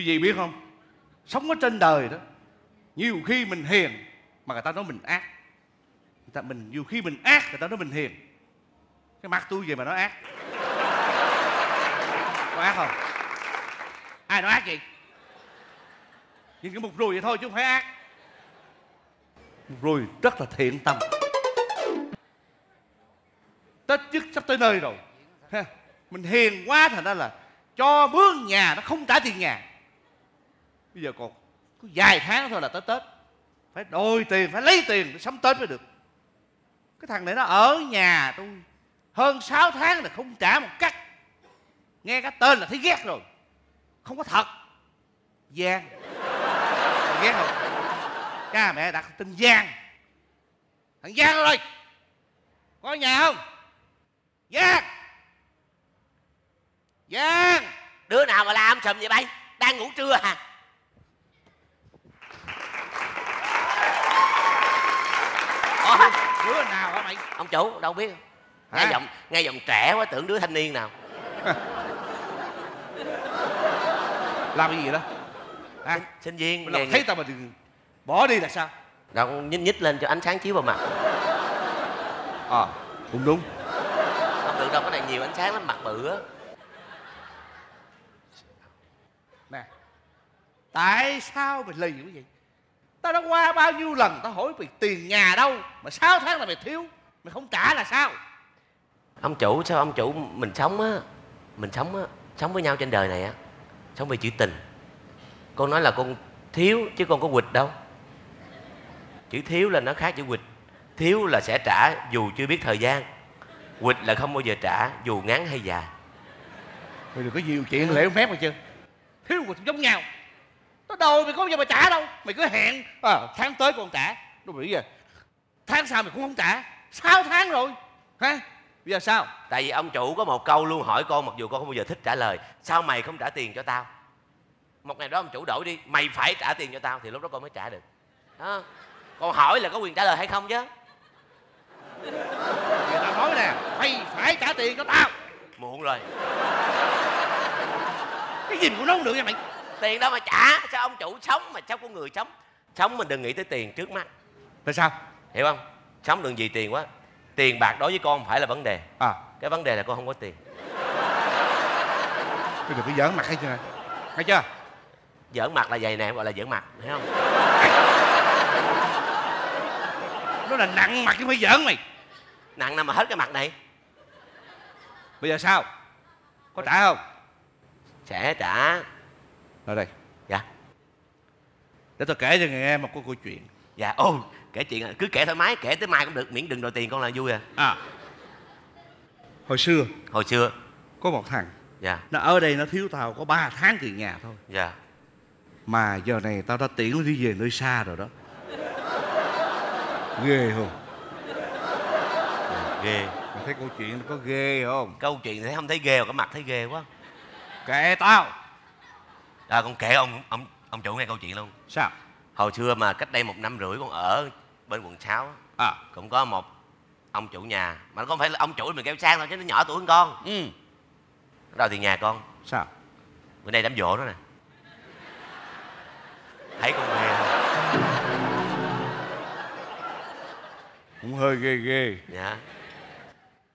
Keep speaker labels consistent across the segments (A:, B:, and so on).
A: quý vị biết không? Sống ở trên đời đó, nhiều khi mình hiền mà người ta nói mình ác. Người ta mình, nhiều khi mình ác, người ta nói mình hiền. Cái mặt tôi về mà nói ác. Có ác không? Ai nói ác gì nhìn cái mục rùi vậy thôi chứ không phải ác. Mục rùi rất là thiện tâm. Tết chức sắp tới nơi rồi. Ha. mình hiền quá thành ra là cho mướn nhà nó không trả tiền nhà bây giờ còn có vài tháng thôi là tới tết. Phải đòi tiền, phải lấy tiền để sống tết mới được. Cái thằng này nó ở nhà tôi hơn 6 tháng là không trả một cắt. Nghe cái tên là thấy ghét rồi. Không có thật. Giang. Ghét không? Cha mẹ đặt tên giang. Thằng giang rồi. Có nhà không? Giang. Giang.
B: Đứa nào mà la âm sùm vậy bay? Đang ngủ trưa hả?
A: Đứa nào hả mày?
B: Ông chủ đâu biết. Nghe giọng nghe giọng trẻ quá tưởng đứa thanh niên nào.
A: Làm cái gì đó? À,
B: sinh viên
A: làm thấy tao mà đừng bỏ đi là sao?
B: Đâu nhích nhích lên cho ánh sáng chiếu vào mặt.
A: Ờ cũng đúng.
B: Không được đâu cái này nhiều ánh sáng lắm mặt bự á.
A: Nè tại sao mày lì như vậy tao đã qua bao nhiêu lần tao hỏi mày tiền nhà đâu mà 6 tháng là mày thiếu mày không trả là sao?
B: Ông chủ sao ông chủ mình sống á mình sống á sống với nhau trên đời này á sống vì chữ tình. Con nói là con thiếu chứ con có quỵt đâu. Chữ thiếu là nó khác chữ quỵt. Thiếu là sẽ trả dù chưa biết thời gian. Quỵt là không bao giờ trả dù ngắn hay dài
A: mày đừng có nhiều chuyện lễ phép mà chưa thiếu mà giống nhau tao đòi mày có bao giờ mà trả đâu. Mày cứ hẹn à, tháng tới con trả. Nó bị giờ tháng sau mày cũng không trả. 6 tháng rồi. Hả? Bây giờ sao?
B: Tại vì ông chủ có một câu luôn hỏi con mặc dù con không bao giờ thích trả lời. Sao mày không trả tiền cho tao? Một ngày đó ông chủ đổi đi. Mày phải trả tiền cho tao thì lúc đó con mới trả được. Đó. con hỏi là có quyền trả lời hay không chứ?
A: Người ta nói nè mày phải trả tiền cho tao.
B: Muộn rồi.
A: Cái gì mà cũng nói không được nha mày
B: tiền đâu mà trả. Sao ông chủ sống mà sao con người sống? Sống mình đừng nghĩ tới tiền trước mắt.
A: Tại sao?
B: Hiểu không? Sống đừng vì tiền quá. Tiền bạc đối với con không phải là vấn đề.
A: À.
B: Cái vấn đề là con không có tiền.
A: Mày đừng có giỡn mặt hay chưa hay chưa?
B: Giỡn mặt là vậy nè gọi là giỡn mặt hiểu không?
A: Nó là nặng mặt chứ phải giỡn mày.
B: Nặng nằm mà hết cái mặt này.
A: Bây giờ sao? Có trả không?
B: Sẽ trả
A: rồi đây.
B: Dạ.
A: Để tôi kể cho người nghe một câu câu chuyện.
B: Dạ ô kể chuyện à, cứ kể thoải mái kể tới mai cũng được. Miễn đừng đòi tiền con là vui à.
A: À. Hồi xưa
B: hồi xưa.
A: có một thằng.
B: Dạ.
A: Nó ở đây nó thiếu tao có 3 tháng tiền nhà thôi.
B: Dạ.
A: Mà giờ này tao đã tiễn nó đi về nơi xa rồi đó. Ghê không?
B: Ghê.
A: Mày thấy câu chuyện có ghê không?
B: Câu chuyện thấy không thấy ghê mà cái mặt thấy ghê quá.
A: Kệ tao
B: à con kể ông ông ông chủ nghe câu chuyện luôn.
A: Sao?
B: Hồi xưa mà cách đây một năm rưỡi con ở bên quận 6
A: à.
B: cũng có một ông chủ nhà. Mà nó không phải là ông chủ mình kêu sang thôi chứ nó nhỏ tuổi hơn con.
A: Ừ.
B: Đòi tiền nhà con.
A: Sao?
B: Bữa nay đám dỗ nó nè. Thấy con không?
A: Cũng hơi ghê ghê.
B: Dạ.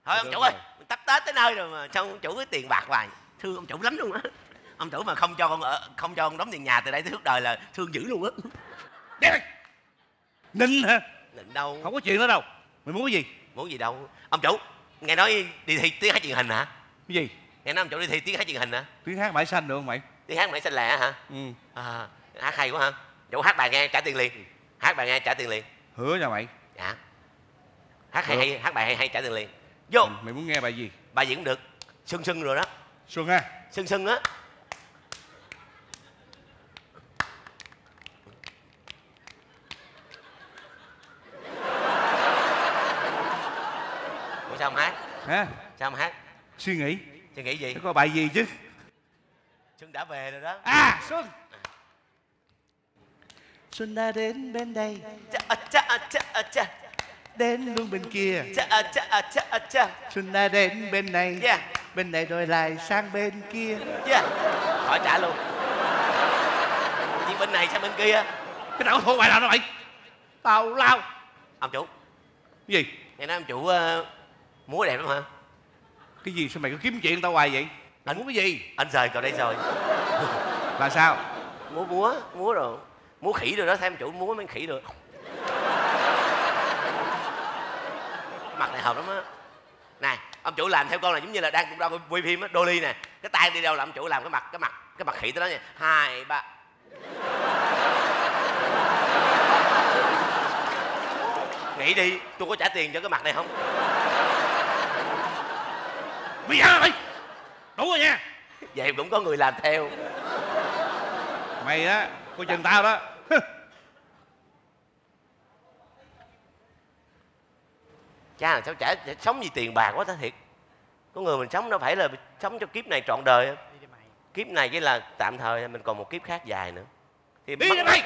B: Thôi ông chủ
A: rồi.
B: ơi mình tắp tết tới nơi rồi mà sao ông chủ cái tiền bạc hoài? Thương ông chủ lắm luôn á ông chủ mà không cho con ở không cho con đóng tiền nhà từ đây tới suốt đời là thương dữ luôn á.
A: Đi. Ninh hả?
B: Định đâu.
A: Không có chuyện đó đâu. Mày muốn cái gì?
B: Muốn gì đâu. Ông chủ nghe nói đi thi tiếng hát truyền hình hả?
A: Cái gì?
B: Nghe nói ông chủ đi thi tiếng hát truyền hình hả?
A: Tiếng hát mãi xanh được không mày?
B: Tiếng hát nãy xanh lẹ hả?
A: Ừ.
B: À, hát hay quá hả chủ hát bài nghe trả tiền liền. Hát bài nghe trả tiền liền.
A: Hứa nha mày.
B: Dạ. Hát hay hay hát bài hay hay trả tiền liền. Vô.
A: Mày muốn nghe bài gì?
B: Bài gì cũng được. Sưng sưng rồi đó.
A: Xuân ha.
B: Sưng sưng á Ủa sao không
A: ha?
B: Sao không hát?
A: Suy nghĩ.
B: Suy nghĩ gì?
A: Có bài gì chứ?
B: Xuân đã về rồi đó.
A: À xuân. Xuân đã đến bên đây.
B: Chà chà chà chà
A: đến luôn bên kia.
B: Chà chà chà chà
A: xuân đã đến bên này.
B: Yeah.
A: bên này rồi lại sang bên kia.
B: Yeah. Hỏi trả luôn. Nhưng bên này sang bên kia.
A: Cái nào thua bài nào đó mày? Tao lao.
B: Ông chủ.
A: Cái gì?
B: Nghe nói ông chủ uh, múa đẹp lắm hả?
A: Cái gì sao mày cứ kiếm chuyện tao hoài vậy? Mày muốn cái gì?
B: anh rời cậu đây rồi.
A: Là sao?
B: Múa múa múa rồi múa khỉ rồi đó ông chủ múa mấy khỉ rồi mặt này hợp lắm á. Này ông chủ làm theo con là giống như là đang cũng đang quay phim á đô ly nè. Cái tay đi đâu là ông chủ làm cái mặt cái mặt cái mặt khỉ tới đó nha. Hai ba. Nghĩ đi tôi có trả tiền cho cái mặt này không
A: mày giả mày đủ rồi nha.
B: Vậy cũng có người làm theo.
A: Mày á coi chừng tao đó.
B: Cha là cháu chả chả sống vì tiền bạc quá ta thiệt. Có người mình sống đâu phải là sống cho kiếp này trọn đời kiếp này cái là tạm thời mình còn một kiếp khác dài nữa. Thì
A: đi đi mày.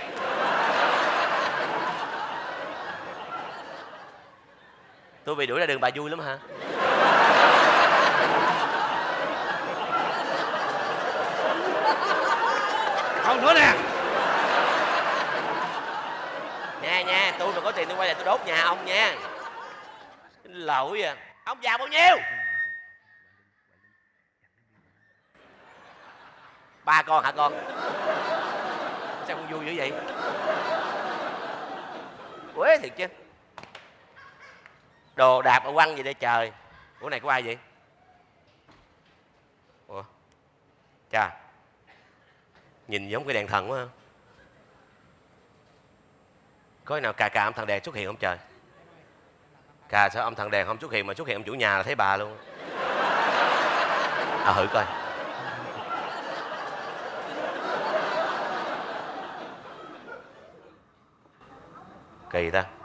B: Tôi bị đuổi ra đường bà vui lắm hả
A: lần nữa nè.
B: Nha nha, tôi mà có tiền, tôi quay lại tôi đốt nhà ông nha. Lỗi à. Ông già bao nhiêu? Ba con hả con? Sao con vui dữ vậy? Quế thiệt chứ. Đồ đạp ở quăng gì đây trời? Ủa, này có ai vậy? Ủa, chà nhìn giống cái đèn thần quá không có khi nào cà cà ông thằng đèn xuất hiện không trời? Cà sao ông thằng đèn không xuất hiện mà xuất hiện ông chủ nhà là thấy bà luôn. À thử coi. Kỳ ta.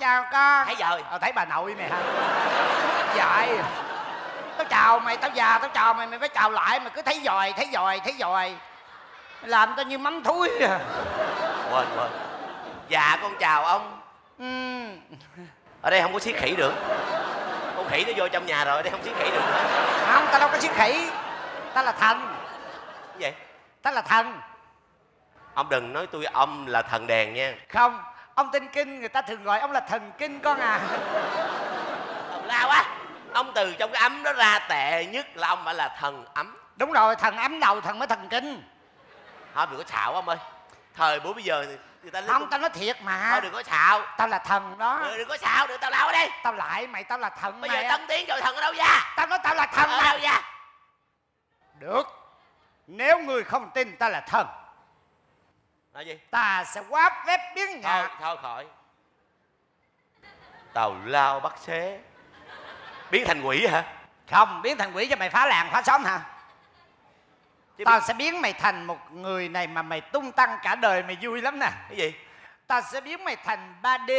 C: Chào con.
B: Thấy rồi
C: ờ, thấy bà nội mày hả dại tao chào mày tao già tao chào mày mày phải chào lại mày cứ thấy dòi thấy dòi thấy dòi. Làm tao như mắm thúi. À
B: quên quên. Dạ con chào ông.
C: Ừ.
B: ở đây không có siết khỉ được. Con khỉ nó vô trong nhà rồi ở đây không siết khỉ được. Nữa
C: không tao đâu có chiếc khỉ. Tao là thần.
B: Cái gì?
C: Tao là thần.
B: Ông đừng nói tôi ông là thần đèn nha.
C: Không ông tin kinh người ta thường gọi ông là thần kinh con à.
B: Ông la quá. Ông từ trong cái ấm đó ra tệ nhất là ông phải là thần ấm.
C: Đúng rồi thần ấm đầu thần mới thần kinh.
B: Thôi đừng có xạo ông ơi. Thời buổi bây giờ người ta
C: không tao nói thiệt mà.
B: Thôi đừng có xạo.
C: Tao là thần đó.
B: Đừng, đừng có xạo đừng tao lao đây
C: tao lại mày tao là thần
B: bây
C: mày
B: giờ tân tiến rồi thần ở đâu ra?
C: Tao nói tao là thần
B: ở đâu ra?
C: Được. Nếu người không tin ta là thần
B: nói gì?
C: Ta sẽ quáp phép biến
B: thôi
C: nhạc
B: thôi khỏi. Tàu lao bắt xế. Biến thành quỷ hả?
C: Không biến thành quỷ cho mày phá làng phá xóm hả?
B: Chứ
C: tao
B: biết-
C: sẽ biến mày thành một người này mà mày tung tăng cả đời mày vui lắm nè.
B: Cái gì?
C: Tao sẽ biến mày thành 3D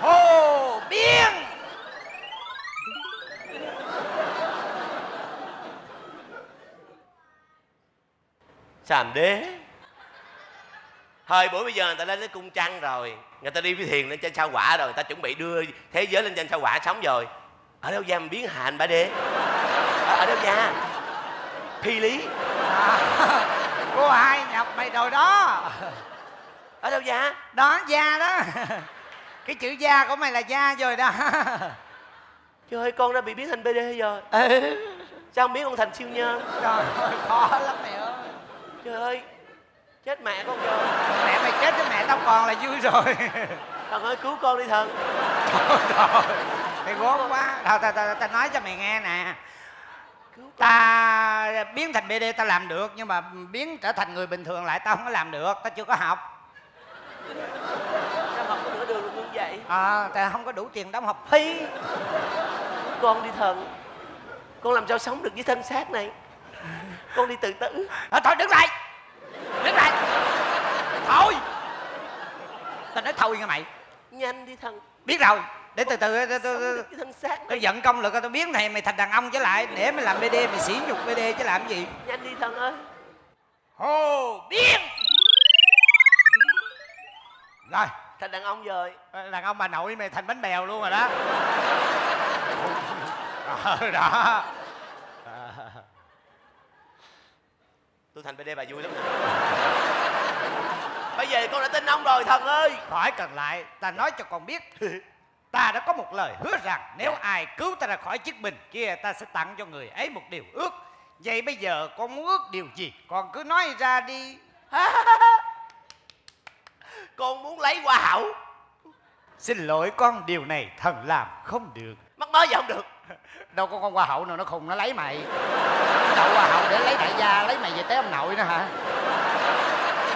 C: Hồ biến
B: sàm đế? Thời buổi bây giờ người ta lên tới cung trăng rồi người ta đi với thiền lên trên sao quả rồi người ta chuẩn bị đưa thế giới lên trên sao quả sống rồi. Ở đâu ra mà biến hành ba d ở, ở đâu ra phi lý.
C: À, cô hai nhập mày rồi đó?
B: Ở đâu ra
C: đó da đó. Cái chữ da của mày là da rồi đó.
B: Trời ơi con đã bị biến thành bd rồi.
C: Ừ.
B: sao không biến con thành siêu nhân?
C: Trời ơi khó lắm ơi
B: trời ơi chết mẹ con rồi.
C: Mẹ mày chết với mẹ tao còn là vui rồi.
B: Thần ơi cứu con đi thần
C: Trời Mày gốm quá. Thôi tao ta, ta nói cho mày nghe nè. Ta biến thành BD tao làm được Nhưng mà biến trở thành người bình thường lại tao không có làm được Tao chưa có học.
B: Sao học có nửa đường được như vậy.
C: À, Tao không có đủ tiền đóng học phí.
B: Con đi thần con làm sao sống được với thân xác này con đi tự tử
C: à, thôi đứng lại. Đứng lại. Thôi. Tao nói thôi nghe mày.
B: Nhanh đi thần
C: biết rồi. Để từ từ từ, từ, từ.
B: thân xác
C: tao giận công lực tao biến này mày thành đàn ông trở lại. Để mày làm bd mày sỉ nhục bd chứ làm gì?
B: Nhanh đi thần ơi.
C: Hồ biến rồi.
B: Thành đàn ông rồi.
C: Đàn ông bà nội mày thành bánh bèo luôn rồi đó. Ờ đó
B: tôi thành bd bà vui lắm. Bây giờ con đã tin ông rồi thần ơi.
C: Khỏi cần lại ta nói cho con biết. Ta đã có một lời hứa rằng nếu ai cứu ta ra khỏi chiếc bình kia ta sẽ tặng cho người ấy một điều ước. Vậy bây giờ con muốn ước điều gì? Con cứ nói ra đi.
B: Con muốn lấy hoa hậu.
C: Xin lỗi con điều này thần làm không được.
B: Mắc mới gì không được
C: đâu có con hoa hậu nào nó khùng nó lấy mày. Đậu hoa hậu để lấy đại gia lấy mày về tới ông nội nữa hả?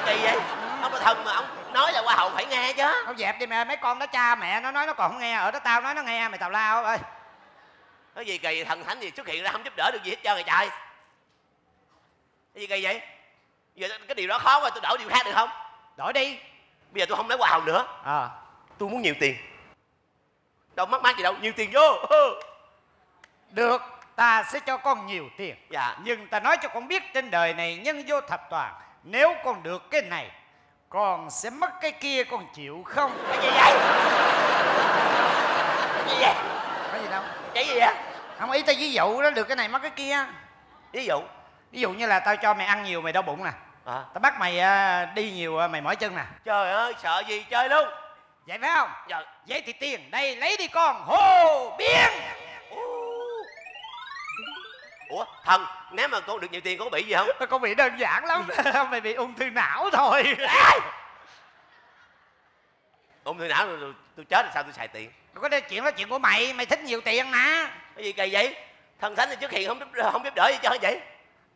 B: Kỳ vậy? Ông thần mà ông nói là hoa hậu phải nghe chứ.
C: Không dẹp đi mẹ mấy con đó cha mẹ nó nói nó còn không nghe ở đó tao nói nó nghe mày tào lao ơi.
B: Cái gì kỳ thần thánh gì xuất hiện ra không giúp đỡ được gì hết trơn rồi trời. Cái gì kỳ vậy? Giờ cái điều đó khó quá tôi đổi điều khác được không?
C: Đổi đi.
B: Bây giờ tôi không lấy hoa hậu nữa.
C: Ờ.
B: Tôi muốn nhiều tiền. Đâu mắc mắc gì đâu nhiều tiền vô
C: được ta sẽ cho con nhiều tiền.
B: Dạ.
C: Nhưng ta nói cho con biết trên đời này nhân vô thập toàn. Nếu con được cái này con sẽ mất cái kia con chịu không?
B: Cái gì vậy? Cái gì vậy?
C: Có gì đâu.
B: Cái gì vậy?
C: Không ý tao ví dụ đó được cái này mất cái kia.
B: Ví dụ?
C: Ví dụ như là tao cho mày ăn nhiều mày đau bụng nè.
B: À,
C: tao bắt mày à, đi nhiều à, mày mỏi chân nè.
B: Trời ơi sợ gì chơi luôn.
C: Vậy phải không?
B: Dạ.
C: Vậy thì tiền đây lấy đi con. Hô biến
B: ủa thần nếu mà con được nhiều tiền con có bị gì không?
C: Con bị đơn giản lắm. Mày bị ung thư não thôi.
B: Ung thư não rồi, rồi tôi chết sao tôi xài tiền?
C: Có cái chuyện đó chuyện của mày mày thích nhiều tiền mà.
B: Cái gì kỳ vậy? Thần thánh thì xuất hiện không giúp không giúp đỡ gì cho vậy?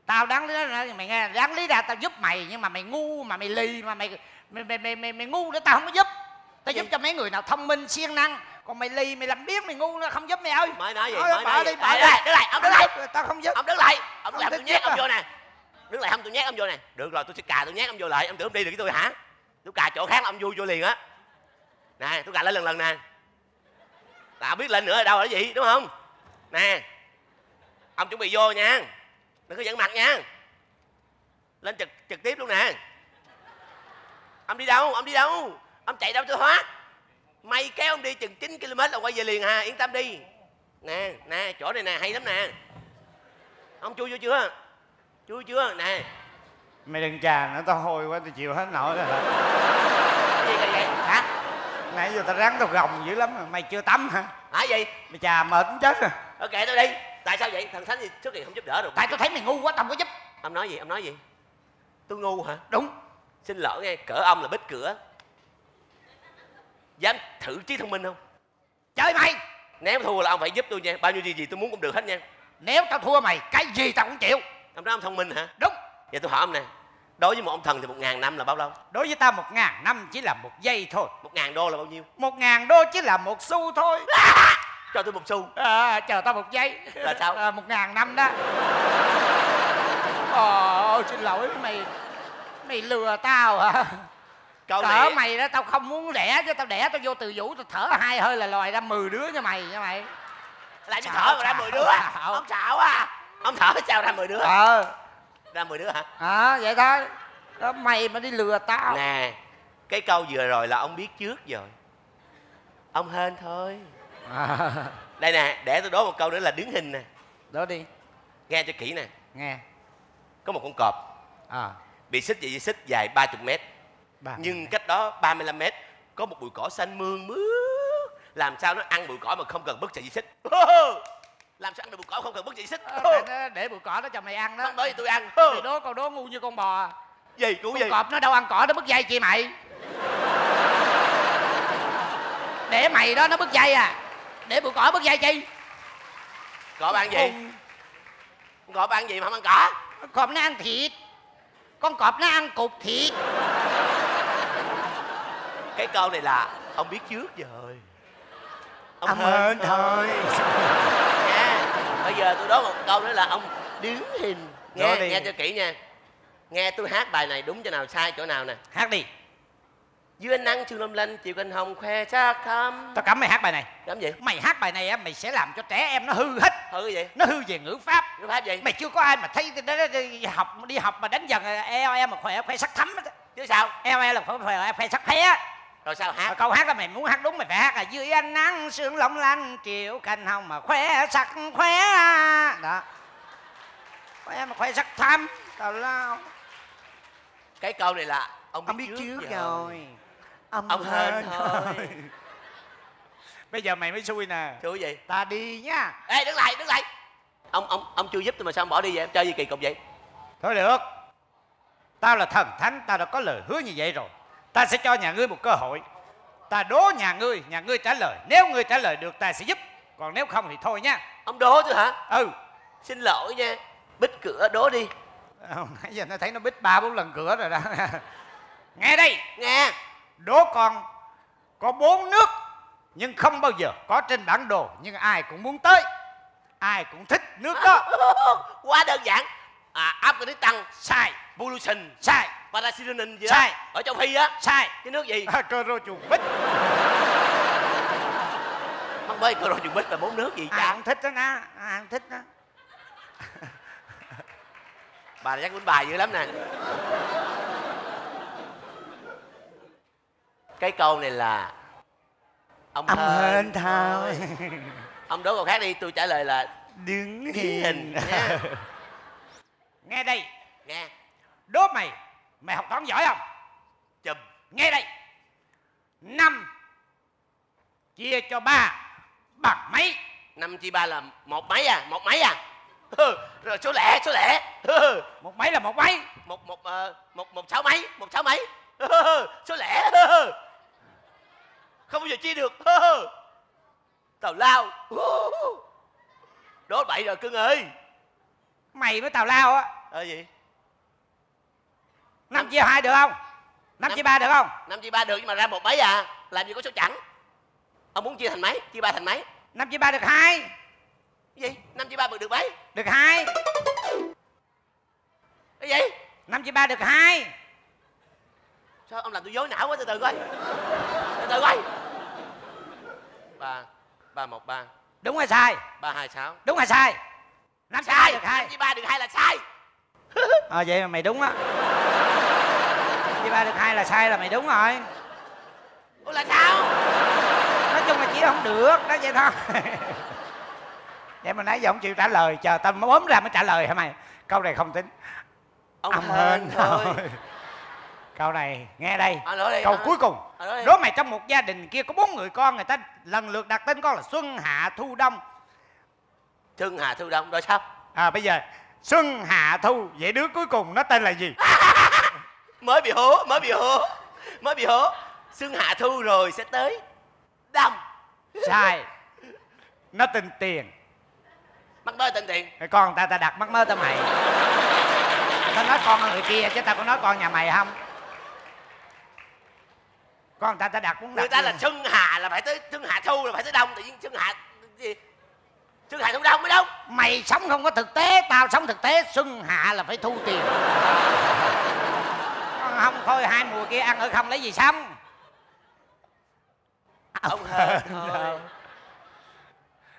C: Tao đáng lý ra mày nghe đáng lý ra tao giúp mày nhưng mà mày ngu mà mày lì mà mày mày mày mày, mày, mày ngu nữa tao không có giúp. Tao
B: Gì?
C: giúp cho mấy người nào thông minh siêng năng còn mày lì mày làm biết mày ngu nó không giúp mày ơi.
B: Mới nói gì mới
C: bỏ
B: nói
C: đi đi.
B: ê, đứng lại ông đứng lại.
C: tao không giúp.
B: Ông đứng lại. Ông lại
C: Ông
B: tôi nhét ông
C: à?
B: vô nè. Đứng lại không tôi nhét ông vô nè. Được rồi tôi sẽ cà tôi nhét ông vô lại. Ông tưởng ông đi được với tôi hả? Tôi cà chỗ khác là ông vui vô liền á. Nè tôi cà lên lần lần nè. Tao biết lên nữa ở đâu là gì đúng không? Nè ông chuẩn bị vô nha. Đừng có giận mặt nha. Lên trực trực tiếp luôn nè. Ông đi đâu ông đi đâu? Ông chạy đâu tôi thoát mày kéo ông đi chừng 9 km là quay về liền hà yên tâm đi. Nè nè chỗ này nè hay lắm nè. Ông chui vô chưa? Chui chưa? Nè.
C: Mày đừng trà nữa tao hôi quá tao chịu hết nổi rồi.
B: Gì vậy? Hả?
C: Nãy giờ tao ráng tao gồng dữ lắm mày chưa tắm hả?
B: Hả gì?
C: Mày trà mệt cũng chết rồi.
B: Ok tôi đi. Tại sao vậy? Thần thánh gì xuất hiện không giúp đỡ được.
C: Tại tao thấy mày ngu quá tao không có giúp.
B: Ông nói gì ông nói gì? Tôi ngu hả?
C: Đúng.
B: Xin lỗi nghe cỡ ông là bích cửa dám thử trí thông minh không?
C: Chơi mày!
B: Nếu thua là ông phải giúp tôi nha. Bao nhiêu gì gì tôi muốn cũng được hết nha.
C: Nếu tao thua mày cái gì tao cũng chịu.
B: Ông nói ông thông minh hả?
C: Đúng.
B: Vậy tôi hỏi ông nè. Đối với một ông thần thì một ngàn năm là bao lâu?
C: Đối với tao một ngàn năm chỉ là một giây thôi.
B: Một ngàn đô là bao nhiêu?
C: Một ngàn đô chỉ là một xu thôi.
B: Cho tôi một xu.
C: À, chờ tao một giây.
B: Là sao?
C: à, một ngàn năm đó. Ồ xin lỗi mày mày lừa tao hả
B: câu
C: cỡ
B: này
C: mày đó tao không muốn đẻ chứ tao đẻ tao vô từ vũ tao thở hai hơi là lòi ra 10 đứa cho mày nha mày.
B: Lại
C: Xạo,
B: thở mà ra
C: xạo,
B: 10 đứa.
C: xạo.
B: ông xạo à. Ông thở sao ra 10 đứa?
C: Ờ.
B: Ra 10 đứa hả?
C: À, vậy thôi. Đó mày mà đi lừa tao.
B: Nè cái câu vừa rồi là ông biết trước rồi. Ông hên thôi.
C: À,
B: đây nè để tôi đố một câu nữa là đứng hình nè.
C: Đó đi.
B: Nghe cho kỹ nè.
C: Nghe.
B: Có một con cọp.
C: À
B: bị xích vậy xích dài 30 mét
C: ba
B: nhưng cách đó 35 mét có một bụi cỏ xanh mơn mướt. Làm sao nó ăn bụi cỏ mà không cần bứt sợi dây xích làm sao ăn được bụi cỏ không cần bứt sợi dây xích
C: Ờ, nó để bụi cỏ đó cho mày ăn đó.
B: Không nói gì tôi ăn.
C: Thì đố con đố ngu như con bò.
B: Gì
C: con
B: gì?
C: cọp nó đâu ăn cỏ nó bứt dây chi mày? Để mày đó nó bứt dây à. Để bụi cỏ bứt dây chi?
B: Cọp ăn gì?
C: Con-
B: cọp ăn gì mà không ăn cỏ?
C: Con cọp nó ăn thịt. Con cọp nó ăn cục thịt
B: cái câu này là ông biết trước rồi
C: ông hên. thôi.
B: Nha bây giờ tôi đố một câu nữa là ông đứng hình. Nghe nghe cho kỹ nha. Nghe tôi hát bài này đúng chỗ nào sai chỗ nào nè.
C: Hát đi.
B: Dưới ánh nắng trường long lanh chiều cành hồng khoe sắc thắm.
C: Tao cấm mày hát bài này.
B: Cấm gì?
C: Mày hát bài này á mày sẽ làm cho trẻ em nó hư hết.
B: Hư gì?
C: Nó hư về ngữ pháp.
B: Cái pháp gì?
C: Mày chưa có ai mà thấy đi, học đi học mà đánh dần eo em mà khỏe khoe sắc thắm
B: chứ sao?
C: Eo em là khoe khoe sắc khé.
B: Rồi sao hát?
C: Câu hát là mày muốn hát đúng mày phải hát là dưới ánh nắng sương long lanh chiều cành hồng mà khoe sắc khoe. Đó. Khoe mà khoe sắc thắm tào lao.
B: Cái câu này là ông biết,
C: ông biết trước
B: rồi.
C: rồi. Ông,
B: Ông hên thôi.
C: bây giờ mày mới xui nè.
B: Chú gì?
C: Ta đi nhá
B: ê đứng lại đứng lại. Ông ông ông chưa giúp tôi mà sao ông bỏ đi vậy? Em chơi gì kỳ cục vậy?
C: Thôi được. Tao là thần thánh tao đã có lời hứa như vậy rồi ta sẽ cho nhà ngươi một cơ hội. Ta đố nhà ngươi nhà ngươi trả lời. Nếu ngươi trả lời được ta sẽ giúp. Còn nếu không thì thôi nha.
B: Ông đố tôi hả?
C: Ừ.
B: Xin lỗi nha. Bích cửa đố đi.
C: Nãy giờ nó thấy nó bít ba bốn lần cửa rồi đó. Nghe đây.
B: Nghe.
C: Đố con có bốn nước nhưng không bao giờ có trên bản đồ nhưng ai cũng muốn tới. Ai cũng thích nước đó.
B: Quá đơn giản à Afghanistan
C: sai.
B: Bulusan
C: sai.
B: Parasirunin gì
C: Sai.
B: đó ở châu Phi á?
C: Sai.
B: Cái nước gì?
C: À, cơ rô chuồng bích
B: không bơi cờ trường bích là bốn nước gì cha?
C: Cũng thích đó na ai cũng thích đó.
B: Bà chắc quýnh bài dữ lắm nè. Cái câu này là ông
C: âm
B: hên. ông đố câu khác đi tôi trả lời là
C: đứng
B: Ghi hình. nha.
C: nghe đây.
B: Nghe.
C: Đố mày mày học toán giỏi không?
B: Chùm.
C: Nghe đây. Năm chia cho ba bằng mấy?
B: Năm chia ba là một mấy à? Một mấy à? Rồi số lẻ số lẻ.
C: Một mấy là một mấy?
B: Một một ờ, một một sáu mấy một sáu mấy. Số lẻ không bao giờ chia được. Tào lao. Đố bậy rồi cưng ơi
C: mày với tào lao á.
B: Ờ gì?
C: Năm chia hai được không? Năm chia ba được không?
B: Năm chia ba được nhưng mà ra một mấy à. Làm gì có số chẵn? Ông muốn chia thành mấy? Chia ba thành mấy?
C: Năm chia ba được hai.
B: Cái gì? Năm chia ba được mấy?
C: Được hai.
B: Cái gì?
C: Năm chia ba được hai.
B: Sao ông làm tôi dối não quá từ từ coi. Từ từ coi. Ba ba một ba.
C: Đúng hay sai?
B: Ba hai sáu.
C: Đúng hay sai năm
B: sai.
C: Được hai.
B: Chia ba được hai là sai.
C: Ờ vậy mà mày đúng á. Chia ba được hai là sai là mày đúng rồi.
B: Ủa là sao?
C: Nói chung là chỉ không được đó vậy thôi. Vậy mà nãy giờ không chịu trả lời chờ tao bấm ra mới trả lời hả mày? Câu này không tính.
B: Ông
C: Âm
B: hên thôi.
C: Câu này nghe đây.
B: À, đi
C: câu
B: nói.
C: cuối cùng.
B: À,
C: đố mày trong một gia đình kia có bốn người con người ta lần lượt đặt tên con là xuân hạ thu đông
B: Xuân Hà Thu Đông rồi sao?
C: À bây giờ xuân hạ thu vậy đứa cuối cùng nó tên là gì?
B: Mới bị hố mới bị hố mới bị hố. Xuân Hạ Thu rồi sẽ tới Đông.
C: Sai. Nó tên tiền.
B: Mắc mơ tên tiền.
C: Rồi con người ta ta đặt mắc mơ tao mày. Tao nói con người kia chứ tao có nói con nhà mày không? Con người ta ta đặt muốn đặt
B: người ta là Xuân Hà là phải tới Xuân Hạ Thu là phải tới Đông tự nhiên Xuân Hạ gì Xuân Hạ Thu Đông mới đúng
C: mày sống không có thực tế tao sống thực tế. Xuân hạ là phải thu tiền. Không thôi hai mùa kia ăn ở không lấy gì sống
B: ông hên thôi
C: thôi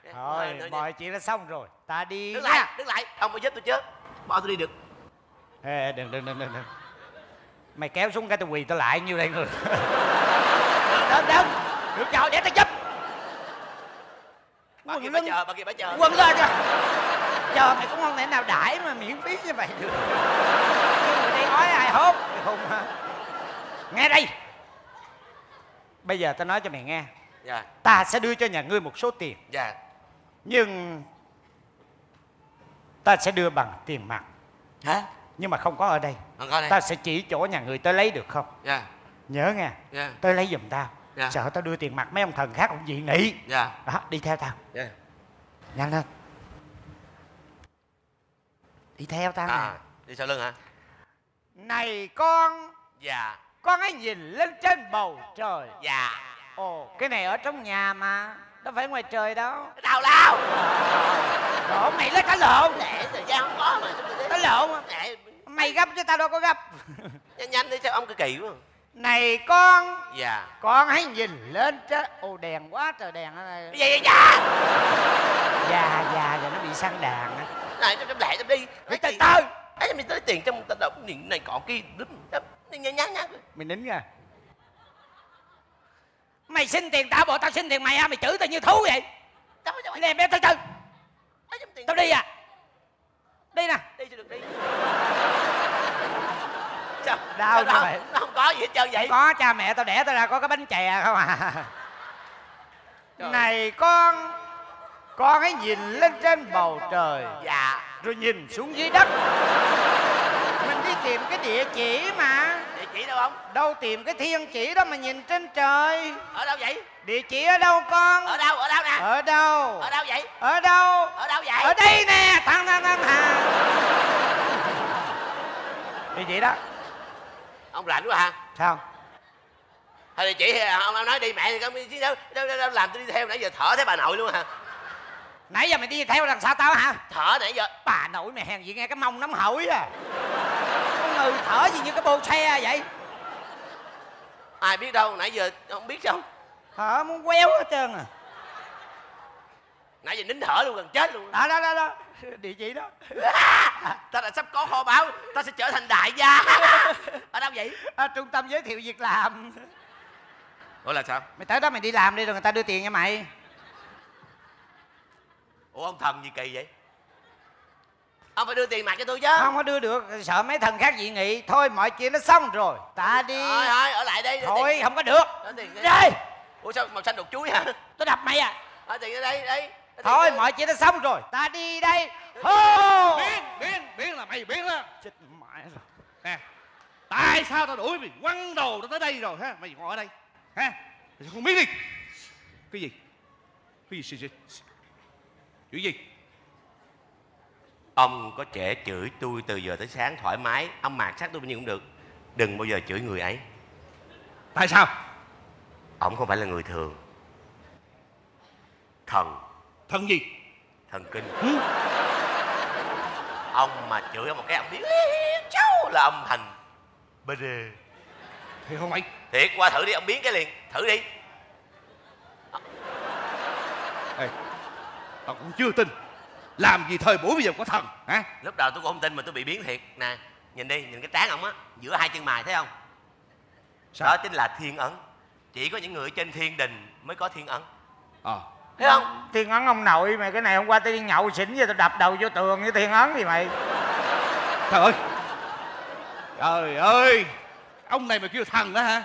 B: Hên thôi
C: mọi chuyện đã xong rồi. Ta đi
B: đứng lại đứng lại. Ông phải giúp tôi chứ. Bỏ tôi đi được.
C: Ê, đừng đừng đừng đừng đừng. Mày kéo xuống cái tao quỳ tao lại như đây người. Đừng đừng được rồi để tao giúp
B: bà
C: Quần
B: kia bà chờ bà kia bà chờ.
C: Quăng lên cho chờ. Mày cũng không thể nào đãi mà miễn phí như vậy được. Người đây ói ai hốt Mày khùng hả? Nghe đây. Bây giờ tao nói cho mày nghe.
B: Dạ.
C: Ta sẽ đưa cho nhà ngươi một số tiền.
B: Dạ.
C: Nhưng ta sẽ đưa bằng tiền mặt.
B: Hả?
C: Nhưng mà không có ở đây.
B: Còn coi đây.
C: Ta sẽ chỉ chỗ nhà ngươi tới lấy được không?
B: Dạ.
C: Nhớ nghe.
B: Dạ.
C: Tới lấy giùm tao
B: Dạ.
C: sợ tao đưa tiền mặt mấy ông thần khác cũng dị nghị.
B: Dạ.
C: Đó đi theo tao.
B: Dạ.
C: Nhanh lên. Đi theo tao
B: à
C: nè.
B: đi sau lưng hả?
C: Này con.
B: Dạ.
C: Con hãy nhìn lên trên bầu trời.
B: Dạ.
C: Ồ cái này ở trong nhà mà. Đâu phải ngoài trời đâu.
B: Tào lao
C: Ủa mày lấy cái lộn.
B: Để thời gian không có mà.
C: Cái lộn.
B: Để
C: Mày gấp chứ tao đâu có gấp.
B: Nhanh nhanh đi sao ông cứ kỳ quá
C: Này con.
B: Dạ.
C: Con hãy nhìn lên chứ Ồ đèn quá trời đèn ở đây
B: gì vậy cha
C: Già già rồi nó bị săn đàn á.
B: Này trong trong lẹ trong đi.
C: Mày từ từ
B: ấy mình tới tiền trong tao đọc điện này còn kia. Đúng nhá nhá nhá.
C: Mày nín nha. Mày xin tiền tao bộ tao xin tiền mày ha Mày chửi tao như thú vậy. Nè bé từ từ Tao đi à. Đi nè.
B: Đi cho được đi sao?
C: Đau
B: sao
C: cho
B: đâu?
C: mày.
B: nó không có gì hết trơn vậy.
C: Có cha mẹ tao đẻ tao ra có cái bánh chè không à?
B: Trời.
C: Này con Con hãy nhìn lên trên bầu trời.
B: Dạ.
C: Rồi nhìn xuống dưới đất. Mình đi tìm cái địa chỉ mà.
B: Địa chỉ đâu không
C: Đâu tìm cái thiên chỉ đó mà nhìn trên trời.
B: Ở đâu vậy?
C: Địa chỉ ở đâu con?
B: Ở đâu? Ở đâu nè?
C: Ở đâu?
B: Ở đâu vậy?
C: Ở đâu?
B: Ở đâu vậy?
C: Ở đây nè Thằng thằng thằng thằng. Địa chỉ đó
B: ông rảnh quá hả?
C: Sao?
B: Thôi địa chỉ ông, ông nói đi mẹ thì con chứ đâu, đâu, đâu, đâu làm tôi đi theo nãy giờ thở thấy bà nội luôn hả?
C: Nãy giờ mày đi theo đằng sau tao hả?
B: Thở nãy giờ.
C: Bà nội mày hèn gì nghe cái mông nóng hổi à? Con người thở gì như cái bô xe vậy?
B: Ai biết đâu nãy giờ không biết sao
C: Thở muốn quéo hết trơn à.
B: Nãy giờ nín thở luôn gần chết luôn.
C: Đó đó đó đó Địa chỉ đó.
B: Ta là sắp có kho báu ta sẽ trở thành đại gia. Ở đâu vậy?
C: À, Trung tâm giới thiệu việc làm.
B: Ủa là sao?
C: Mày tới đó mày đi làm đi rồi người ta đưa tiền cho mày.
B: Ủa ông thần gì kỳ vậy? Ông phải đưa tiền mặt cho tôi chứ.
C: Không có đưa được Sợ mấy thần khác dị nghị. Thôi mọi chuyện nó xong rồi. Ta đi.
B: Thôi thôi ở lại đây.
C: Thôi
B: tiền.
C: không có được.
B: Đưa tiền đi.
C: Đi.
B: Ủa sao màu xanh đục chuối hả?
C: Tôi đập mày à.
B: Ở tiền ở đây đây
C: Thôi mọi chuyện nó xong rồi. Ta đi đây. Hô!
A: Biến biến biến là mày biến đó.
C: Chết mẹ rồi.
A: Nè tại sao tao đuổi mày quăng đồ tao tới đây rồi ha? Mày ngồi ở đây ha? Mày không biết đi. Cái gì? Cái gì gì gì chuyện gì?
B: Ông có trẻ chửi tôi từ giờ tới sáng thoải mái ông mạt sát tôi bao nhiêu cũng được. Đừng bao giờ chửi người ấy.
A: Tại sao?
B: Ông không phải là người thường. Thần
A: thần gì?
B: Thần kinh.
A: Ừ?
B: ông mà chửi một cái ông biết. "Liêu cháu là ông thành bê đê.
A: Thì không mày
B: thiệt qua thử đi ông biến cái liền. Thử đi.
A: Ê, tao cũng chưa tin. Làm gì thời buổi bây giờ có thần hả?
B: Lúc đầu tôi cũng không tin mà tôi bị biến thiệt. Nè nhìn đi nhìn cái trán ông á giữa hai chân mày thấy không?
A: Sao?
B: đó chính là thiên ấn. Chỉ có những người trên thiên đình mới có thiên ấn.
A: Ờ
B: thấy không?
C: Thiên ấn ông nội mày cái này hôm qua tao đi nhậu xỉn giờ tao đập đầu vô tường với thiên ấn gì mày.
A: Trời ơi. Trời ơi. Ông này mà kêu thần đó hả?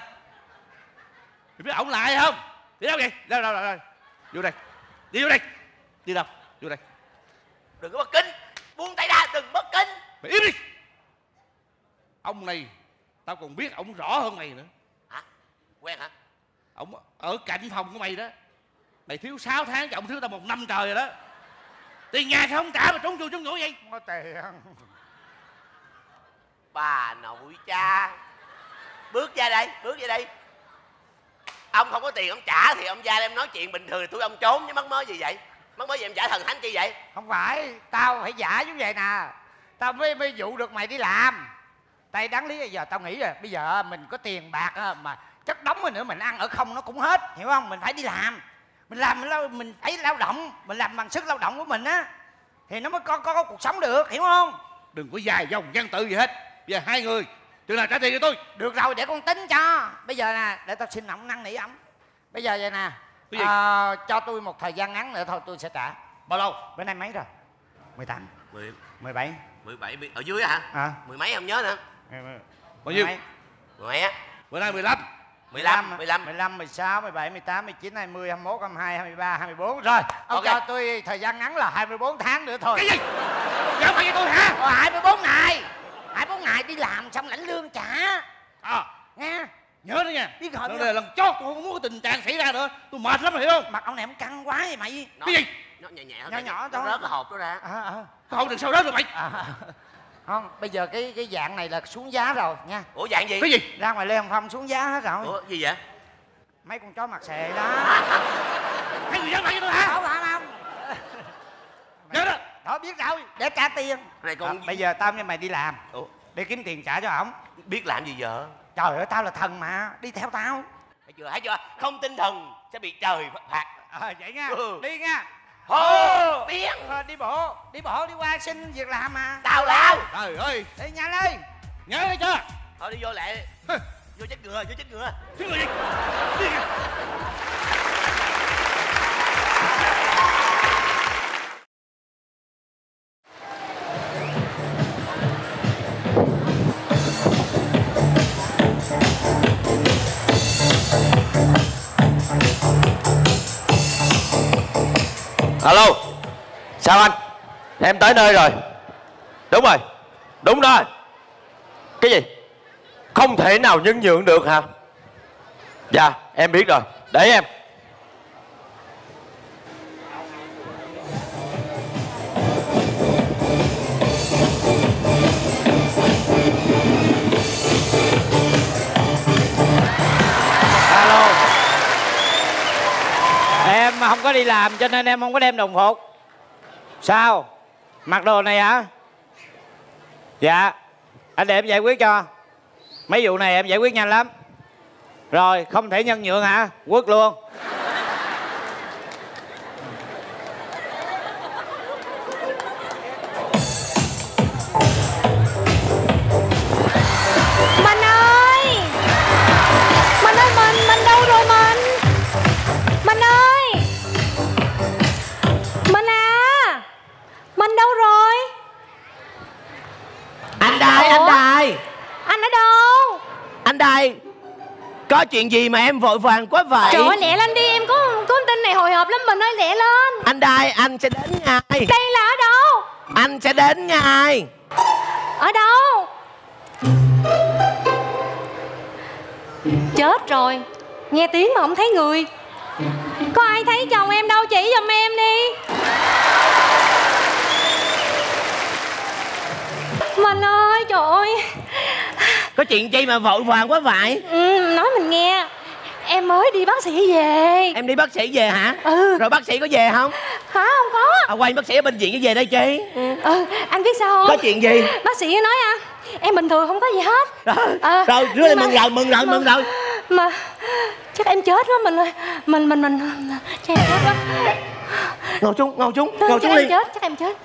A: Mày biết ổng là ai không? Đi đâu vậy? Đâu đâu đâu đâu. Vô đây. Đi vô đây. Đi đâu? Vô đây.
B: Đừng có bất kính. Buông tay ra đừng bất kính.
A: Mày im đi. Ông này tao còn biết ổng rõ hơn mày nữa.
B: Hả? Quen hả?
A: Ổng ở cạnh phòng của mày đó mày thiếu 6 tháng chứ ổng thiếu tao một năm trời rồi đó. Tiền nhà sao không trả mà trốn chui trốn nhổ vậy?
C: Không có tiền.
B: Bà nội cha. Bước ra đây bước ra đây. Ông không có tiền ông trả thì ông ra đây em nói chuyện bình thường tôi ông trốn chứ mắc mớ gì vậy? Mắc mớ gì em trả thần thánh chi vậy?
C: Không phải tao phải giả như vậy nè. Tao mới mới dụ được mày đi làm. Tại đáng lý bây giờ tao nghĩ rồi bây giờ mình có tiền bạc á, mà chất đóng rồi nữa mình ăn ở không nó cũng hết hiểu không? Mình phải đi làm mình làm mình, lao, mình phải lao động mình làm bằng sức lao động của mình á thì nó mới có, có có cuộc sống được hiểu không?
A: Đừng có dài dòng văn tự gì hết. Bây giờ hai người chừng nào trả tiền cho tôi.
C: Được rồi để con tính cho. Bây giờ nè để tao xin ổng năn nỉ ổng bây giờ vậy nè
A: Cái gì?
C: à, cho tôi một thời gian ngắn nữa thôi tôi sẽ trả.
A: Bao lâu?
C: Bữa nay mấy rồi? 18
B: mười
C: 17
B: mười bảy ở dưới á hả?
C: À
B: mười mấy không nhớ nữa.
A: Bao nhiêu?
C: mấy?
B: mười mấy á.
A: Bữa nay 15
B: mười lăm mười lăm
C: 15, 16, 17, 18, 19, 20, 21, 22, 23, 24 Rồi, ông
B: Ok.
C: cho tôi thời gian ngắn là 24 tháng nữa thôi.
A: Cái gì? Gỡ phải cho tôi hả?
C: Ờ, 24 ngày. 24 ngày đi làm xong lãnh lương trả
A: à
C: Nghe.
A: Nhớ đó nha.
C: Biết rồi,
A: lần này là lần chót tôi không muốn cái tình trạng xảy ra nữa. Tôi mệt lắm hiểu không?
C: Mặt ông này ông căng quá vậy mày.
B: Nó-
A: cái gì?
B: Nó nhẹ nhẹ thôi
C: Nhỏ nhỏ
B: nó
C: thôi.
B: rớt cái hộp đó ra.
C: À, à,
A: không đừng sao đó rồi mày.
C: À. Không, bây giờ cái cái dạng này là xuống giá rồi nha.
B: Ủa dạng gì?
A: Cái gì?
C: Ra ngoài Lê Hồng Phong xuống giá hết rồi.
B: Ủa gì vậy?
C: Mấy con chó mặt xệ đó.
A: Hai người dám lại cho tôi hả?
C: Không không không
A: nhớ đó.
C: Đó biết rồi để trả tiền.
B: Này con
C: Đó, bây giờ tao với mày đi làm.
B: Ủa,
C: để kiếm tiền trả cho ổng.
B: Biết làm gì vợ?
C: Trời ơi tao là thần mà đi theo tao.
B: Thấy chưa thấy chưa? Không tinh thần sẽ bị trời phạt.
C: Ờ vậy nha.
B: Ừ.
C: đi nha
B: hô!
C: Ờ, đi bộ đi bộ đi qua xin việc làm mà.
B: Tào lao!
A: Trời ơi!
C: Đi nhanh lên!
A: Nhớ đấy chưa?
B: Thôi đi vô lẹ vô chết ngựa vô chết ngựa.
A: Chứ người gì
D: alo sao anh? Em tới nơi rồi. Đúng rồi. Đúng đó cái gì? Không thể nào nhân nhượng được hả? Dạ em biết rồi. Để em.
C: Không có đi làm, cho nên em không có đem đồng phục. Sao? Mặc đồ này hả? Dạ. Anh để em giải quyết cho. Mấy vụ này em giải quyết nhanh lắm. Rồi, không thể nhân nhượng hả? Quất luôn.
B: Có chuyện gì mà em vội vàng quá vậy?
E: Trời ơi lẹ lên đi Em có có tin này hồi hộp lắm Mình ơi lẹ lên.
B: Anh đây anh sẽ đến ngay.
E: Đây là ở đâu?
B: Anh sẽ đến ngay.
E: Ở đâu? Chết rồi Nghe tiếng mà không thấy người. Có ai thấy chồng em đâu chỉ giùm em đi. Mình ơi trời ơi
B: có chuyện chi mà vội vàng quá vậy?
E: Ừ, Nói mình nghe. Em mới đi bác sĩ về.
B: Em đi bác sĩ về hả?
E: Ừ.
B: Rồi bác sĩ có về không?
E: Hả không có.
B: À, quay bác sĩ ở bệnh viện có về đây chi?
E: Ừ anh biết sao không?
B: Có chuyện gì?
E: Bác sĩ nói à Em bình thường không có gì hết.
B: Rồi
E: Ờ,
B: rồi rứa
E: nhưng
B: mừng rồi mừng rồi mừng rồi.
E: Mà chắc em chết quá mình ơi mình mình mình chắc em chết quá.
B: Ngồi xuống ngồi xuống ngồi xuống
E: em
B: đi.
E: chết chắc em chết.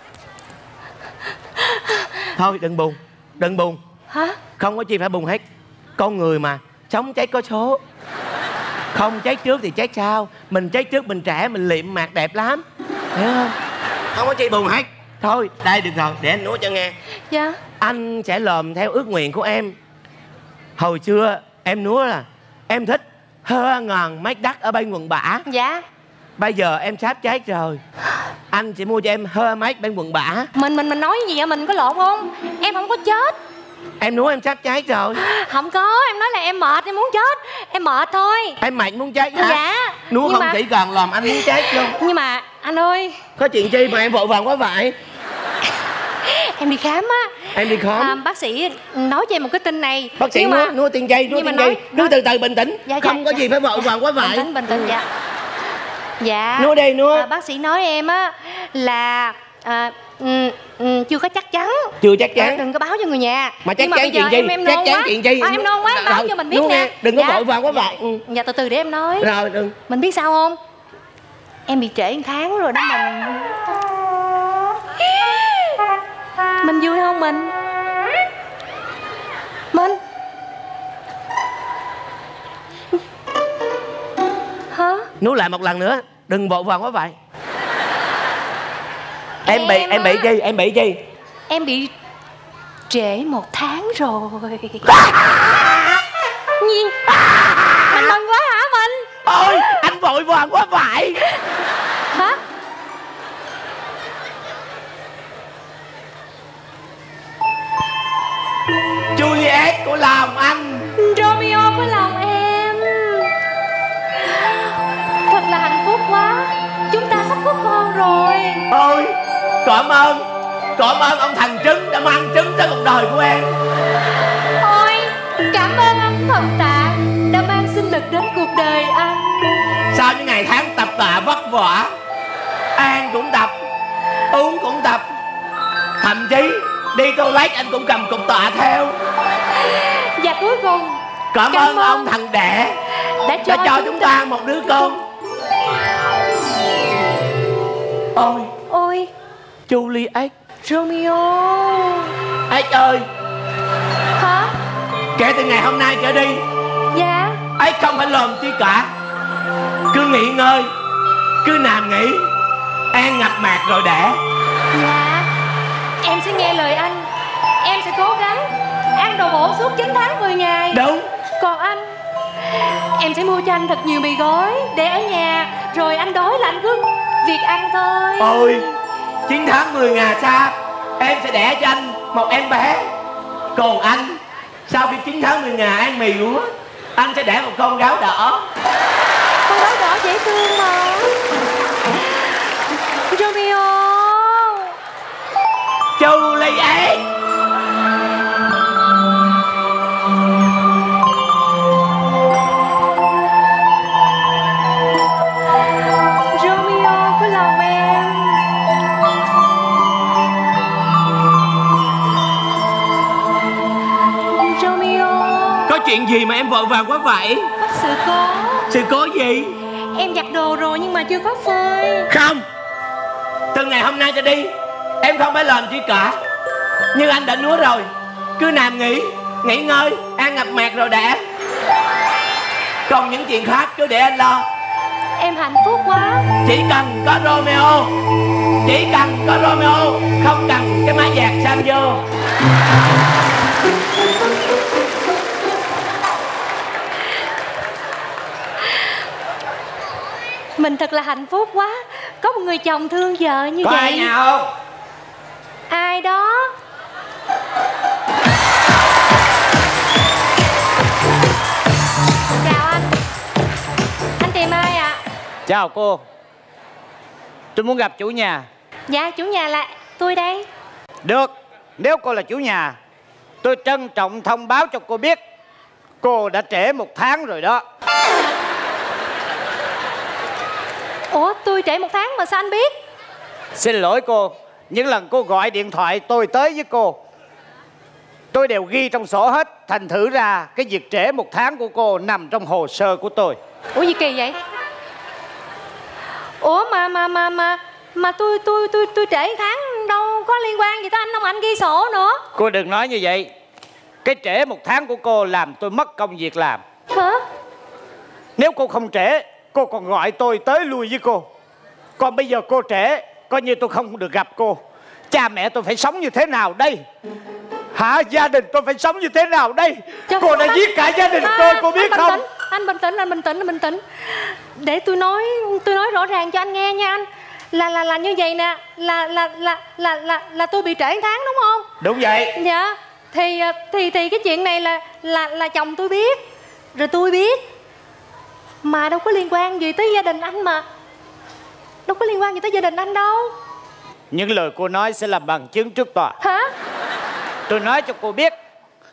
B: Thôi đừng buồn đừng buồn
E: hả?
B: Không có chi phải buồn hết. Con người mà sống chết có số. Không chết trước thì chết sau. Mình chết trước mình trẻ mình liệm mạc đẹp lắm. Hiểu không? Không có chi buồn hết. Thôi đây được rồi để anh nói cho nghe.
E: Dạ.
B: Anh sẽ làm theo ước nguyện của em. Hồi xưa em nói là em thích hơ ngàn mét đất ở bên quận bả
E: dạ.
B: Bây giờ em sắp chết rồi. Anh sẽ mua cho em hơ mét bên quận bả
E: mình mình mình nói gì vậy? Mình có lộn không? Em không có chết
B: em nói em sắp chết rồi.
E: Không có em nói là em mệt em muốn chết. Em mệt thôi.
B: Em mệt muốn chết hả?
E: Dạ. Nhưng
B: không
E: mà
B: chỉ cần làm anh muốn chết luôn.
E: Nhưng mà anh ơi.
B: Có chuyện chi mà em vội vàng quá vậy?
E: Em đi khám á.
B: Em đi khám.
E: À, bác sĩ nói cho em một cái tin này.
B: Bác sĩ
E: mà
B: Núa tiên dây, tiên
E: nói-
B: dây Núa từ từ bình tĩnh.
E: Dạ, dạ,
B: Không có
E: dạ.
B: gì phải vội vàng quá
E: bình
B: vậy.
E: tĩnh bình tĩnh dạ. Dạ.
B: Núa đi Núa
E: à, bác sĩ nói em á là à, ừ, ừ, chưa có chắc chắn.
B: Chưa chắc chắn.
E: Đừng có báo cho người nhà.
B: Mà chắc
E: Nhưng mà
B: chắn chuyện gì?
E: em, em
B: Chắc chắn
E: quá.
B: chuyện gì?
E: À, em nôn quá em báo
B: Rồi,
E: cho mình biết nè
B: Đừng có
E: Dạ.
B: vội vàng quá vậy ừ.
E: dạ từ từ để em nói.
B: Rồi đừng.
E: Mình biết sao không? Em bị trễ một tháng rồi đó mình. Mình vui không mình? Mình? Hả?
B: Núa lại một lần nữa. Đừng vội vàng quá vậy Em bị,
E: Em
B: em bị gì, em bị gì?
E: Em bị trễ một tháng rồi. Nhiên mình mừng quá hả mình?
B: Ôi, anh vội vàng quá vậy.
E: Hả?
B: Juliet của lòng anh.
E: Romeo của lòng em. Thật là hạnh phúc quá. Chúng ta sắp có con rồi.
B: Ôi, cảm ơn. Cảm ơn ông thần trứng đã mang trứng tới cuộc đời của em.
E: Ôi Cảm ơn ông thần tạ Đã mang sinh lực đến cuộc đời anh.
B: Sau những ngày tháng tập tạ vất võ An cũng tập Uống cũng tập. Thậm chí đi toilet anh cũng cầm cục tạ theo.
E: Và cuối cùng
B: Cảm,
E: Cảm
B: ơn
E: ơn.
B: ông thằng đẻ
E: Đã cho,
B: Đã cho chúng ta một đứa con. Ôi.
E: Ôi
B: Juliet.
E: Romeo.
B: Ếch ơi
E: Hả?
B: Kể từ ngày hôm nay trở đi.
E: Dạ.
B: Ấy không phải làm chi cả. Cứ nghỉ ngơi cứ nằm nghỉ an ngập mạc rồi đẻ.
E: Dạ. Em sẽ nghe lời anh. Em sẽ cố gắng Ăn đồ bổ suốt 9 tháng 10 ngày.
B: Đúng
E: Còn anh Em sẽ mua cho anh thật nhiều mì gói Để ở nhà Rồi anh đói là anh cứ Việc ăn thôi.
B: Ôi 9 tháng 10 ngày sau em sẽ đẻ cho anh một em bé. Còn anh sau khi 9 tháng 10 ngày ăn mì lúa anh sẽ đẻ một con gáo đỏ.
E: Con gái đỏ dễ thương mà. Romeo! Romeo em
B: vội vàng quá vậy.
E: Có sự cố.
B: Sự cố gì?
E: Em giặt đồ rồi nhưng mà chưa có phơi.
B: Không. Từ ngày hôm nay trở đi Em không phải làm chi cả. Như anh đã nói rồi Cứ nằm nghỉ Nghỉ ngơi Ăn ngập mạc rồi đã. Còn những chuyện khác cứ để anh lo.
E: Em hạnh phúc quá.
B: Chỉ cần có Romeo Chỉ cần có Romeo Không cần cái máy giặt Sam vô
E: Mình thật là hạnh phúc quá. Có một người chồng thương vợ như
C: có
E: vậy
C: ai nhà không
E: Ai đó? Chào anh. Anh tìm ai ạ?
C: Chào cô. Tôi muốn gặp chủ nhà.
E: Dạ chủ nhà là tôi đây.
C: Được. Nếu cô là chủ nhà tôi trân trọng thông báo cho cô biết cô đã trễ một tháng rồi đó
E: Ủa tôi trễ một tháng mà sao anh biết?
C: Xin lỗi cô những lần cô gọi điện thoại tôi tới với cô tôi đều ghi trong sổ hết thành thử ra cái việc trễ một tháng của cô nằm trong hồ sơ của tôi.
E: Ủa gì kỳ vậy? Ủa mà mà mà mà mà tôi tôi tôi tôi trễ tháng đâu có liên quan gì tới anh đâu mà anh ghi sổ nữa.
C: Cô đừng nói như vậy. Cái trễ một tháng của cô làm tôi mất công việc làm.
E: Hả?
C: Nếu cô không trễ cô còn gọi tôi tới lui với cô. Còn bây giờ cô trễ coi như tôi không được gặp cô. Cha mẹ tôi phải sống như thế nào đây? Hả gia đình tôi phải sống như thế nào đây?
E: Trời,
C: cô đã giết cả gia đình
E: à,
C: tôi cô biết
E: anh
C: không?
E: Tĩnh, anh bình tĩnh anh bình tĩnh anh bình tĩnh. Để tôi nói tôi nói rõ ràng cho anh nghe nha anh. Là là là như vậy nè là là là là là là tôi bị trễ tháng đúng không?
C: Đúng vậy.
E: Dạ thì ờ, thì thì cái chuyện này là là là chồng tôi biết rồi tôi biết mà đâu có liên quan gì tới gia đình anh mà. Đâu có liên quan gì tới gia đình anh đâu.
C: Những lời cô nói sẽ là bằng chứng trước tòa.
E: Hả?
C: Tôi nói cho cô biết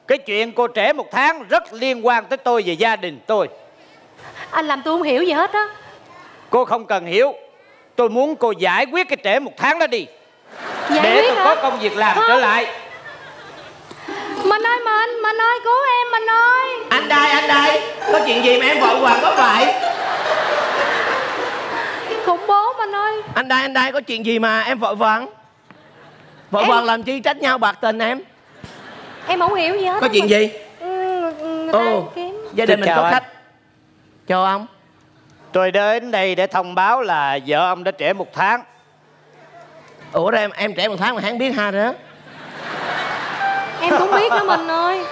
C: cái chuyện cô trễ một tháng rất liên quan tới tôi và gia đình tôi.
E: Anh làm tôi không hiểu gì hết á.
C: Cô không cần hiểu. Tôi muốn cô giải quyết cái trễ một tháng đó đi.
E: Giải
C: để tôi
E: hả?
C: có công việc làm
E: Không.
C: trở lại
E: mình ơi mình mình ơi cứu em mình ơi
B: Anh đây anh đây. Có chuyện gì mà em vội vàng quá vậy
E: khủng bố mình ơi
B: Anh đây anh đây có chuyện gì mà em vội vàng? Vội
E: Em-
B: vàng làm chi? Trách nhau bạc tình em.
E: Em không hiểu gì hết
B: Có chuyện gì?
E: Ừ, người ta
B: Ồ
E: kiếm.
B: Gia đình mình
C: chào
B: có
C: anh.
B: khách Cho ông.
C: Tôi đến đây để thông báo là vợ ông đã trễ một tháng.
B: Ủa rồi em em trẻ một tháng mà hắn biết ha đó
E: em cũng biết đó mình ơi.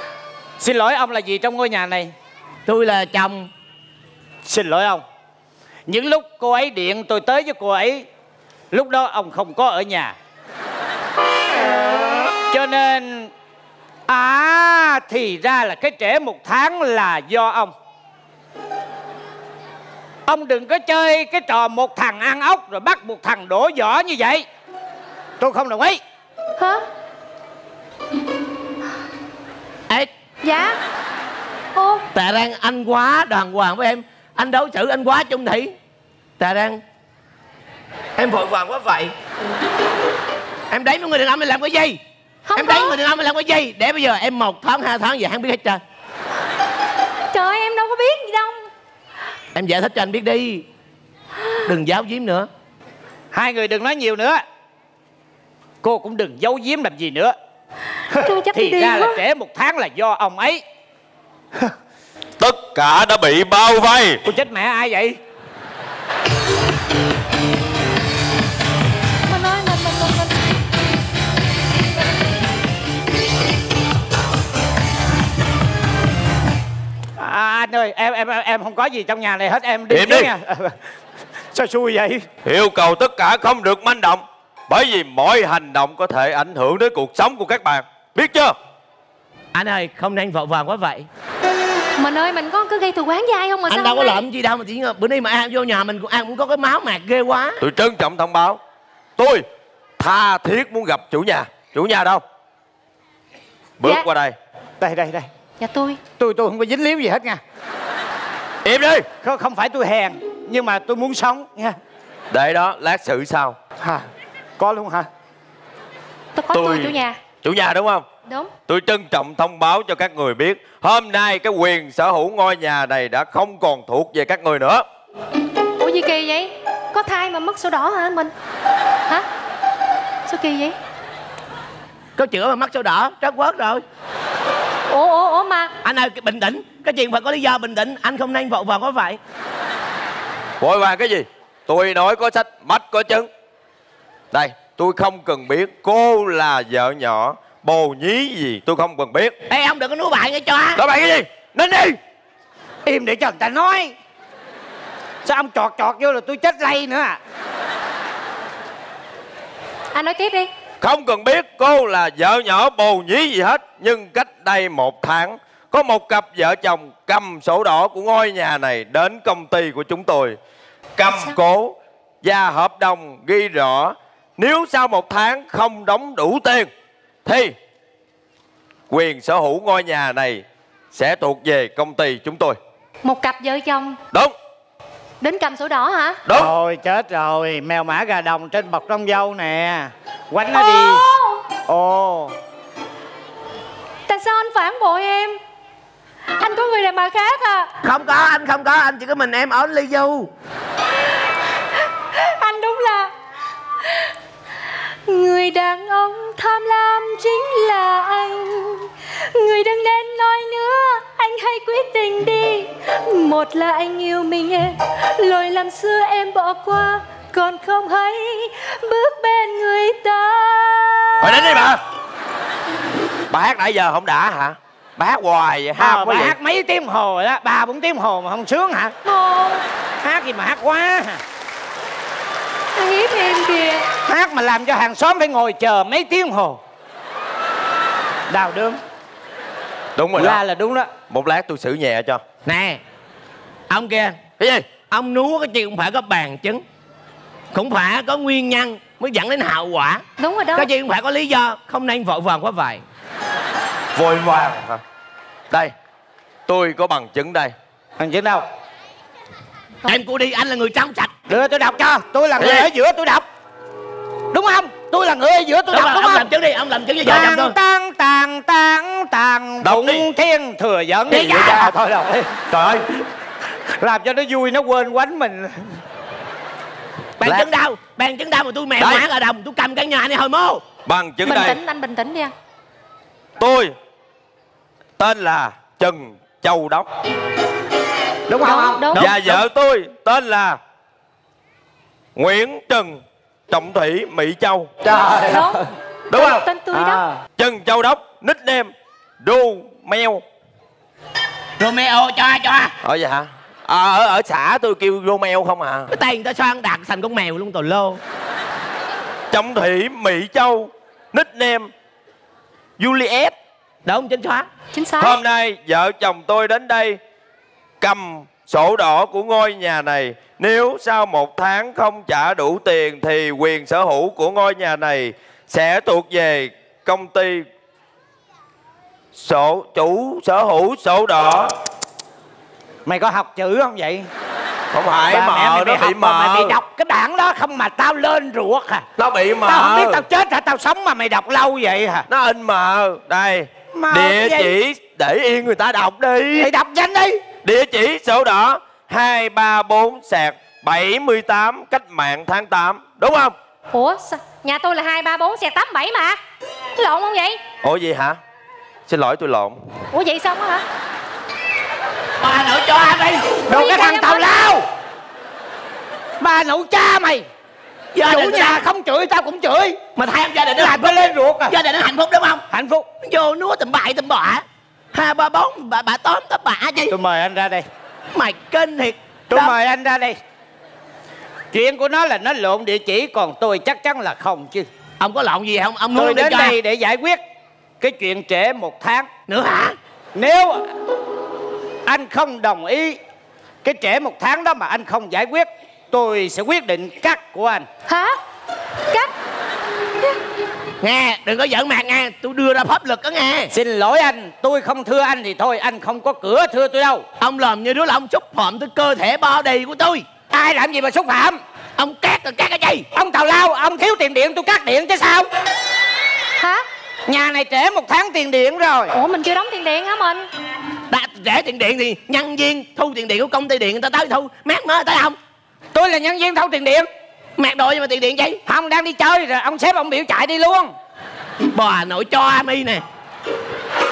C: Xin lỗi ông là gì trong ngôi nhà này?
B: Tôi là chồng.
C: Xin lỗi ông. Những lúc cô ấy điện tôi tới với cô ấy. Lúc đó ông không có ở nhà. Cho nên à thì ra là cái trễ một tháng là do ông. Ông đừng có chơi cái trò một thằng ăn ốc rồi bắt một thằng đổ vỏ như vậy. Tôi không đồng ý.
E: Hả dạ. Ô
B: Tà đang anh quá đàng hoàng với em. Anh đối xử anh quá chung thủy. Tà đang em vội vàng quá vậy. Em đánh với người đàn ông em làm cái gì?
E: Không
B: em
E: có.
B: đánh người đàn ông em làm cái gì? Để bây giờ em một tháng hai tháng gì hắn biết hết trơn.
E: Trời ơi, em đâu có biết gì đâu.
B: Em giải thích cho anh biết đi. Đừng giáo giếm nữa.
C: Hai người đừng nói nhiều nữa. Cô cũng đừng giấu giếm làm gì nữa
E: Trời chắc
C: thì
E: đi
C: ra là
E: quá.
C: trễ một tháng là do ông ấy.
D: Tất cả đã bị bao vây.
C: Cô chết mẹ ai vậy?
E: Mình ơi mình mình mình, mình.
C: à, anh ơi em em em không có gì trong nhà này hết em đi
D: đi.
C: nha. Sao xui vậy?
D: Yêu cầu tất cả không được manh động bởi vì mọi hành động có thể ảnh hưởng đến cuộc sống của các bạn. Biết chưa?
B: Anh ơi không nên vội vàng quá vậy.
E: Mình ơi mình có cứ gây thù quán với ai không mà
B: anh
E: sao
B: đâu có lộn gì đâu mà chỉ ngờ bữa nay mà ăn vô nhà mình cũng ăn cũng có cái máu mạc ghê quá.
D: Tôi trân trọng thông báo. Tôi tha thiết muốn gặp chủ nhà. Chủ nhà đâu? Bước
E: Dạ.
D: qua đây.
C: Đây đây đây.
E: Dạ tôi.
C: Tôi tôi không có dính líu gì hết nha.
D: Im đi.
C: Không, không phải tôi hèn nhưng mà tôi muốn sống nha.
D: Để đó lát xử sao
C: hả có luôn hả?
E: Tôi có tôi,
D: Tôi-
E: chủ nhà.
D: chủ nhà đúng không?
E: Đúng.
D: Tôi trân trọng thông báo cho các người biết hôm nay cái quyền sở hữu ngôi nhà này đã không còn thuộc về các người nữa.
E: Ủa gì kỳ vậy? Có thai mà mất sổ đỏ hả mình? Hả? Sao kỳ vậy?
B: Có chữa mà mắc sổ đỏ trớt quớt rồi.
E: Ủa ủa ủa mà.
B: Anh ơi bình tĩnh. Cái chuyện phải có lý do bình tĩnh. Anh không nên vội vàng quá vậy
D: vội vàng cái gì? Tôi nói có sách mắt có chứng đây tôi không cần biết cô là vợ nhỏ bồ nhí gì tôi không cần biết.
B: Ê ông đừng có nuôi bạn nghe cho.
D: Nói bạn cái gì? Nên đi.
C: Im để cho người ta nói. Sao ông chọt chọt vô là tôi chết lây nữa à?
E: Anh nói tiếp đi.
D: Không cần biết cô là vợ nhỏ bồ nhí gì hết Nhưng cách đây một tháng Có một cặp vợ chồng cầm sổ đỏ của ngôi nhà này Đến công ty của chúng tôi. Cầm
E: Sao?
D: cố Và hợp đồng ghi rõ Nếu sau một tháng không đóng đủ tiền Thì Quyền sở hữu ngôi nhà này Sẽ thuộc về công ty chúng tôi.
E: Một cặp vợ chồng.
D: Đúng.
E: Đến cầm sổ đỏ hả?
D: Đúng.
C: Thôi chết rồi. Mèo mã gà đồng trên bọc trong dâu nè. Quánh nó đi.
E: Ồ,
C: Ồ.
E: Tại sao anh phản bội em? Anh có người đàn bà khác à?
B: Không có anh không có. Anh chỉ có mình em ở ly du
E: anh đúng là người đàn ông tham lam chính là anh. Người đừng nên nói nữa anh hãy quyết định đi. Một là anh yêu mình em lỗi làm xưa em bỏ qua. Còn không hay bước bên người ta.
D: Rồi đến đi bà Bà hát nãy giờ không đã hả? Bà hát hoài vậy
C: à,
D: ham
C: bà
D: vậy.
C: hát mấy tiếng hồ rồi đó Ba bốn tiếng hồ mà không sướng hả?
E: Ồ,
C: Hát gì mà hát quá
E: anh hiếp em kìa.
C: Hát mà làm cho hàng xóm phải ngồi chờ mấy tiếng hồ. Đào đương.
D: Đúng rồi
C: La
D: đó.
C: là đúng đó.
D: Một lát tôi xử nhẹ cho.
B: Nè ông kia
D: Cái gì?
B: Ông nuốt cái chuyện cũng phải có bằng chứng. Cũng phải có nguyên nhân mới dẫn đến hậu quả.
E: Đúng rồi đó.
B: Cái chuyện cũng phải có lý do. Không nên vội vàng quá vậy
D: Vội vàng hả? Đây Tôi có bằng chứng đây.
C: Thằng chứng đâu
B: em cô đi anh là người trong sạch
C: Đưa tôi đọc cho Tôi là người
D: Ê.
C: ở giữa tôi đọc. Đúng không? Tôi là người ở giữa tôi
B: đúng
C: đọc
B: rồi
C: đúng
B: ông
C: không?
B: làm chứng đi ông làm chứng cho vợ chồng tôi.
C: Tàng tàng tàng tàng tàng
D: Đọc
C: Phụng
D: đi.
C: thiên thừa dẫn.
B: Đi ra.
C: À, Thôi đọc đi.
D: Trời ơi.
C: Làm cho nó vui nó quên quánh mình.
B: Bằng
D: Lát.
B: chứng đâu bằng chứng đâu mà tôi mèo mã ở đồng tôi cầm căn nhà này hồi mô.
D: Bằng chứng
E: bình
D: đây.
E: tĩnh anh bình tĩnh đi anh.
D: Tôi Tên là Trần Châu Đốc.
C: Đúng không? Không
E: đúng.
D: Và vợ tôi tên là Nguyễn Trần Trọng Thủy Mỹ Châu.
C: Trời
E: đúng.
D: Đúng không?
E: Tên tôi đó.
C: À.
D: Trần Châu Đốc Nickname Mèo
B: romeo cho cho.
D: Ở vậy hả? À, ở, ở xã tôi kêu Romeo không à.
B: Cái tay người ta xoan đạt thành con mèo luôn tồi lô.
D: Trọng Thủy Mỹ Châu Nickname Juliet
B: đúng chính xác.
E: Chính xác.
D: Hôm nay vợ chồng tôi đến đây cầm sổ đỏ của ngôi nhà này. Nếu sau một tháng không trả đủ tiền thì quyền sở hữu của ngôi nhà này sẽ thuộc về công ty sổ chủ sở hữu sổ đỏ.
C: Mày có học chữ không vậy?
D: Không phải
C: mẹ
D: mờ
C: mày
D: nó
C: bị mà mày
D: mờ.
C: bị đọc cái đoạn đó không mà tao lên ruột à
D: nó bị mờ
C: tao không biết tao chết hả? Tao sống mà mày đọc lâu vậy hả?
D: Nó in mờ. Đây
C: Mờ
D: địa chỉ để yên người ta đọc đi.
C: Mày đọc nhanh đi.
D: Địa chỉ sổ đỏ hai ba bốn sạc 78 cách mạng tháng 8 đúng không?
E: Ủa sao? Nhà tôi là 2, 3, 4, xe 8, 7 mà. Lộn không vậy?
D: ủa gì hả? Xin lỗi tôi lộn.
E: Ủa vậy xong á hả?
C: bà nội cho ai đây đồ cái thằng tào lao. Bà nội cha mày
B: Gia
C: chủ
B: đình
C: nhà
B: sao?
C: không chửi tao cũng chửi.
B: Mà không gia đình nó
C: làm
B: phúc.
C: lên ruột à.
B: Gia đình nó hạnh phúc đúng không?
C: Hạnh phúc.
B: Vô núa tầm bậy tầm bạ. Hai ba bốn bà bà tóm tóm bạ chi
C: tôi mời anh ra đây.
B: Mày kinh thiệt.
C: Tôi
B: Đó.
C: mời anh ra đây. Chuyện của nó là nó lộn địa chỉ còn tôi chắc chắn là không chứ.
B: Ông có lộn gì không ông
C: tôi đến đây để giải quyết cái chuyện trễ một tháng.
B: Nữa hả?
C: Nếu anh không đồng ý cái trễ một tháng đó mà anh không giải quyết tôi sẽ quyết định cắt của anh.
E: Hả? Cắt?
B: Nghe đừng có giỡn mặt nghe. Tôi đưa ra pháp luật đó nghe.
C: Xin lỗi anh tôi không thưa anh thì thôi anh không có cửa thưa tôi đâu.
B: Ông làm như đứa là ông xúc phạm tới cơ thể body của tôi.
C: Ai làm gì mà xúc phạm?
B: Ông cắt rồi cắt cái gì?
C: Ông tào lao ông thiếu tiền điện tôi cắt điện chứ sao?
E: Hả?
C: nhà này trễ một tháng tiền điện rồi.
E: Ủa mình chưa đóng tiền điện hả mình?
B: đã rẻ tiền điện thì nhân viên thu tiền điện của công ty điện người ta tới thu. Mát mới tới không
C: tôi là nhân viên thâu tiền điện
B: đồ nhưng mà tiền điện chi
C: ông đang đi chơi rồi ông sếp ông biểu chạy đi luôn
B: bà nội cho ami nè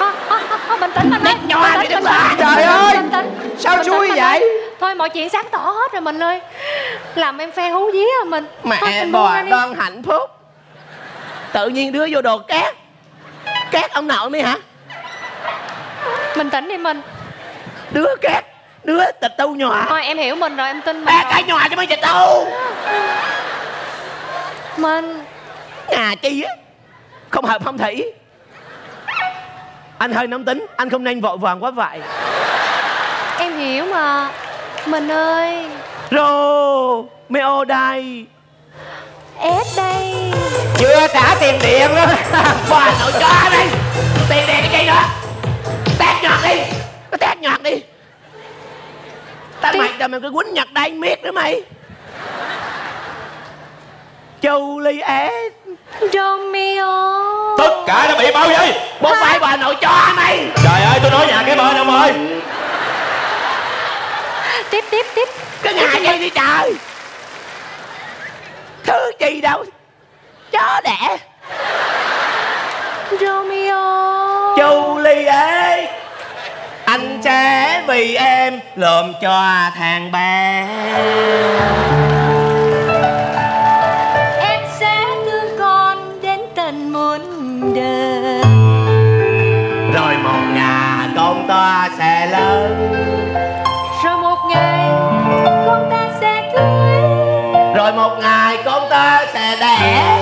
E: À, à, à, bình tĩnh mình ơi
B: Cho đứng lại.
C: Trời ơi!
E: bình tĩnh.
C: Sao
E: Bình
C: xui
E: mình
C: vậy?
E: Thôi mọi chuyện sáng tỏ hết rồi mình ơi Làm em phe hú vía à mình Thôi,
B: mẹ
E: mình ra
B: bà
E: đi.
B: đoan hạnh phúc tự nhiên đưa vô đồ cát cát ông nội mi hả
E: Bình tĩnh đi mình
B: đứa cát đứa tịch tu nhòa.
E: Thôi em hiểu mình rồi em tin mình
B: à, cái nhòa cho mấy tịch tu
E: Mình.
B: Nhà chi á? Không hợp phong thủy anh hơi nóng tính anh không nên vội vàng quá vậy.
E: Em hiểu mà. Mình ơi.
B: Rô mê ô đây.
E: S đây.
C: Chưa trả tiền điện đó
B: bà nội cho đây tiền đèn cái gì nữa. Tét nhọt đi. Nó tét nhọt đi tao mày tao mày cứ quýnh nhật đây miết nữa mày. Juliet
E: Romeo.
D: Tất cả đã bị bao vây.
B: Bố phải bà nội cho mày.
D: Trời ơi tôi nói nhà cái bên ông ơi.
E: Tiếp tiếp tiếp.
B: Cái nhà gì đi trời? Thứ gì đâu? Chó đẻ.
E: Romeo.
B: Juliet Anh sẽ vì em lượm cho thằng bé.
E: Em sẽ thương con đến tận muôn đời.
B: Rồi một nhà con to sẽ lớn.
E: Rồi một ngày con ta sẽ cưới.
B: Rồi một ngày con ta sẽ đẻ.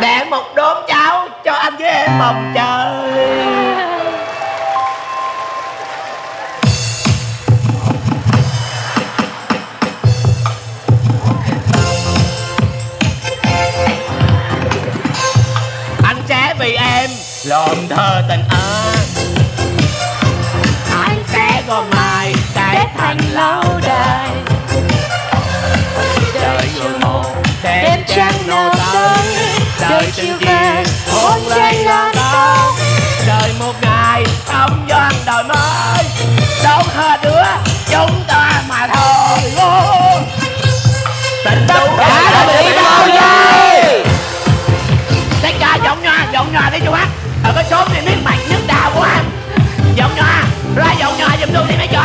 B: Đẻ một đốm cháu cho anh với em mong chơi lộn thơ tình ơi Anh sẽ gom mai cái thành lâu đời. Đời? Người một đêm trăng nô tới Đời tình kia hôn lên lan sớm cái miếng này nước mạch nước đào quá Giọng nhòa, ra giọng nhòa giùm tôi đi mấy
C: chỗ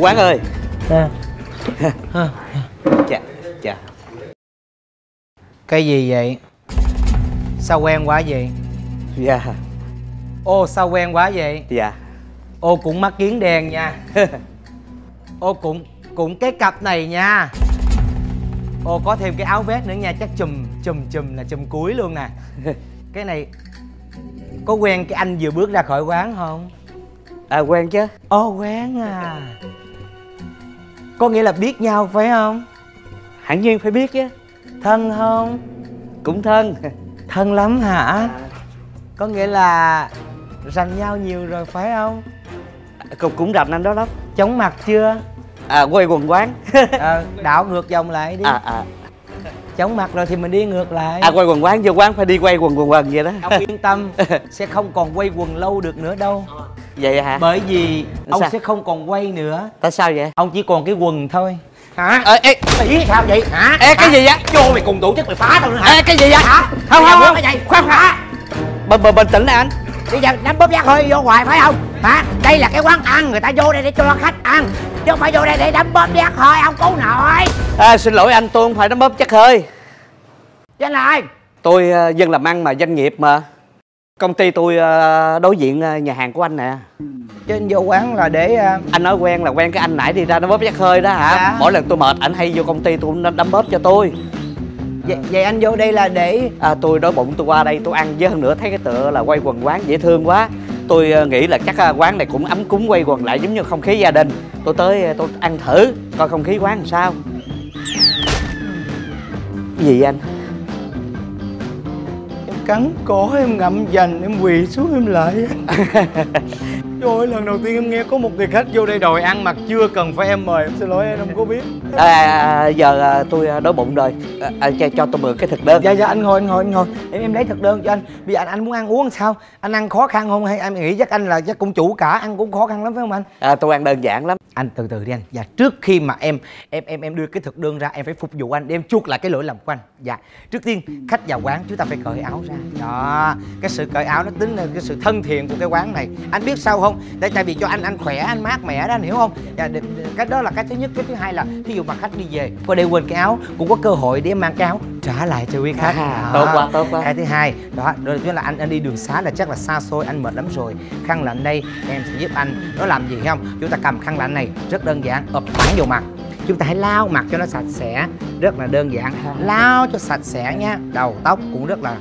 C: quán ơi. Chà chà.
F: Cái gì vậy? Sao quen quá vậy?
C: dạ.
F: Ô sao quen quá vậy?
G: Dạ.
F: Ô cũng mắt kiến đen nha. Ô cũng cũng cái cặp này nha. Ô có thêm cái áo vest nữa nha chắc chùm chùm chùm là chùm cuối luôn nè. Cái này có quen cái anh vừa bước ra khỏi quán không?
G: À quen chứ.
F: Ô quen à có nghĩa là biết nhau phải không?
G: Hẳn nhiên phải biết chứ.
F: Thân không?
G: Cũng thân.
F: Thân lắm hả? Có nghĩa là rành nhau nhiều rồi phải không?
G: Cũng cũng rành anh đó lắm.
F: Chóng mặt chưa?
G: À quay quần quán.
F: Ờ đảo ngược vòng lại đi.
G: À à.
F: Chóng mặt rồi thì mình đi ngược lại.
G: À quay quần quán vô quán phải đi quay quần quần quần vậy đó.
F: Ông yên tâm sẽ không còn quay quần lâu được nữa đâu
G: vậy hả?
F: Bởi vì ông
G: Sao?
F: sẽ không còn quay nữa.
G: Tại sao vậy?
F: Ông chỉ còn cái quần thôi. Hả?
G: Ê ê.
F: Ý sao vậy? Hả?
G: Ê cái gì vậy?
F: Vô mày cùng tổ chức mày phá tao nữa hả?
G: Ê cái gì vậy?
F: Hả?
G: Không không không.
F: cái gì? Khoan hả?
G: Bình bình bình tĩnh lại anh.
F: Bây giờ đám bóp giác hơi vô hoài phải không? Hả? Đây là cái quán ăn người ta vô đây để cho khách ăn. Chứ không phải vô đây để đấm bóp giác hơi ông cứu nổi
G: à, xin lỗi anh tôi không phải đấm bóp chắc hơi.
F: Chứ anh là ai?
G: Tôi ờ, dân làm ăn mà doanh nghiệp mà công ty tôi ờ, đối diện ờ, nhà hàng của anh nè.
F: Chứ anh vô quán là để à,
G: anh nói quen là quen cái anh nãy đi ra đấm bóp chắc hơi đó hả?
F: Dạ.
G: mỗi lần tôi mệt anh hay vô công ty tôi đấm đấm bóp cho tôi.
F: Vậy, vậy anh vô đây là để
G: à, tôi đói bụng tôi qua đây tôi ăn với hơn nữa thấy cái tựa là quay quần quán dễ thương quá. Tôi ờ, nghĩ là chắc ờ, quán này cũng ấm cúng quay quần lại giống như không khí gia đình. Tôi tới ờ, tôi ăn thử coi không khí quán làm sao. Cái gì vậy anh
F: cắn cổ em ngậm dành em quỳ xuống em lại. Trời ơi, lần đầu tiên em nghe có một người khách vô đây đòi ăn mà chưa cần phải em mời. Em xin lỗi em không có biết.
G: À, giờ ờ, tôi đói bụng rồi. À, à, cho, cho tôi mượn cái thực đơn.
F: Dạ dạ anh ngồi anh ngồi anh ngồi. Em em lấy thực đơn cho anh. Bây giờ anh, anh muốn ăn uống sao? Anh ăn khó khăn không? Hay em nghĩ chắc anh là chắc cũng chủ cả Ăn cũng khó khăn lắm phải không anh?
G: À, tôi ăn đơn giản lắm.
F: Anh từ từ đi anh. Dạ trước khi mà em em em em đưa cái thực đơn ra em phải phục vụ anh. Để em chuộc lại cái lỗi lầm của anh. Dạ trước tiên khách vào quán chúng ta phải cởi áo ra. Đó cái sự cởi áo nó tính là cái sự thân thiện của cái quán này. Anh biết sao không để tại vì cho anh anh khỏe anh mát mẻ đó anh hiểu không? Dạ, để- để- cái đó là cái thứ nhất. Cái thứ hai là ví dụ mà khách đi về có để quên cái áo cũng có cơ hội để mang cái áo trả lại cho quý khách.
G: À,
F: Đó.
G: tốt quá, tốt quá.
F: cái thứ hai đó tức là anh anh đi đường xá là chắc là xa xôi anh mệt lắm rồi. Khăn lạnh đây em sẽ giúp anh. Nó làm gì không? Chúng ta cầm khăn lạnh này rất đơn giản ập thẳng vào mặt. Chúng ta hãy lau mặt cho nó sạch sẽ rất là đơn giản. Lau cho sạch sẽ nha. Đầu tóc cũng rất là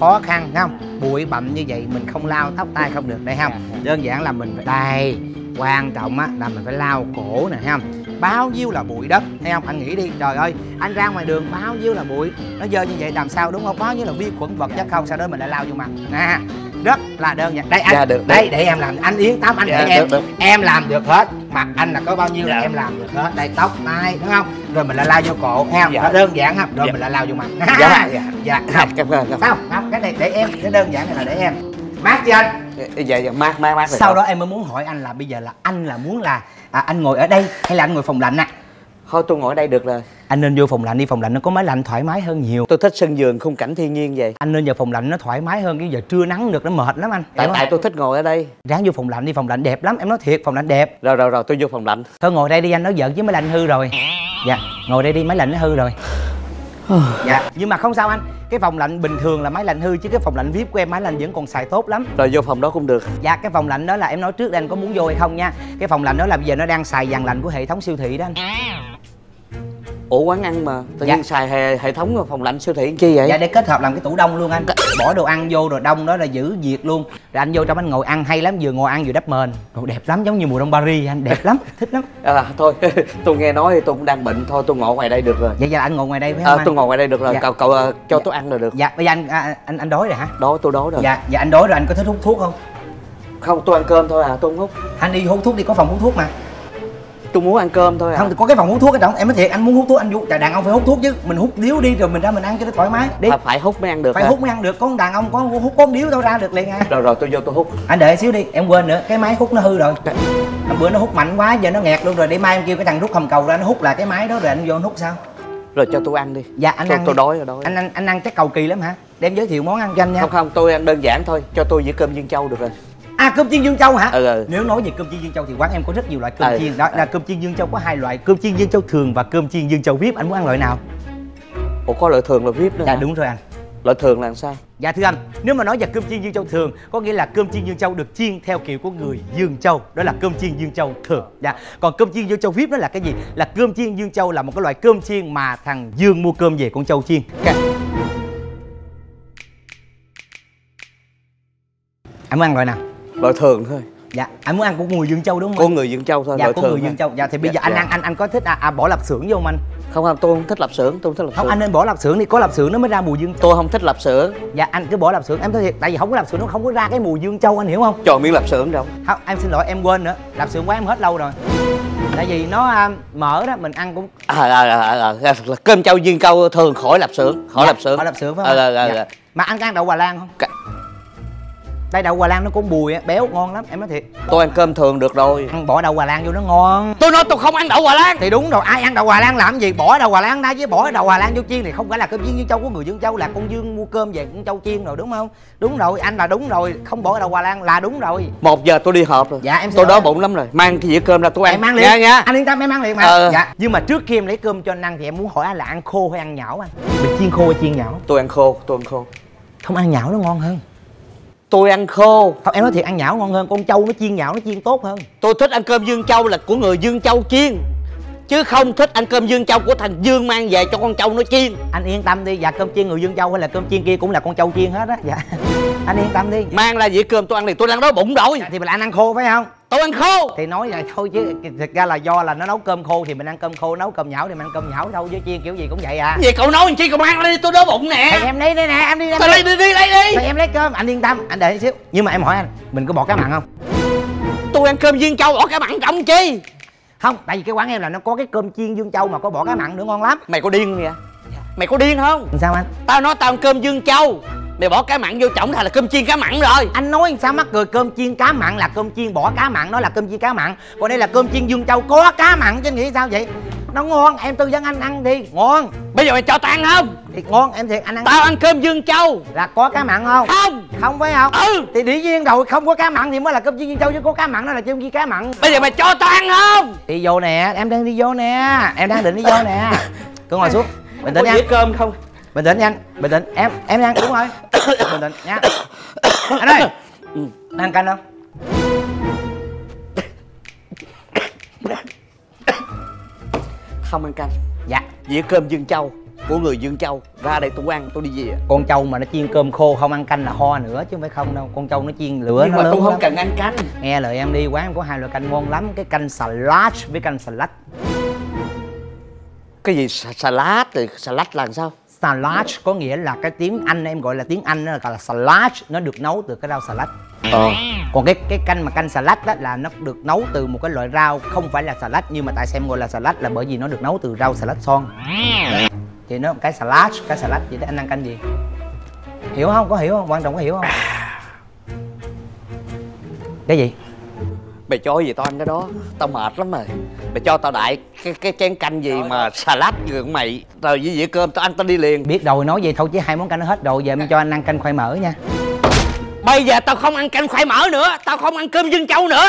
F: khó khăn không? Bụi bặm như vậy mình không lau tóc tai không được đây không? Đơn giản là mình phải đây quan trọng á là mình phải lau cổ nè không? Bao nhiêu là bụi đất thấy không? Anh nghĩ đi trời ơi anh ra ngoài đường bao nhiêu là bụi? Nó dơ như vậy làm sao đúng không? Bao nhiêu là vi khuẩn vật chất không? Sau đó mình lại lau vô mặt. Nè rất là đơn giản. Đây anh
G: Dạ, được,
F: đây để em làm anh yên tâm anh
G: Dạ,
F: để em
G: được, được.
F: em làm được hết. Mặt anh là có bao nhiêu là
G: Dạ.
F: em làm được hết. Đây tóc tai đúng không? Rồi mình lại lau vô cổ thấy không
G: Dạ.
F: Nó đơn giản không rồi
G: Dạ.
F: mình lại lau vô mặt.
G: Dạ, dạ.
F: dạ
G: cảm ơn cảm ơn.
F: Sao không? Cái này để em cái đơn giản này là để em. Mát cho anh?
G: Dạ dạ mát mát mát rồi.
F: Sau đó em mới muốn hỏi anh là bây giờ là anh là muốn là à, anh ngồi ở đây hay là anh ngồi phòng lạnh ạ
G: thôi tôi ngồi ở đây được rồi.
F: Anh nên vô phòng lạnh đi phòng lạnh nó có máy lạnh thoải mái hơn nhiều.
G: Tôi thích sân vườn khung cảnh thiên nhiên vậy.
F: Anh nên vào phòng lạnh nó thoải mái hơn cái giờ trưa nắng được nó mệt lắm anh.
G: Tại tại tôi thích ngồi ở đây.
F: Ráng vô phòng lạnh đi phòng lạnh đẹp lắm em nói thiệt phòng lạnh đẹp.
G: Rồi rồi rồi tôi vô phòng lạnh.
F: Thôi ngồi đây đi anh nói giỡn chứ máy lạnh hư rồi. Dạ ngồi đây đi máy lạnh nó hư rồi dạ. Nhưng mà không sao anh cái phòng lạnh bình thường là máy lạnh hư chứ cái phòng lạnh vip của em máy lạnh vẫn còn xài tốt lắm.
G: Rồi vô phòng đó cũng được.
F: Dạ cái phòng lạnh đó là em nói trước đây anh có muốn vô hay không nha. Cái phòng lạnh đó là bây giờ nó đang xài dàn lạnh của hệ thống siêu thị đó anh
G: ủa quán ăn mà tự
F: Dạ.
G: nhiên xài hệ, hệ thống phòng lạnh siêu thị chi vậy?
F: Dạ để kết hợp làm cái tủ đông luôn anh. Bỏ đồ ăn vô rồi đông đó là giữ nhiệt luôn. Rồi anh vô trong anh ngồi ăn hay lắm vừa ngồi ăn vừa đắp mền. Ồ, đẹp lắm giống như mùa đông paris anh đẹp lắm thích lắm.
G: À, thôi tôi nghe nói tôi cũng đang bệnh thôi tôi ngồi ngoài đây được rồi.
F: Vậy giờ anh ngồi ngoài đây phải không
G: à, tôi ngồi ngoài đây được rồi
F: Dạ.
G: cậu cậu ờ, cho
F: Dạ.
G: tôi ăn là được.
F: Dạ bây giờ anh à, anh anh đói rồi hả?
G: Đó tôi đói rồi.
F: Dạ dạ anh đói rồi anh có thích hút thuốc không?
G: Không tôi ăn cơm thôi à tôi không hút.
F: Anh đi hút thuốc đi có phòng hút thuốc mà
G: tôi muốn ăn cơm thôi à.
F: Không thì có cái phòng hút thuốc ở trong em nói thiệt anh muốn hút thuốc anh vô Trời, đàn ông phải hút thuốc chứ. Mình hút điếu đi rồi mình ra mình ăn cho nó thoải mái. Đi.
G: À, phải hút mới ăn được
F: phải
G: hả?
F: hút mới ăn được. Có con đàn ông có hút có con điếu đâu ra được liền à.
G: Rồi rồi tôi vô tôi hút.
F: Anh đợi xíu đi em quên nữa. Cái máy hút nó hư rồi. Hôm bữa nó hút mạnh quá giờ nó nghẹt luôn rồi. Để mai em kêu cái thằng rút hầm cầu ra nó hút lại cái máy đó rồi anh vô anh hút sao?
G: Rồi cho tôi ăn đi.
F: Dạ anh
G: tôi,
F: ăn
G: tôi
F: đi.
G: đói rồi đói.
F: Anh ăn anh ăn chắc cầu kỳ lắm hả? Đem giới thiệu món ăn cho anh nha.
G: Không không tôi ăn đơn giản thôi. Cho tôi với cơm viên châu được rồi
F: à cơm chiên dương châu hả
G: Ừ, ừ.
F: nếu nói về cơm chiên dương châu thì quán em có rất nhiều loại cơm
G: Ừ.
F: chiên đó là cơm chiên dương châu có hai loại cơm chiên dương châu thường và cơm chiên dương châu vip anh muốn ăn loại nào
G: ủa có loại thường là vip nữa
F: dạ
G: hả?
F: đúng rồi anh
G: loại thường là làm sao
F: Dạ thưa anh, nếu mà nói về cơm chiên Dương Châu thường Có nghĩa là cơm chiên Dương Châu được chiên theo kiểu của người Dương Châu Đó là cơm chiên Dương Châu thường Dạ Còn cơm chiên Dương Châu VIP đó là cái gì? Là cơm chiên Dương Châu là một cái loại cơm chiên mà thằng Dương mua cơm về con Châu chiên Ok Anh muốn ăn loại nào?
G: Loại thường thôi
F: Dạ, anh muốn ăn của người Dương Châu đúng không? anh?
G: người dương châu thôi
F: Dạ, của người
G: thôi.
F: Dương Châu Dạ, thì bây
G: Dạ,
F: giờ anh
G: dạ.
F: ăn anh anh có thích à, à, bỏ lạp xưởng vô không anh?
G: không không tôi không thích lạp xưởng tôi không thích lạp
F: Không,
G: xưởng
F: anh nên bỏ lạp xưởng đi, có lạp xưởng nó mới ra mùi Dương
G: tôi không thích lạp xưởng
F: Dạ, anh cứ bỏ lạp xưởng, em nói thiệt Tại vì không có lạp xưởng nó không có ra cái mùi Dương Châu anh hiểu không?
G: chọn miếng lạp xưởng đâu
F: Không, em xin lỗi em quên nữa Lạp xưởng quán em hết lâu rồi Tại vì nó à, mỡ đó mình ăn cũng
G: à, à, à, à, à, là cơm châu dương châu thường khỏi lạp xưởng khỏi
F: Dạ,
G: lạp xưởng
F: khỏi lạp xưởng phải
G: à,
F: không?
G: à, à,
F: Dạ.
G: à.
F: Mà ăn có ăn đậu Hòa Lan không? Đây đậu Hòa Lan nó cũng bùi á, béo ngon lắm em nói thiệt.
G: Tôi ăn cơm thường được rồi.
F: Ăn bỏ đậu Hòa Lan vô nó ngon.
G: Tôi nói tôi không ăn đậu hòa lan.
F: Thì đúng rồi, ai ăn đậu Hòa Lan làm gì? Bỏ đậu Hòa Lan ra với bỏ đậu Hòa Lan vô chiên thì không phải là cơm chiên Dương Châu của người Dương Châu Là con Dương mua cơm về con Châu chiên rồi đúng không? Đúng rồi, anh là đúng rồi, không bỏ đậu Hòa Lan là đúng rồi.
G: Một giờ tôi đi họp rồi.
F: Dạ, em
G: tôi đói bụng lắm rồi. Mang cái dĩa cơm ra tôi ăn.
F: Em ăn liền.
G: Nha nha.
F: Anh yên tâm em ăn liền mà.
G: Ờ.
F: Dạ. Nhưng mà trước khi em lấy cơm cho anh ăn thì em muốn hỏi anh là ăn khô hay ăn nhão anh? Mình chiên khô hay chiên nhão?
G: tôi ăn khô tôi ăn khô.
F: Không ăn nhão nó ngon hơn
G: tôi ăn khô.
F: Không em nói thiệt ăn nhão ngon hơn Con trâu nó chiên nhão nó chiên tốt hơn.
G: Tôi thích ăn cơm dương châu là của người dương châu chiên. Chứ không thích ăn cơm dương châu của thằng dương mang về cho con trâu nó chiên.
F: Anh yên tâm đi Dạ cơm chiên người Dương Châu hay là cơm chiên kia cũng là con trâu chiên hết á. Dạ. Anh yên tâm đi.
G: Mang ra dĩa cơm tôi ăn thì tôi đang đói bụng rồi.
F: Dạ, Thì mình ăn ăn khô phải không?
G: Tôi ăn khô.
F: Thì nói vậy thôi chứ Thực ra là do là nó nấu cơm khô thì mình ăn cơm khô Nấu cơm nhão thì mình ăn cơm nhão thôi Chứ chiên kiểu gì cũng vậy à.
G: Vậy cậu nói làm chi cậu ra đi tôi đói bụng
F: Thì
G: nè
F: em lấy đây nè em đi em
G: lấy đi đi lấy đi.
F: Thì em lấy cơm anh yên tâm Anh đợi xíu. Nhưng mà em hỏi anh Mình có bỏ cá mặn không?
G: tôi ăn cơm dương châu bỏ cái mặn trọng chi?
F: Không Tại vì cái quán em là nó có cái cơm chiên Dương Châu Mà có bỏ cá mặn nữa ngon lắm.
G: Mày có điên không vậy? Mày có điên không?
F: Sao anh?
G: tao nói tao ăn cơm dương châu mày bỏ cái mặn vô trọng thành là cơm chiên cá mặn rồi.
F: Anh nói sao mắc cười cơm chiên cá mặn là cơm chiên bỏ cá mặn Nó là cơm chiên cá mặn. Còn đây là cơm chiên Dương Châu có cá mặn chứ nghĩ sao vậy? Nó ngon em tư vấn anh ăn đi Ngon.
G: Bây giờ mày cho tao ăn không?
F: Thì ngon em thiệt anh ăn
G: tao ăn cơm dương châu.
F: Là có cá mặn không?
G: Không.
F: Không phải không?
G: Ừ.
F: Thì dĩ nhiên rồi không có cá mặn thì mới là cơm chiên Dương Châu chứ có cá mặn nó là cơm chiên cá mặn.
G: Bây giờ mày cho tao ăn không?
F: Đi vô nè em đang đi vô nè Em đang định đi vô nè. Cứ ngồi xuống Bình tĩnh
G: dĩa cơm không
F: Bình tĩnh nha anh Bình tĩnh. Em em đang đúng rồi. Bình tĩnh nha. Anh ơi Ăn canh không?
G: Không ăn canh.
F: Dạ.
G: Dĩa cơm dương châu. Của người dương châu. Ra đây tôi ăn tôi đi về.
F: Con trâu mà nó chiên cơm khô không ăn canh là ho nữa chứ không phải không đâu. Con trâu nó chiên lửa
G: nhưng
F: nó
G: mà tôi không
F: lắm.
G: cần ăn canh.
F: Nghe lời em đi quán có hai loại canh ngon lắm. Cái canh salad với canh salad.
G: Cái gì? Sa- salad thì salad là làm sao
F: salad có nghĩa là cái tiếng anh em gọi là tiếng anh nó là salad nó được nấu từ cái rau salad.
G: Ờ.
F: Còn cái cái canh mà canh salad đó là nó được nấu từ một cái loại rau không phải là salad nhưng mà tại sao em gọi là salad là bởi vì nó được nấu từ rau salad son. Thì nó cái salad cái salad vậy đó anh ăn canh gì? Hiểu không? Có hiểu không? Quan trọng có hiểu không? Cái gì
G: mày cho gì tao ăn cái đó? Tao mệt lắm rồi mày cho tao đại cái cái chén canh gì mà salad của mày. Rồi với dĩa cơm tao ăn tao đi liền.
F: Biết rồi nói vậy thôi chứ hai món canh nó hết rồi. Giờ em cho anh ăn canh khoai mỡ nha.
G: Bây giờ tao không ăn canh khoai mỡ nữa. Tao không ăn cơm dương châu nữa.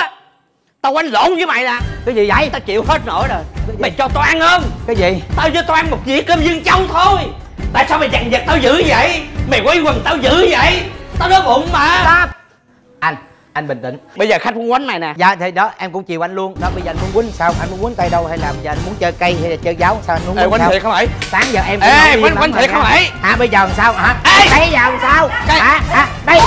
G: Tao quanh lộn với mày nè.
F: Cái gì vậy?
G: Tao chịu hết nổi rồi. Mày cho tao ăn không?
F: Cái gì?
G: Tao cho tao ăn một dĩa cơm dương châu thôi. Tại sao mày dằn vặt tao dữ vậy? Mày quay quần tao dữ vậy? Tao đói bụng mà.
F: Stop. anh anh bình tĩnh.
G: Bây giờ khách muốn quánh mày nè.
F: Dạ thì đó em cũng chiều anh luôn. Đó bây giờ anh muốn quýnh sao? Anh muốn quýnh tay đâu hay là giờ anh muốn chơi cây hay là chơi giáo? Sao anh muốn quýnh
G: quánh thiệt không vậy
F: sáng giờ em
G: Ê, quýnh
F: rồi
G: thiệt không vậy?
F: hả bây giờ làm sao hả?
G: Ê!
F: bây giờ làm sao?
G: Cây!
F: hả? Hả? Đây.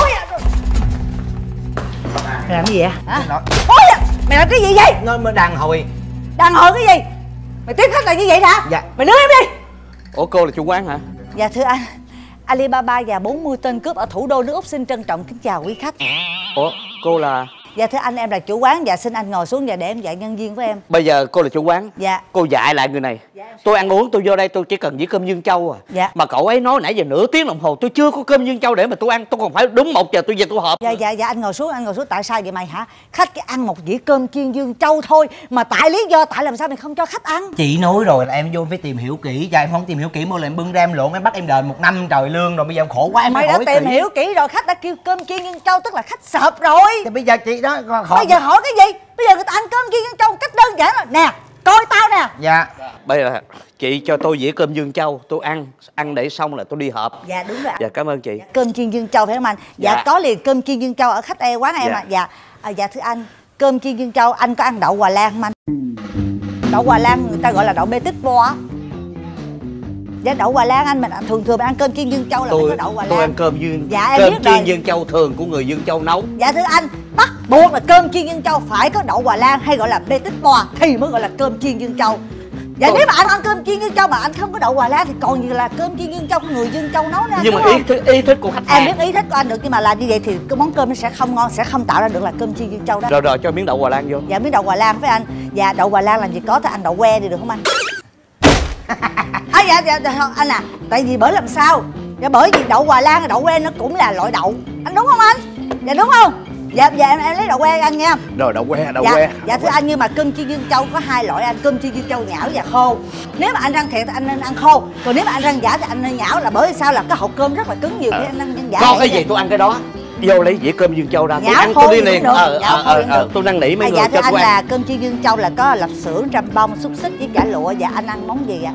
H: Mày làm cái gì vậy? Hả? Ôi, mày làm cái gì vậy?
F: nó mới đàn hồi.
H: Đàn hồi cái gì? Mày tiếp khách là như vậy hả?
F: Dạ.
H: Mày đưa em đi.
G: Ủa cô là chủ quán hả?
H: Dạ thưa anh. Alibaba và 40 tên cướp ở thủ đô nước Úc xin trân trọng kính chào quý khách.
G: Ủa cô là
H: Dạ thưa anh em là chủ quán. Dạ xin anh ngồi xuống và để em dạy nhân viên với em.
G: Bây giờ cô là chủ quán.
H: Dạ.
G: Cô dạy lại người này.
H: Dạ,
G: tôi ăn uống tôi vô đây tôi chỉ cần dĩa cơm dương châu à.
H: Dạ.
G: mà cậu ấy nói nãy giờ nửa tiếng đồng hồ tôi chưa có cơm dương châu để mà tôi ăn. Tôi còn phải đúng một giờ tôi về tôi họp.
H: Dạ dạ dạ anh ngồi xuống anh ngồi xuống. Tại sao vậy mày hả? Khách chỉ ăn một dĩa cơm chiên dương châu thôi. Mà tại lý do tại làm sao mày không cho khách ăn?
F: Chị nói rồi là em vô phải tìm hiểu kỹ. Giờ em không tìm hiểu kỹ mua là em bưng ra em lộn. Em bắt em đền một năm trời lương rồi. Bây giờ em khổ quá em
H: Mày đã tìm
F: kỹ.
H: hiểu kỹ rồi. Khách đã kêu cơm chiên dương châu tức là khách sợp rồi.
F: Thì bây giờ chị đó hỏi
H: Bây giờ hỏi cái gì? Bây giờ người ta ăn cơm chiên dương châu cách đơn giản là Nè coi tao nè.
F: Dạ.
G: Bây giờ chị cho tôi dĩa cơm dương châu tôi ăn ăn để xong là tôi đi họp.
H: Dạ đúng rồi
G: dạ cảm ơn chị.
H: Cơm chiên dương châu phải không anh? Dạ,
G: Dạ.
H: có liền cơm chiên dương châu ở khách e quán em
G: Dạ.
H: ạ. Dạ. À, dạ thưa anh cơm chiên dương châu anh có ăn đậu hòa lan không anh? Đậu hòa lan người ta gọi là đậu bê tích bo á dạ đậu hòa lan anh mình thường thường mình ăn cơm chiên dương châu là
G: tôi
H: có đậu hòa
G: tôi ăn
H: lan
G: cơm dương
H: Dạ, em
G: cơm
H: biết
G: chiên
H: rồi.
G: dương châu thường của người dương châu nấu.
H: Dạ thưa anh bắt buộc là cơm chiên dương châu phải có đậu hòa lan hay gọi là bê tích bo thì mới gọi là cơm chiên dương châu. Dạ
G: Tôi-
H: nếu mà anh ăn cơm chiên dương châu mà anh không có đậu hòa lan thì còn gì là cơm chiên dương châu của người dương châu nấu nữa anh
G: nhưng mà ý
H: không?
G: thức ý thức của khách
H: em
G: hàng.
H: biết ý thích của anh được nhưng mà làm như vậy thì cái món cơm nó sẽ không ngon sẽ không tạo ra được là cơm chiên dương châu đó.
G: Rồi rồi cho miếng đậu hòa lan vô.
H: Dạ miếng đậu hòa lan với anh. Dạ đậu hòa lan làm gì có thì ăn đậu que đi được không anh à dạ dạ, dạ không, anh à tại vì bởi làm sao? Dạ bởi vì đậu hòa lan đậu que nó cũng là loại đậu. Anh đúng không anh? Dạ đúng không? Dạ dạ em, em lấy đậu que ăn nha.
G: Rồi đậu que đậu
H: dạ,
G: que.
H: dạ thưa anh nhưng mà cơm chiên dương châu có hai loại anh cơm chiên dương châu nhão và khô. Nếu mà anh răng thiệt thì anh nên ăn khô. Còn nếu mà anh răng giả thì anh nên nhão là bởi vì sao? Là cái hộp cơm rất là cứng nhiều khi anh ăn giả
G: có cái gì tôi ăn cái đó vô lấy dĩa cơm dương châu ra tôi
H: Nhão
G: ăn tôi đi liền. ờ
H: nhão
G: ờ ờ ờ, tôi năn nỉ mấy
H: à,
G: người
H: dạ
G: cho
H: anh
G: tôi
H: là cơm chiên dương châu là có lạp xưởng trăm bông xúc xích với chả lụa dạ anh ăn món gì ạ?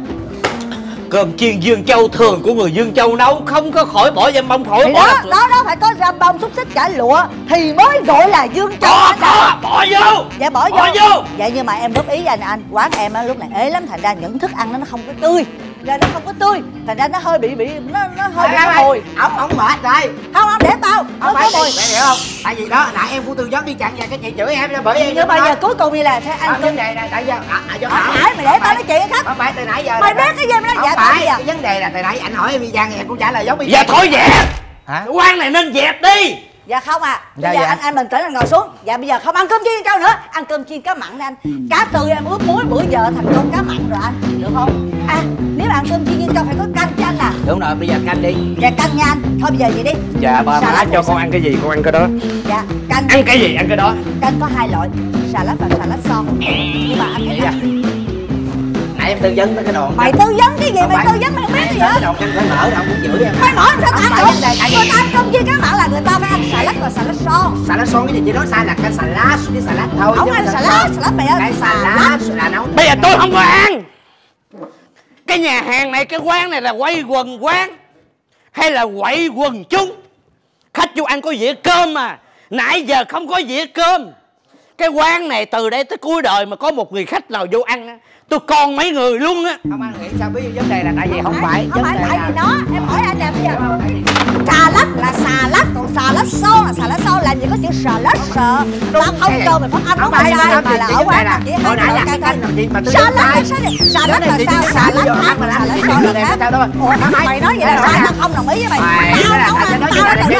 G: Cơm chiên dương châu thường của người dương châu nấu không có khỏi bỏ dăm bông khỏi
H: thì
G: bỏ.
H: đó đó đó phải có răm bông xúc xích chả lụa thì mới gọi là dương châu
G: có bỏ vô.
H: Dạ bỏ vô.
G: bỏ vô.
H: dạ nhưng mà em góp ý với anh anh quán em á lúc này ế lắm thành ra những thức ăn đó nó không có tươi ra nó không có tươi. Thành ra nó hơi bị bị nó nó hơi bị có mùi
F: ông ông mệt rồi.
H: Không không để tao.
F: Không phải
H: có mùi
F: mày hiểu không? Tại vì đó nãy em của tư vấn đi chặn và cái chị chửi em bởi em
H: nhưng mà giờ cuối cùng như là thế anh
F: anh vấn đề này tại giờ à, à, do
H: Không phải, mày để tao nói chuyện với khách.
F: không phải từ nãy giờ
H: Mày biết cái gì mà nói
F: không
H: dạ bây giờ.
F: cái vấn đề là từ nãy anh hỏi em y chang em cũng trả lời giống y
G: dạ thôi dẹp
F: hả?
G: Quan này nên dẹp đi
H: dạ không à.
F: Dạ,
H: bây giờ
F: dạ.
H: anh anh mình tỉnh anh ngồi xuống. Dạ bây giờ không ăn cơm chiên châu nữa. Ăn cơm chiên cá mặn đi anh. Cá tươi em ướp muối bữa giờ thành con cá mặn rồi anh. Được không? À nếu mà ăn cơm chiên châu phải có canh cho anh à.
F: Đúng rồi bây giờ canh đi.
H: Dạ canh nha anh. Thôi bây giờ vậy đi.
G: Dạ ba má cho con ăn cái gì con ăn cái đó.
H: Dạ canh.
G: Ăn cái gì ăn cái đó.
H: Canh có hai loại xà lách và xà lách son. Nhưng mà anh thấy
F: Dạ. Nãy em tư vấn tới cái đồ
H: mày tư vấn cái gì? Mày tư vấn mày không biết gì
F: cái đồ canh phải mở đâu cũng chửi em.
H: Mày nói sao
F: Không
H: tao ăn được người
F: vì
H: ta ăn cơm chiên cá mặn là người ta phải ăn xà lách và xà lách son.
F: Salad son cái gì chứ? Nói sai là canh salad với salad thôi
H: không ăn
F: không
H: xà
F: phải
H: lách xà lách mày ăn
F: cái
H: xà lách
F: salad. là nấu
G: bây giờ tôi không có ăn. Cái nhà hàng này cái quán này là quay quần quán hay là quậy quần chúng? Khách vô ăn có dĩa cơm mà nãy giờ không có dĩa cơm cái quán này từ đây tới cuối đời mà có một người khách nào vô ăn á tôi con mấy người luôn á.
F: Không ăn nghĩ sao? Biết vấn đề là tại vì không phải
H: không phải tại
F: là
H: vì nó em hỏi anh nè bây giờ. Xà lách là xà lách còn xà lách son là xà lách son làm gì có chữ xà lách sờ tao không cho mày phát âm
F: không
H: nó
F: phải
H: sai
F: không
H: mà
F: phải
H: là
F: cái
H: ở
F: vấn
H: quán
F: đề
H: là
F: là
H: chỉ
F: hồi
H: hai
F: nãy
H: loại
F: là
H: cay
F: cái
H: cay
F: gì mà tôi
H: xà
F: nói
H: lách
F: sai.
H: là sao xà lách là sao? xà lách khác xà lách son là khác ủa mày nói vậy là sai tao không đồng ý với mày.
F: Mày
H: tao
F: nói là
H: không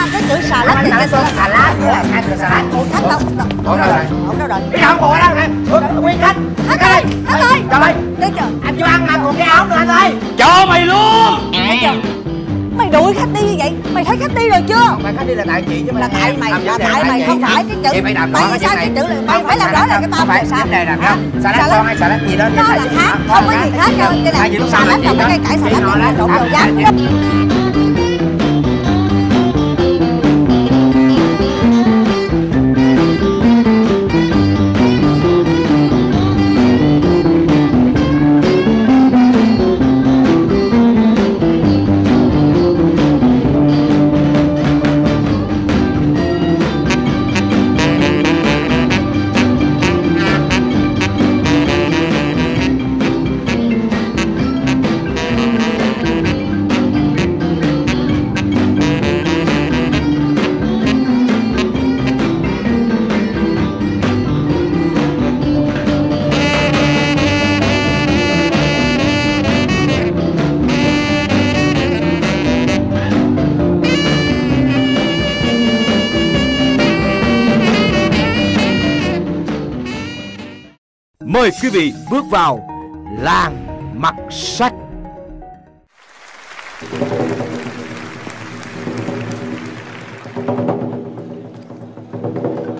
H: ăn
F: mày
H: ăn cái chữ xà lách thì cái xà
F: salad với là canh salad
H: ủa khách tao
F: Ủa, đâu rồi?
H: ủa đâu rồi
F: cái không bộ đó nè nguyên khách
H: khách ơi khách ơi
F: trời ơi
H: thấy chưa
F: anh cho ăn mà còn cái áo nữa anh ơi
G: cho mày luôn
H: thấy chưa mày đuổi khách đi như vậy mày thấy khách đi rồi chưa
F: không phải khách đi là tại chị chứ
H: là tại mày là tại mày không phải cái chữ
F: làm
H: mày
F: rõ cái
H: sao cái
F: này.
H: chữ là mày
F: Không
H: phải làm rõ là cái tao
F: không phải
H: sao
F: vấn đề là
H: Hả?
F: không salad
H: Salad-
F: son hay salad gì đó
H: nó là khác không có gì khác đâu cái
F: tại
H: này
F: lúc
H: xà lách là
F: đó
H: cái cải xà lách là trộn
F: à,
H: dầu
I: Mời quý vị bước vào làng mặt sách.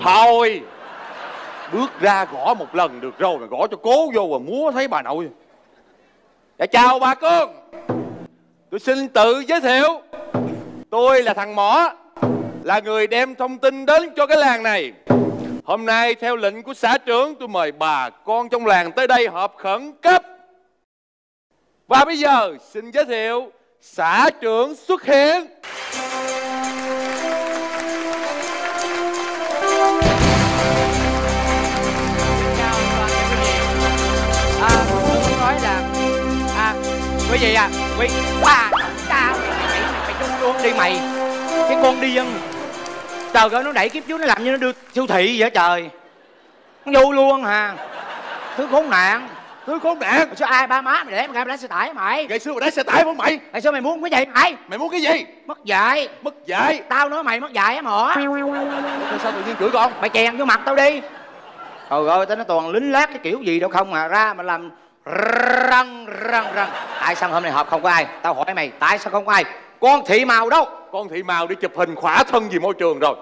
A: Thôi, Bước ra gõ một lần được rồi mà Gõ cho cố vô và múa thấy bà nội. Dạ chào bà con. Tôi xin tự giới thiệu, Tôi là thằng Mỏ, Là người đem thông tin đến cho cái làng này. Hôm nay theo lệnh của xã trưởng tôi mời bà con trong làng tới đây họp khẩn cấp. Và bây giờ xin giới thiệu xã trưởng xuất hiện.
C: à, tôi muốn nói là à, quý vị à quý ba tao mày mày chung luôn đi mày cái con điên trời ơi nó đẩy kiếp trước nó làm như nó đưa siêu thị vậy trời. Nó vô luôn hà thứ khốn nạn
A: Thứ khốn nạn.
C: Sao ai ba má mày để mày lái xe tải mày?
A: Ngày xưa mày đá xe tải không mày.
C: Mày sao mày muốn cái gì mày?
A: Mày muốn cái gì?
C: Mất dạy.
A: Mất dạy.
C: Tao nói mày mất dạy á mỏ.
A: Sao tự nhiên chửi con?
C: Mày chèn vô mặt tao đi. Trời ơi tao nó toàn lính lát cái kiểu gì đâu không mà ra mà làm răng răng răng. Tại sao hôm nay họp không có ai? Tao hỏi mày tại sao không có ai con thị màu đâu?
A: Con thị màu đi chụp hình khỏa thân vì môi trường rồi.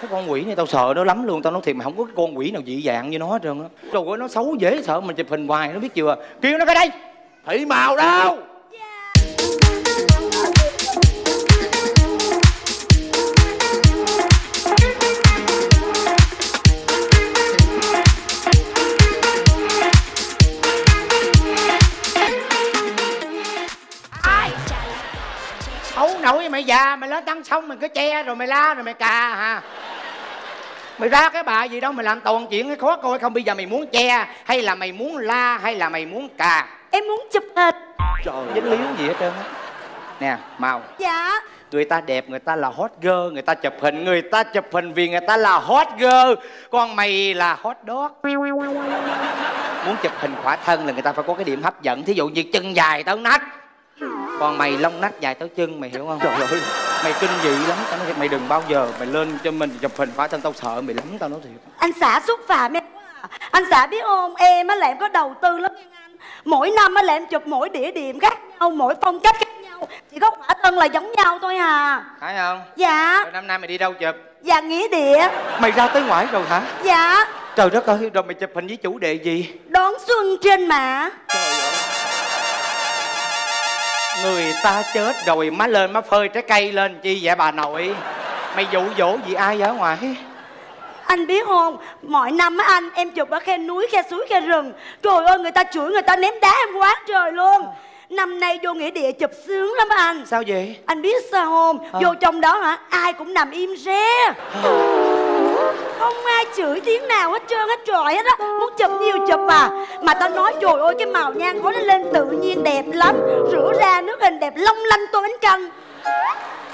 C: Cái con quỷ này tao sợ nó lắm luôn tao nói thiệt mày không có cái con quỷ nào dị dạng như nó hết trơn á. Trời ơi nó xấu dễ sợ mình chụp hình hoài nó biết chưa? Kêu nó cái đây.
A: Thị màu đâu
C: mày già mày lên tấn xong mày cứ che rồi mày la rồi mày cà hả? Mày ra cái bà gì đâu mày làm toàn chuyện cái khó coi không bây giờ mày muốn che hay là mày muốn la hay là mày muốn cà?
J: Em muốn chụp hình.
C: Trời dính líu gì hết trơn á. Nè màu
J: Dạ.
C: Người ta đẹp người ta là hot girl người ta chụp hình người ta chụp hình vì người ta là hot girl. Còn mày là hot dog. Muốn chụp hình khỏa thân là người ta phải có cái điểm hấp dẫn. Thí dụ như chân dài tới nách còn mày lông nách dài tới chân mày hiểu không? Trời ơi. Mày kinh dị lắm tao nói thiệt mày đừng bao giờ mày lên cho mình chụp hình khỏa thân tao sợ mày lắm tao nói thiệt.
J: Anh xã xúc phạm em quá à. Anh xã biết không Em á là em có đầu tư lắm Mỗi năm á là em chụp mỗi địa điểm khác nhau Mỗi phong cách khác nhau. Chỉ có quả thân là giống nhau thôi à.
C: Phải không?
J: Dạ.
C: Rồi năm nay mày đi đâu chụp?
J: Dạ nghĩa địa.
C: Mày ra tới ngoài rồi hả?
J: Dạ.
C: Trời đất ơi rồi mày chụp hình với chủ đề gì?
J: Đón xuân trên mã
C: Người ta chết rồi má lên má phơi trái cây lên chi vậy bà nội? Mày dụ dỗ gì ai ở ngoài?
J: Anh biết không? Mọi năm á anh em chụp ở khe núi, khe suối, khe rừng. Trời ơi người ta chửi người ta ném đá em quá trời luôn. Năm nay vô nghĩa địa chụp sướng lắm anh.
C: Sao vậy?
J: Anh biết sao không?
C: Ờ.
J: Vô trong đó hả? Ai cũng nằm im re Không ai chửi tiếng nào hết trơn hết trọi hết á. Muốn chụp nhiều chụp à. Mà tao nói trời ơi cái màu nhan của nó lên tự nhiên đẹp lắm. Rửa ra nước hình đẹp long lanh tô bánh căn.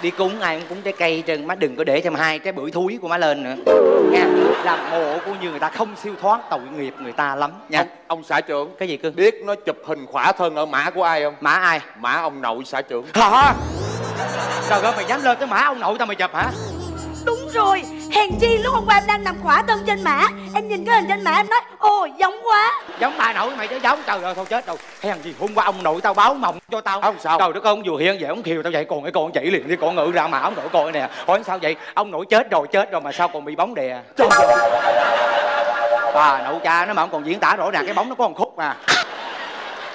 C: Đi cúng ai cũng cúng trái cây trơn Má đừng có để thêm hai trái bưởi thúi của má lên nữa. Nha Làm mộ của như người ta không siêu thoát tội nghiệp người ta lắm nha.
A: Ông, ông xã trưởng
C: Cái gì cưng
A: Biết nó chụp hình khỏa thân ở mã của ai không?
C: Mã ai?
A: Mã ông nội xã trưởng.
C: Hả? Trời ơi mày dám lên tới mã ông nội tao mày chụp hả?
J: Đúng rồi Hèn chi lúc hôm qua em đang nằm khỏa thân trên mã Em nhìn cái hình trên mã em nói Ồ giống quá.
C: Giống bà nội mày chứ? Giống. Trời ơi thôi chết rồi. Hèn gì hôm qua ông nội tao báo mộng cho tao.
A: Ông sao?
C: Trời đất ơi ông vừa hiện về ông khiều tao vậy. Còn cái con chỉ liền đi con ngự ra mà ông nội coi nè. Hỏi sao vậy? Ông nội chết rồi chết rồi mà sao còn bị bóng đè? Trời ơi. Bà nội cha nó mà ông còn diễn tả rõ ràng cái bóng nó có một khúc à.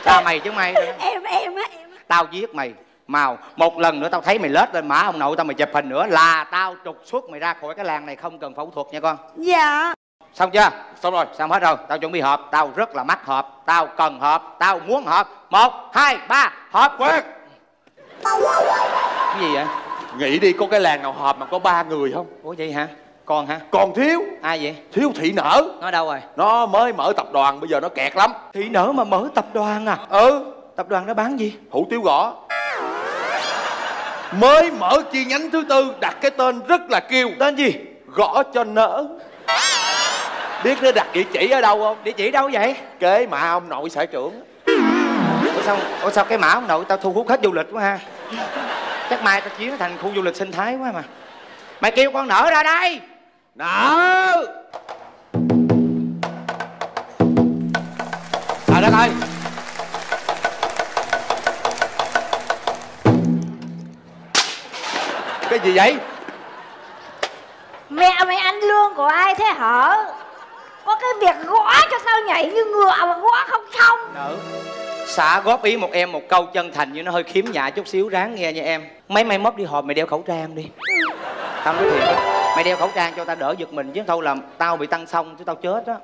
C: Cha mày chứ mày.
J: Em em á em á.
C: Tao giết mày Màu Một lần nữa tao thấy mày lết lên mã ông nội tao mày chụp hình nữa Là tao trục xuất mày ra khỏi cái làng này không cần phẫu thuật nha con.
J: Dạ.
C: Xong chưa?
A: Xong rồi.
C: Xong hết rồi Tao chuẩn bị họp Tao rất là mắc họp Tao cần họp Tao muốn họp. Một Hai Ba Họp.
A: Khoan.
C: Cái gì vậy?
A: Nghĩ đi có cái làng nào họp mà có ba người không?
C: Ủa vậy hả? Con hả?
A: Còn thiếu.
C: Ai vậy?
A: Thiếu thị nở.
C: Nó đâu rồi?
A: Nó mới mở tập đoàn Bây giờ nó kẹt lắm.
C: Thị nở mà mở tập đoàn à?
A: Ừ.
C: Tập đoàn nó bán gì?
A: Hủ tiếu gõ Mới mở chi nhánh thứ tư Đặt cái tên rất là kêu.
C: Tên gì?
A: Gõ cho nỡ Biết nó đặt địa chỉ ở đâu không?
C: Địa chỉ đâu vậy?
A: Kế mạ ông nội xã trưởng.
C: Ủa sao Ủa sao cái mã ông nội tao thu hút hết du lịch quá ha? Chắc mai tao nó thành khu du lịch sinh thái quá mà. Mày kêu con nở ra đây.
A: Nở.
C: Trời đất ơi
A: gì vậy?
K: Mẹ mày ăn lương của ai thế hả? Có cái việc gõ cho tao nhảy như ngựa mà gõ không xong?
C: Nở xã góp ý một em một câu chân thành nhưng nó hơi khiếm nhã chút xíu ráng nghe nha em. Mấy mai mốt đi họp mày đeo khẩu trang đi. Tao nói thiệt á mày đeo khẩu trang cho tao đỡ giật mình chứ thôi là tao bị tăng xong chứ tao chết á.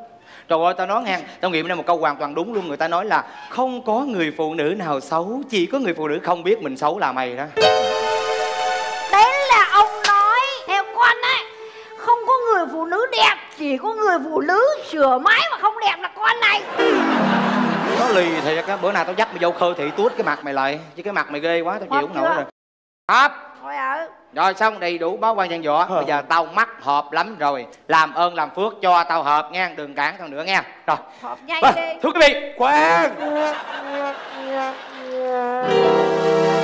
C: Trời ơi tao nói nghe tao nghiệm ra một câu hoàn toàn đúng luôn người ta nói là không có người phụ nữ nào xấu chỉ có người phụ nữ không biết mình xấu là mày đó
K: nữ đẹp chỉ có người phụ nữ sửa mái mà không đẹp là con này.
C: Nó lì thiệt á bữa nào tao dắt mày vô khơ thị tuốt cái mặt mày lại chứ cái mặt mày ghê quá tao chịu không nổi rồi. Họp.
K: Thôi ở.
C: Rồi xong đầy đủ báo quan gian võ bây giờ tao mắc họp lắm rồi. Làm ơn làm phước cho tao họp nha đừng cản tao nữa nha rồi.
K: Họp nhanh
C: Vâng,
K: đi.
C: thưa quý vị. Khoan.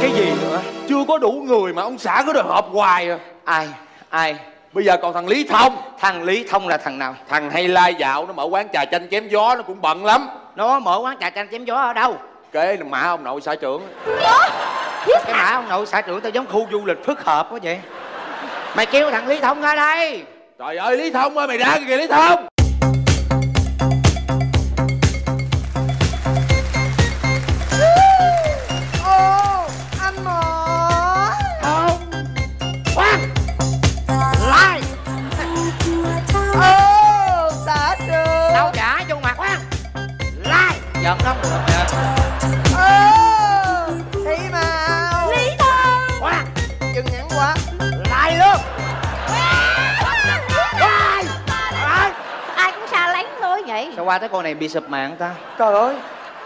C: Cái gì nữa?
A: Chưa có đủ người mà ông xã cứ đòi họp hoài à.
C: Ai ai
A: bây giờ còn thằng lý thông.
C: Thằng lý thông là thằng nào?
A: Thằng hay lai dạo nó mở quán trà chanh chém gió nó cũng bận lắm.
C: Nó mở quán trà chanh chém gió ở đâu?
A: Kế mã ông nội xã trưởng.
C: Cái mã ông nội xã trưởng tao giống khu du lịch phức hợp quá vậy. Mày kêu thằng lý thông ra đây.
A: Trời ơi lý thông ơi mày ra kìa lý thông
C: sao qua tới con này bị sụp mạng ta?
L: Trời ơi,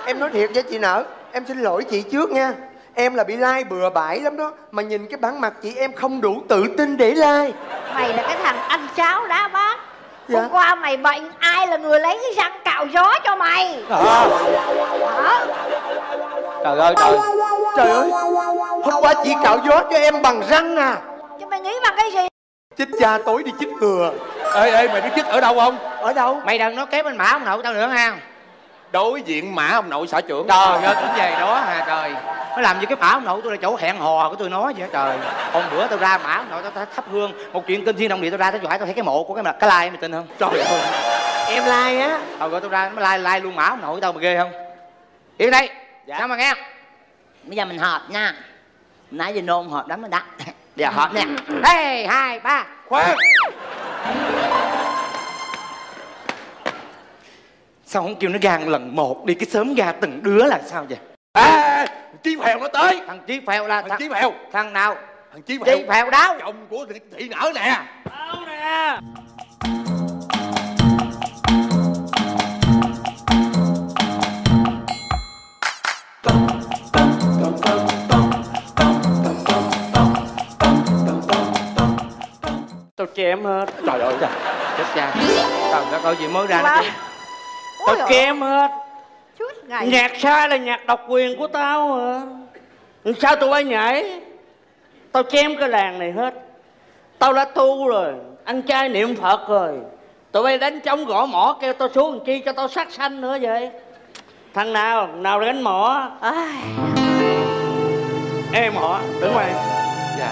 L: em nói thiệt với chị nở Em xin lỗi chị trước nha. Em là bị lai bừa bãi lắm đó Mà nhìn cái bản mặt chị em không đủ tự tin để lai
K: mày là cái thằng ăn cháo đá bát
L: Dạ.
K: hôm qua mày bệnh ai là người lấy cái răng cạo gió cho mày?
C: À,
K: Đó.
C: trời ơi trời.
L: Trời ơi, hôm qua chị cạo gió cho em bằng răng à.
K: Chứ mày nghĩ bằng cái gì
L: Chích cha tối đi chích ngừa
A: ê ê mày biết chức ở đâu không?
L: Ở đâu?
C: mày đừng nói kế bên mã ông nội tao nữa ha.
A: Đối diện mã ông nội xã trưởng.
C: Trời ơi cũng về đó hà trời. Nó làm gì cái mã ông nội tôi là chỗ hẹn hò của tôi nói vậy trời. Hôm bữa tao ra mã ông nội tao, tao thắp hương một chuyện kinh thiên động địa tao ra tao hỏi tao thấy cái mộ của cái cái lai mày tin không?
A: Trời ơi.
L: Em lai á.
C: Hồi rồi tao ra nó lai lai luôn mã ông nội tao mà ghê không? Yên đây. Dạ. sao mà nghe? Bây giờ mình họp nha. Nãy giờ nôn họp lắm rồi đó giờ họp nè. Đây hai ba.
A: Khoan.
C: Sao không kêu nó gan lần một đi? Cái sớm ra từng đứa là sao vậy?
A: À chí phèo nó tới.
C: Thằng chí phèo là
A: thằng chí phèo.
C: thằng nào?
A: Thằng chí phèo.
C: Chí phèo đâu?
A: Chồng của thị, thị nở nè.
M: Đâu nè chém hết.
C: Trời ơi trời. Chết cha. Trời đất ơi gì mới ra chứ.
M: Tao chém hết.
K: Chút ngày.
M: Nhạc sai là nhạc độc quyền của tao mà. Sao tụi bay nhảy? Tao chém cái làng này hết. Tao đã tu rồi. Ăn chay niệm phật rồi. Tụi bay đánh trống gõ mỏ kêu tao xuống làm chi cho tao sát sanh nữa vậy. Thằng nào? Nào đánh mỏ?
K: Ai,
M: ê mỏ. Đứng mày
C: dạ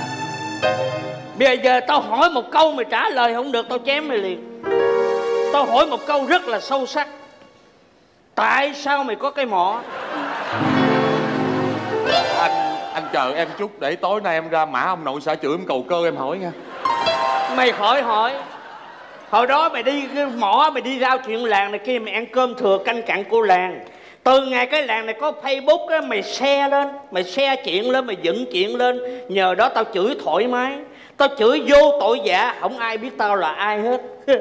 M: bây giờ tao hỏi một câu mày trả lời không được tao chém mày liền. Tao hỏi một câu rất là sâu sắc. Tại sao mày có cái mỏ?
A: Anh anh chờ em chút để tối nay em ra mã ông nội xã trưởng em cầu cơ em hỏi nha.
M: Mày khỏi hỏi. Hồi đó mày đi cái mỏ mày đi rao chuyện làng này kia mày ăn cơm thừa canh cặn của làng. Từ ngày cái làng này có facebook á mày share lên mày share chuyện lên mày dựng chuyện lên. Nhờ đó tao chửi thoải mái tao chửi vô tội dạ không ai biết tao là ai hết.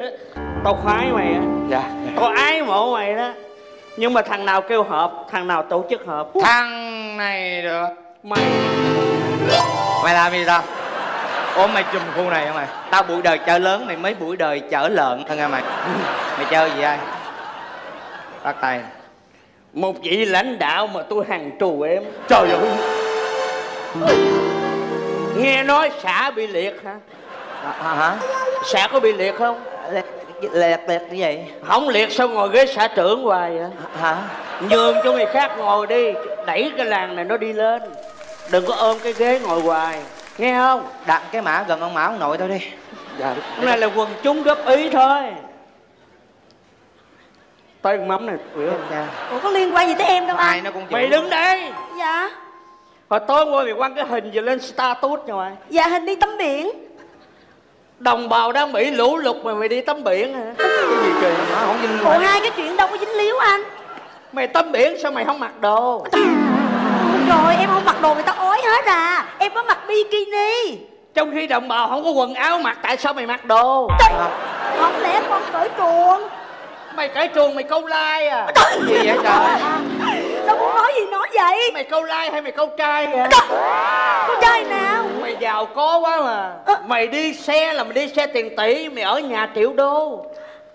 M: Tao khoái mày á.
C: Dạ.
M: Tao ái mộ mày đó. Nhưng mà thằng nào kêu họp thằng nào tổ chức họp
C: thằng này được.
M: Mày.
C: Mày làm gì tao? Ôm mày chùm khu này hả mày? Tao bụi đời chợ lớn mày mới bụi đời chở lợn thôi nghe mày? Mày chơi gì ai? Bắt tay.
M: Một vị lãnh đạo mà tôi hàng trù em.
A: Trời ơi
M: nghe nói xã bị liệt hả?
C: À, hả?
M: Xã có bị liệt không?
C: Liệt liệt liệt như vậy
M: không liệt sao ngồi ghế xã trưởng hoài vậy?
C: Hả?
M: Nhường cho người khác ngồi đi đẩy cái làng này nó đi lên. Đừng có ôm cái ghế ngồi hoài nghe không?
C: Đặt cái mã gần ông mã ông nội tao đi.
M: Dạ cái này là quần chúng góp ý thôi. Tay mắm này không
C: Dạ.
J: ủa có liên quan gì tới em đâu anh?
C: nó cũng chịu.
M: mày đứng đây.
J: Dạ
M: hồi tối qua mày quăng cái hình gì lên status rồi
J: dạ hình đi tắm biển.
M: Đồng bào đang bị lũ lụt mà mày đi tắm biển hả?
L: Cái gì kỳ mà không nhìn
J: Bộ hai cái chuyện đâu có dính líu anh.
M: Mày tắm biển sao mày không mặc đồ?
J: Rồi em không mặc đồ người ta ói hết à. Em có mặc bikini.
M: Trong khi đồng bào không có quần áo mặc tại sao mày mặc đồ?
J: Không lẽ con cởi truồng
M: mày cởi chuồng mày câu lai à?
L: Gì vậy trời?
J: Đâu muốn nói gì nói vậy?
M: Mày câu lai hay mày câu trai vậy?
J: Con trai nào?
M: Mày giàu có quá mà. Mày đi xe là mày đi xe tiền tỷ mày ở nhà triệu đô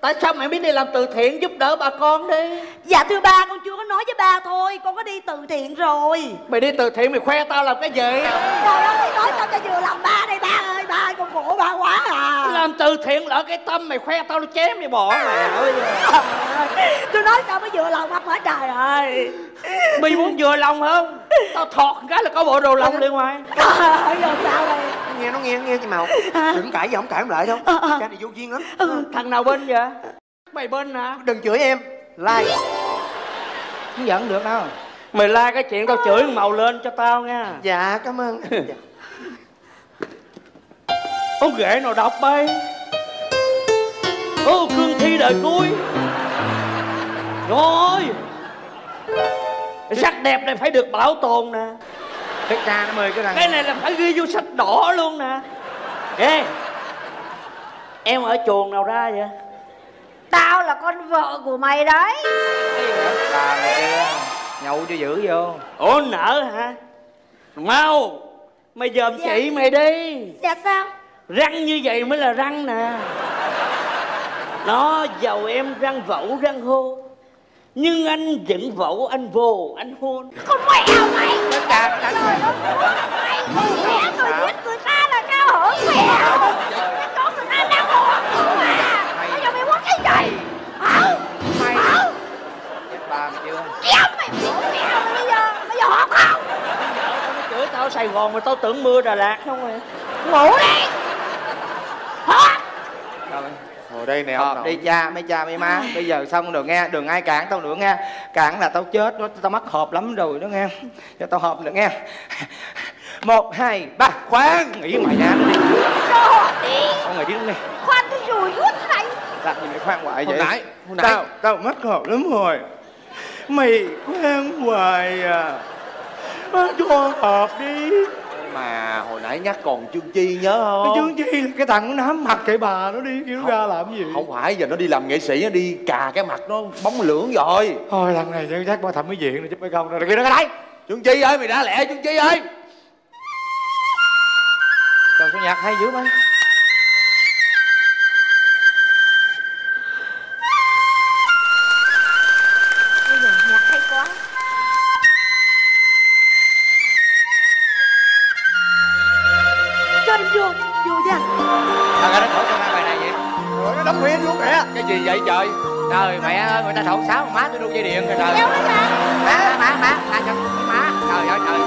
M: tại sao mày biết đi làm từ thiện giúp đỡ bà con đi?
J: Dạ thưa ba con chưa có nói với ba thôi. Con có đi từ thiện rồi.
M: Mày đi từ thiện mày khoe tao làm cái gì?
J: Trời ơi nói tao cho vừa lòng ba đây ba ơi Ba ơi con khổ ba quá à.
M: Làm từ thiện lỡ cái tâm mày khoe tao nó chém mày bỏ mày ơi.
J: Tôi nói sao mới vừa lòng không hả? Trời ơi.
M: Mày muốn vừa lòng không tao thọt cái là có bộ đồ lòng liền ngoài
J: Trời ơi giờ sao đây?
L: Nghe nó nghe nghe chị màu. Đừng cãi gì không cãi không lại đâu. Cha này vô duyên lắm.
M: Thằng nào bên vậy mày bên hả?
L: Đừng chửi em. Like.
C: Không giận được đâu.
M: Mày la cái chuyện tao chửi màu lên cho tao nha.
L: Dạ cảm ơn.
M: Ông ghệ nào đọc bay. Ô cương thi đời cuối. Rồi. Sắc đẹp này phải được bảo tồn nè.
C: Cái cha nó mời cái này
M: cái này là phải ghi vô sách đỏ luôn nè. Ê em ở chuồng nào ra vậy
K: Tao là con vợ của mày đấy.
C: Bà này kia nhậu cho dữ vô.
M: Ủa nợ hả? Mau mày dòm
J: Dạ.
M: chị mày đi.
J: Dạ sao?
M: Răng như vậy mới là răng nè. Nó giàu em răng vẩu răng hô. Nhưng anh vẫn vẩu anh vô anh hôn.
K: Con mèo mày.
C: Cha cha
K: Mày. Mẹ người giết người ta là cao hưởng mèo Chỗ người ta đang buồn không à Bây giờ mày muốn cái gì Hả
C: mày
K: Hả
C: chết bà mày chưa
K: Kéo mày muốn mèo mày bây giờ Bây giờ họp không
M: nó chửi tao ở sài gòn mà tao tưởng mưa đà lạt. Không à
K: Ngủ đi.
C: Trời
A: ngồi đây nè
C: Họp đi cha mấy cha mấy má. Bây giờ xong rồi nghe đừng ai cản tao nữa nghe. Cản là tao chết đó tao mắc hộp lắm rồi đó nghe. Cho tao họp nữa nghe. Một hai ba. Khoan nghĩ mày nha nó đi.
K: Cho họp đi.
C: Con người đi đúng đi
K: Khoan tôi rùi rút này.
C: Làm gì mày khoan hoài
A: hồi
C: vậy?
A: nãy hồi nãy.
C: Tao tao mắc hộp lắm rồi mày khoan hoài à cho họp đi.
A: Mà hồi nãy nhắc còn chương chi nhớ không?
C: Cái chương chi là cái thằng nó nắm mặt cái bà nó đi kêu nó ra làm gì?
A: không phải giờ nó đi làm nghệ sĩ nó đi cà cái mặt nó bóng lưỡng rồi.
C: Thôi lần này chắc ba thẩm mỹ viện rồi chứ mấy công rồi kia nó cái đấy.
A: Chương chi ơi mày đã lẹ chương chi ơi.
C: Trời số nhạc hay dữ mấy người ta thổi sáo má tôi đu dây điện kìa trời. Má má má tha cho má. Trời ơi trời.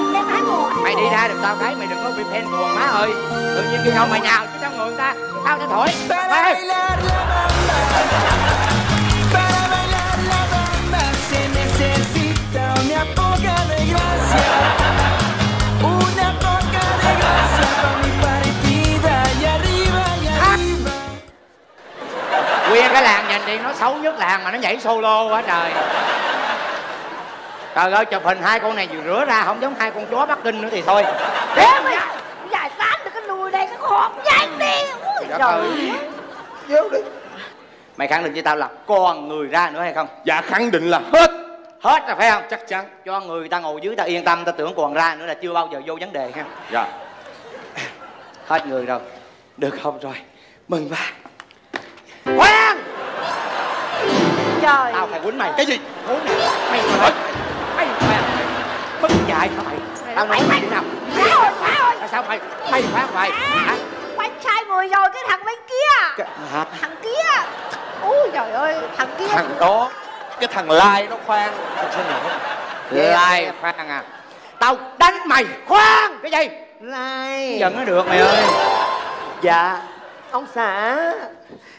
C: Mày đi ra được tao thấy mày đừng có bị phen buồn má ơi. Tự nhiên cái không mày nhào chứ trong người ta tao sẽ thổi. Ơi. Cái làng nhìn đi nó xấu nhất làng mà nó nhảy solo quá trời. Trời ơi chụp hình hai con này vừa rửa ra không giống hai con chó bắc kinh nữa thì thôi.
K: Để mày Giải tán được cái nùi này Cái hộp nhanh đi. Ui
C: Trời
K: trời
C: ơi.
L: vô đi.
C: Mày khẳng định với tao là còn người ra nữa hay không?
A: Dạ khẳng định là hết.
C: Hết. Rồi phải không?
A: Chắc chắn.
C: Cho người ta ngồi dưới ta yên tâm ta tưởng còn ra nữa là chưa bao giờ vô vấn đề ha.
A: Dạ.
C: Hết người rồi. Được không rồi? Mừng ba khoan
K: Trời.
C: Tao phải quýnh mày. Cái gì? Quýnh mày. Mày mày mày mày mất dạy hả mày. Tao nói mày. đi nào.
K: Má ơi má ơi
C: tại sao mày? Mày phá hoài hả?
K: Quánh trai người rồi cái thằng bên kia.
C: Hả?
K: Thằng kia. Ui trời ơi Thằng kia.
A: Thằng đó. Cái thằng lai nó khoan.
C: Lai khoan à. Tao đánh mày khoan! Cái gì?
L: Like
C: giận nó được mày ơi.
L: Dạ. Ông xã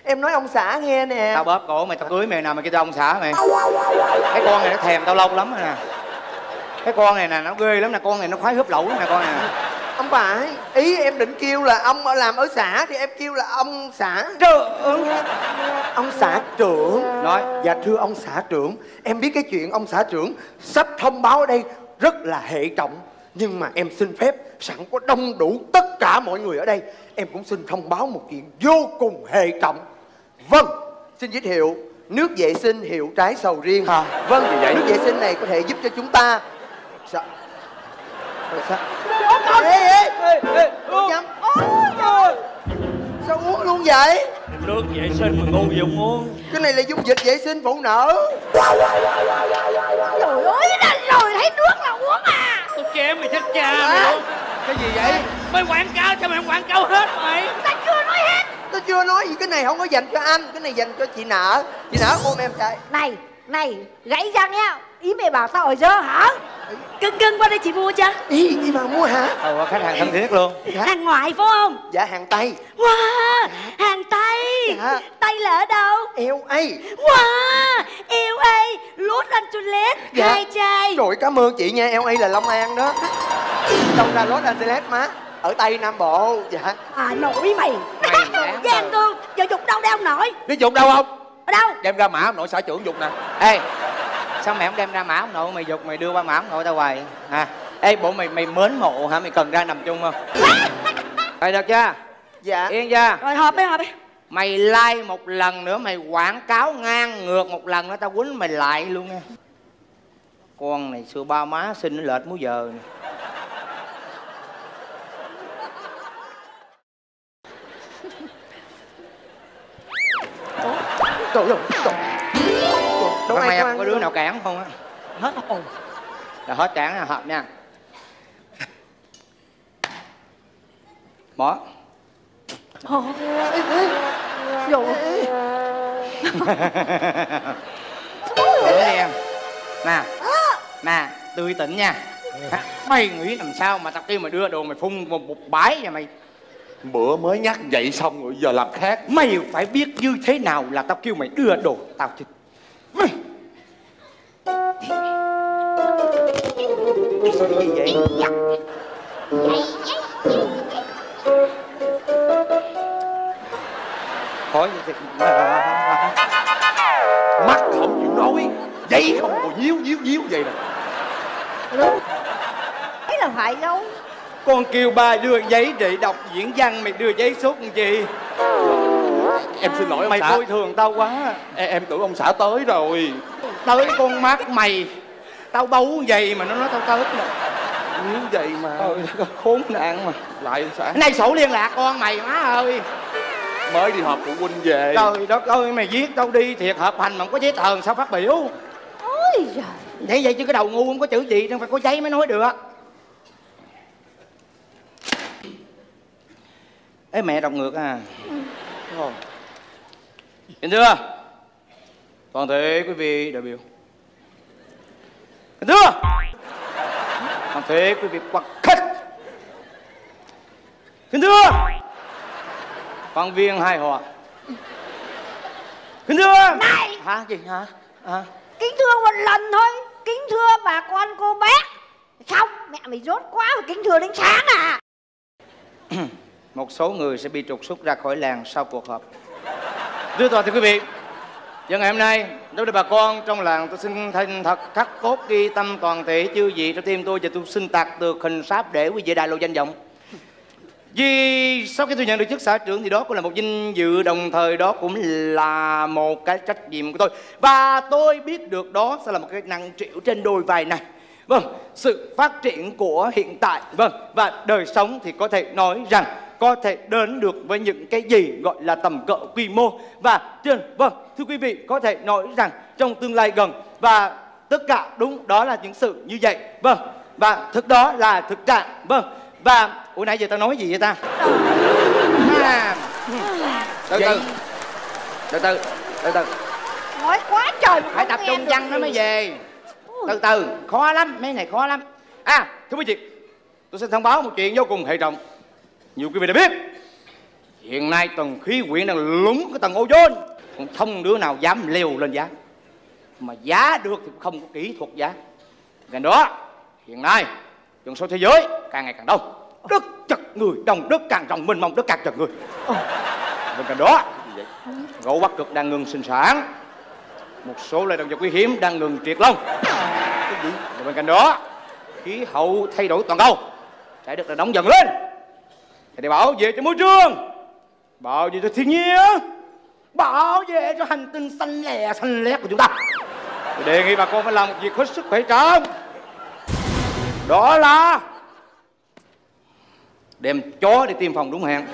L: em nói ông xã nghe nè.
C: Tao bóp cổ mày tao cưới mày nào mày kêu tao ông xã mày. Cái con này nó thèm tao lâu lắm rồi nè. Cái con này nè nó ghê lắm nè. Con này nó khoái húp lẩu lắm nè con này nè.
L: Không phải ý em định kêu là ông làm ở xã thì em kêu là ông xã
C: trưởng.
L: Ông xã trưởng.
C: Nói.
L: Dạ thưa ông xã trưởng. Em biết cái chuyện ông xã trưởng sắp thông báo ở đây rất là hệ trọng. Nhưng mà em xin phép sẵn có đông đủ tất cả mọi người ở đây. Em cũng xin thông báo một chuyện vô cùng hệ trọng vâng xin giới thiệu nước vệ sinh hiệu trái sầu riêng. Vâng
N: Gì vậy?
L: nước vệ sinh này có thể giúp cho chúng ta sao Rồi sao?
M: Con
L: ê ê
M: ê ê
L: Ủa, nhắm. sao uống luôn vậy?
M: Nước vệ sinh mà ngu gì không uống.
L: Cái này là dung dịch vệ sinh phụ nữ.
K: Trời ơi rồi thấy nước là uống à.
M: Tôi chém mày chết cha mày luôn
L: cái gì vậy?
M: Mày quảng cáo cho mày quảng cáo hết mày?
K: Ta chưa nói hết.
L: Tôi chưa nói gì cái này không có dành cho anh cái này dành cho chị nợ. Chị nợ ôm em trai
K: Này này gãy răng nha Ý mày bảo tao ở dơ hả?
J: Cưng cưng qua đây chị mua cho
L: ý đi mà mua hả?
C: Ừ khách hàng thân thiết luôn.
J: Hàng ngoại phải không?
L: Dạ hàng tây.
J: Wow Hàng Tây.
L: Dạ.
J: Tây là ở đâu?
L: LA
J: Wow LA Los Angeles.
L: Dạ.
J: Hai chai.
L: Trời cảm ơn chị nha. LA là Long An đó đâu ra Los Angeles má ở Tây Nam Bộ dạ.
J: À nổi mày. Gian tôi Giờ dục đâu đeo nổi?
A: Đi dụng đâu không
J: Ở đâu?
A: Đem ra mã ông nội xã trưởng dụng nè.
C: Ê sao mày không đem ra mã ông nội? Mày giục mày đưa qua mã ông nội tao hoài. À ê bộ mày mày mến mộ hả? Mày cần ra nằm chung không? Rồi được chưa?
L: Dạ.
C: Yên chưa?
J: Rồi họp đi họp đi.
C: Mày like một lần nữa mày quảng cáo ngang ngược một lần nữa tao quýnh mày lại luôn nha. Con này xưa ba má sinh nó lệch múi giờ nè.
L: Trời ơi trời. Đâu ai có
C: đứa nào cản không á.
J: Hết hồn
C: là hết cản là hợp nha. Bỏ.
K: Rồi
C: Để đi em. Nè Nè tươi tỉnh nha. Mày nghĩ làm sao mà tao kêu mày đưa đồ mày phun một, một bãi vậy mày
A: Bữa mới nhắc vậy xong rồi giờ làm khác.
C: Mày phải biết như thế nào là tao kêu mày đưa đồ Tao chứ. Mày.
L: Gì vậy
C: Hỏi gì thì
A: Mắt không chịu nói Giấy không còn nhíu nhíu nhíu vậy nè.
K: Thế là phải đâu
C: Con kêu ba đưa giấy để đọc diễn văn Mày đưa giấy suốt làm gì?
A: Em xin lỗi ông
C: Mày
A: xã.
C: coi thường tao quá.
A: Em, em tưởng ông xã tới rồi.
C: Tới con mắt mày. Tao bấu vậy mà nó nói tao tới nè.
A: Nhíu vậy mà
C: đất ơi, khốn nạn mà.
A: Lại ông xã.
C: Cái này sổ liên lạc con mày má ơi.
A: Mới đi họp phụ huynh về.
C: Trời đất ơi mày viết đâu đi thiệt. Hợp hành mà không có giấy tờ sao phát biểu?
K: Ôi giời.
C: Thế vậy chứ cái đầu ngu không có chữ gì đâu phải có giấy mới nói được Ê mẹ đọc ngược à. Ồ. Kính thưa Toàn thể quý vị đại biểu. Kính thưa Toàn thể quý vị quan khách. Kính thưa Quan viên hai họ. Kính thưa
K: Này!
C: Hả? Gì? Hả? À.
K: Kính thưa một lần thôi. Kính thưa bà con cô bác Xong mẹ mày rốt quá mà kính thưa đến sáng à
C: một số người sẽ bị trục xuất ra khỏi làng sau cuộc họp. Thưa toàn thể quý vị, Và ngày hôm nay, đối với bà con trong làng tôi xin thành thật khắc cốt ghi tâm toàn thể chư vị trong tim tôi và tôi xin tạc được hình sáp để quý vị đại lộ danh vọng. Vì sau khi tôi nhận được chức xã trưởng thì đó cũng là một vinh dự đồng thời đó cũng là một cái trách nhiệm của tôi và tôi biết được đó sẽ là một cái nặng trĩu trên đôi vai này. Vâng, sự phát triển của hiện tại vâng và đời sống thì có thể nói rằng có thể đến được với những cái gì gọi là tầm cỡ quy mô. Và trên vâng thưa quý vị có thể nói rằng trong tương lai gần và tất cả đúng đó là những sự như vậy. Vâng và thực đó là thực trạng vâng. Và ủa nãy giờ tao nói gì vậy ta? À, từ từ từ từ từ từ.
K: Nói quá trời mà
C: phải tập trung văn nó mới về? Từ từ khó lắm mấy này khó lắm. À thưa quý vị tôi xin thông báo một chuyện vô cùng hệ trọng nhiều quý vị đã biết. Hiện nay tầng khí quyển đang lúng cái tầng ozone còn không đứa nào dám leo lên giá? Mà giá được thì không có kỹ thuật giá. Gần đó, hiện nay, dân số thế giới càng ngày càng đông. Đất chật người đông đất càng rộng, mênh mông đất càng chật người. Bên cạnh đó gấu bắc cực đang ngừng sinh sản. Một số loài động vật quý hiếm đang ngừng triệt lông. Bên cạnh đó, khí hậu thay đổi toàn cầu. Trái đất đã nóng dần lên để bảo vệ cho môi trường. Bảo vệ cho thiên nhiên. Bảo vệ cho hành tinh xanh lè xanh lét của chúng ta. Tôi đề nghị bà con phải làm một việc hết sức khỏe trọng. Đó là đem chó đi tiêm phòng đúng hẹn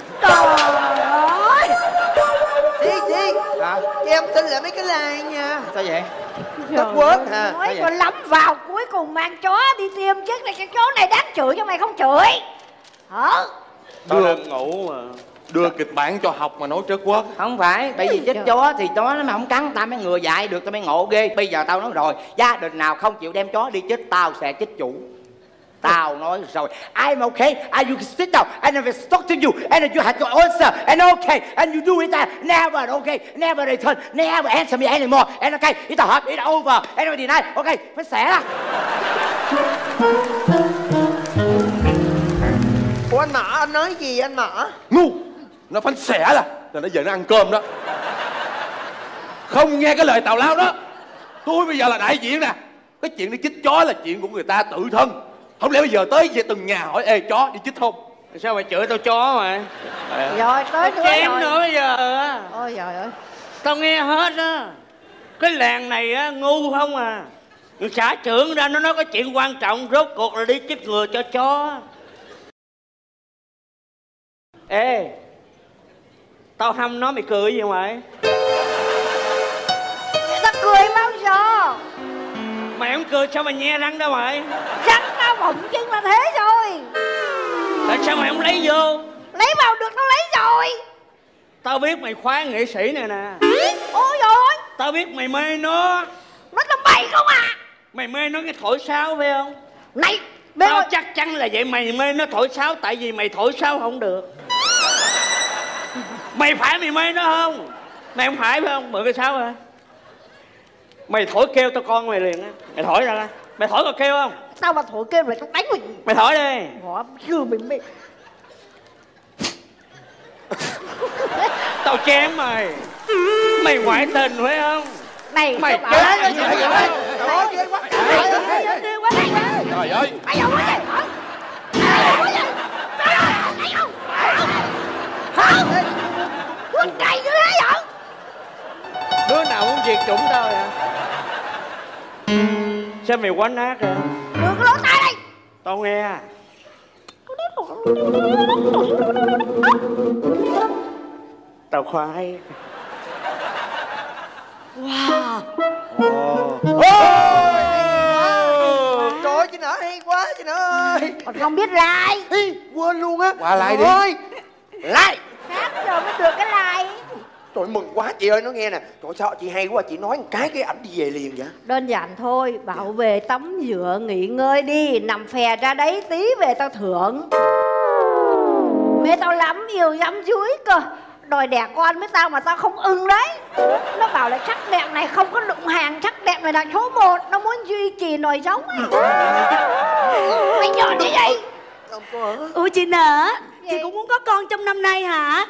L: Chị, chị!
C: Hả?
L: Cho em xin lại mấy cái like nha.
C: Sao vậy?
L: Đất quốc hả
K: nói còn lắm vào cuối cùng mang chó đi tiêm. Chứ này cái chó này đáng chửi cho mày không chửi. Hả
A: đưa ngủ mà. đưa kịch bản cho học mà nói trớt quốc.
C: Không phải bởi vì chết chó thì chó nó mà không cắn tao mới ngừa dại được tao mới ngộ ghê. Bây giờ tao nói rồi gia đình nào không chịu đem chó đi chết tao sẽ chết chủ. Tao nói rồi I'm okay and you can sit down and I will talk to you and you have your answer and okay and you do it and never okay never return never answer me anymore and okay it's a hurt it's over and everything này okay phải xẻ ra
L: Ủa anh Mã anh nói gì anh Mã?
A: Ngu nó phanh xẻ là là nó giờ nó ăn cơm đó. Không nghe cái lời tào lao đó. Tôi bây giờ là đại diện nè. Cái chuyện đi chích chó là chuyện của người ta tự thân. Không lẽ bây giờ tới về từng nhà hỏi ê chó đi chích không?
M: Sao mày chửi tao chó mà?
K: Rồi tới nữa
M: chém
K: rồi.
M: nữa bây giờ á.
K: Ôi trời ơi.
M: Tao nghe hết á. Cái làng này á ngu không à. Người xã trưởng ra nó nói cái chuyện quan trọng rốt cuộc là đi chích ngừa cho chó ê tao hâm nó mày cười gì mày?
K: Người ta cười bao giờ?
M: Mày không cười sao mày nhe răng đâu mày?
K: Rắn nó bỗng chân là thế rồi.
M: Tại sao mày không lấy vô?
K: Lấy vào được nó lấy rồi.
M: Tao biết mày khoái nghệ sĩ này nè.
K: Ôi rồi
M: tao biết mày mê nó.
K: Nó tao bậy không à
M: mày mê nó cái thổi sáo phải không?
K: Này
M: tao chắc chắn là vậy mày mê nó thổi sáo tại vì mày thổi sáo không được mày phải mày mê nó không? Mày không phải phải không? Mượn cái sáo hả? Mày thổi kêu tao con mày liền á. Mày thổi ra coi. mày thổi còn kêu không?
K: Tao mà thổi kêu rồi tao đánh mày.
M: Mày thổi đi.
K: Bỏ chưa mày mày
M: tao chém mày. Mày ngoại tình phải không?
K: Này
M: mày chết rồi, trời ơi.
K: Trời quá. Ơi, quá. Đây.
A: trời ơi.
K: Mày đâu có gì? Hả? Mày đâu có gì? Trời ơi, không? Quân cày như thế vậy?
M: đứa nào muốn diệt chủng tao vậy? Sao mày quánh nát rồi.
K: Đừng có lỗ tai đây.
M: tao nghe. Tao khoái.
K: Wow.
L: Trời ơi chị nở hay quá chị nở ơi
K: Còn không biết like.
L: Ê, quên luôn á.
A: Qua like đi.
L: Ơi, Like
K: Sáng giờ mới được cái like.
L: Trời mừng quá chị ơi nó nghe nè Trời sao chị hay quá chị nói một cái cái ảnh đi về liền vậy
K: Đơn giản thôi, bảo về tắm rửa nghỉ ngơi đi, nằm phè ra đấy tí về tao thưởng. Mẹ tao lắm, yêu lắm chuối cơ. Đòi đẻ con với tao mà tao không ưng đấy. Nó bảo là sắc đẹp này không có đụng hàng, sắc đẹp này là số một, nó muốn duy trì nòi giống ấy. Mày nhọn như vậy?
J: Ủa chị nở Chị cũng muốn có con trong năm nay hả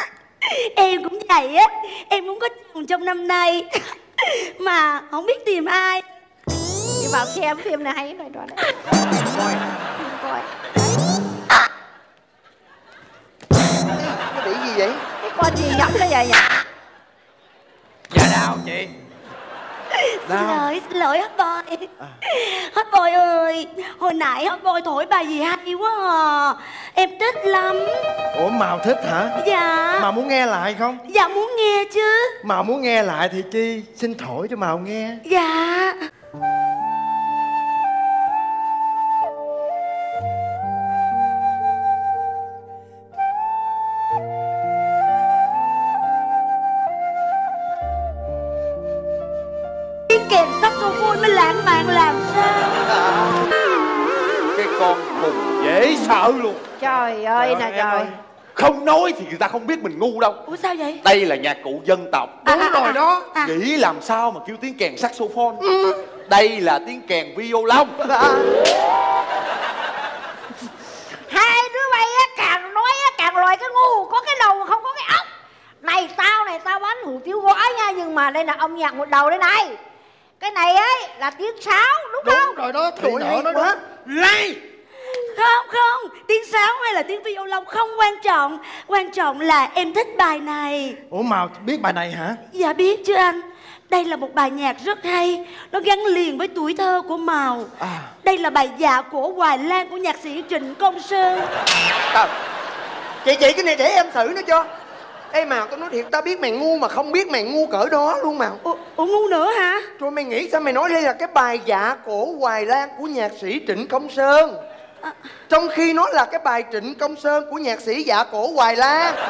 J: Em cũng vậy á Em muốn có chồng trong năm nay Mà không biết tìm ai
K: Đi vào xem phim này hay này đó đấy. Coi. Coi.
L: Nó bị gì vậy
K: Cái con gì nhắm cái vậy nhỉ?
C: dạ đau chị
J: Xin lỗi, xin lỗi Hot Boy. Hot Boy ơi Hồi nãy Hot Boy thổi bài gì hay quá à. Em thích lắm.
O: Ủa Màu thích hả?
J: Dạ.
O: Màu muốn nghe lại không?
J: Dạ muốn nghe chứ.
O: Màu muốn nghe lại thì Chi? Xin thổi cho Màu nghe.
J: Dạ
A: con khùng dễ sợ luôn.
K: Trời ơi nè trời.
A: ơi. không nói thì người ta không biết mình ngu đâu.
J: Ủa sao vậy?
A: Đây là nhạc cụ dân tộc.
J: À, à, đúng à,
A: rồi
J: à,
A: đó.
J: À.
A: nghĩ làm sao mà kêu tiếng kèn saxophone? Ừ. đây là tiếng kèn violon. À.
K: hai đứa bay á càng nói á càng loài cái ngu. Có cái đầu mà không có cái ốc. Này tao này tao bán hủ tiếu gói nha nhưng mà đây là ông nhạc một đầu đây này. Cái này ấy là tiếng sáo đúng,
P: đúng không? rồi đó Thì
L: nữa
P: nó đó lay
J: không không. Tiếng sáo hay là tiếng violon không quan trọng. Quan trọng là em thích bài này.
P: Ủa Màu biết bài này hả?
J: Dạ biết chứ anh. Đây là một bài nhạc rất hay. Nó gắn liền với tuổi thơ của Màu.
P: À.
J: Đây là bài dạ cổ Hoài Lan của nhạc sĩ Trịnh Công Sơn
L: à, chị chị cái này để em xử nó cho. Ê Màu tao nói thiệt tao biết mày ngu mà không biết mày ngu cỡ đó luôn
J: Ủa, ủa ngu nữa hả?
L: Rồi mày nghĩ sao mày nói đây là cái bài dạ cổ Hoài Lan của nhạc sĩ Trịnh Công Sơn Trong khi nó là cái bài Trịnh Công Sơn của nhạc sĩ dạ cổ Hoài Lan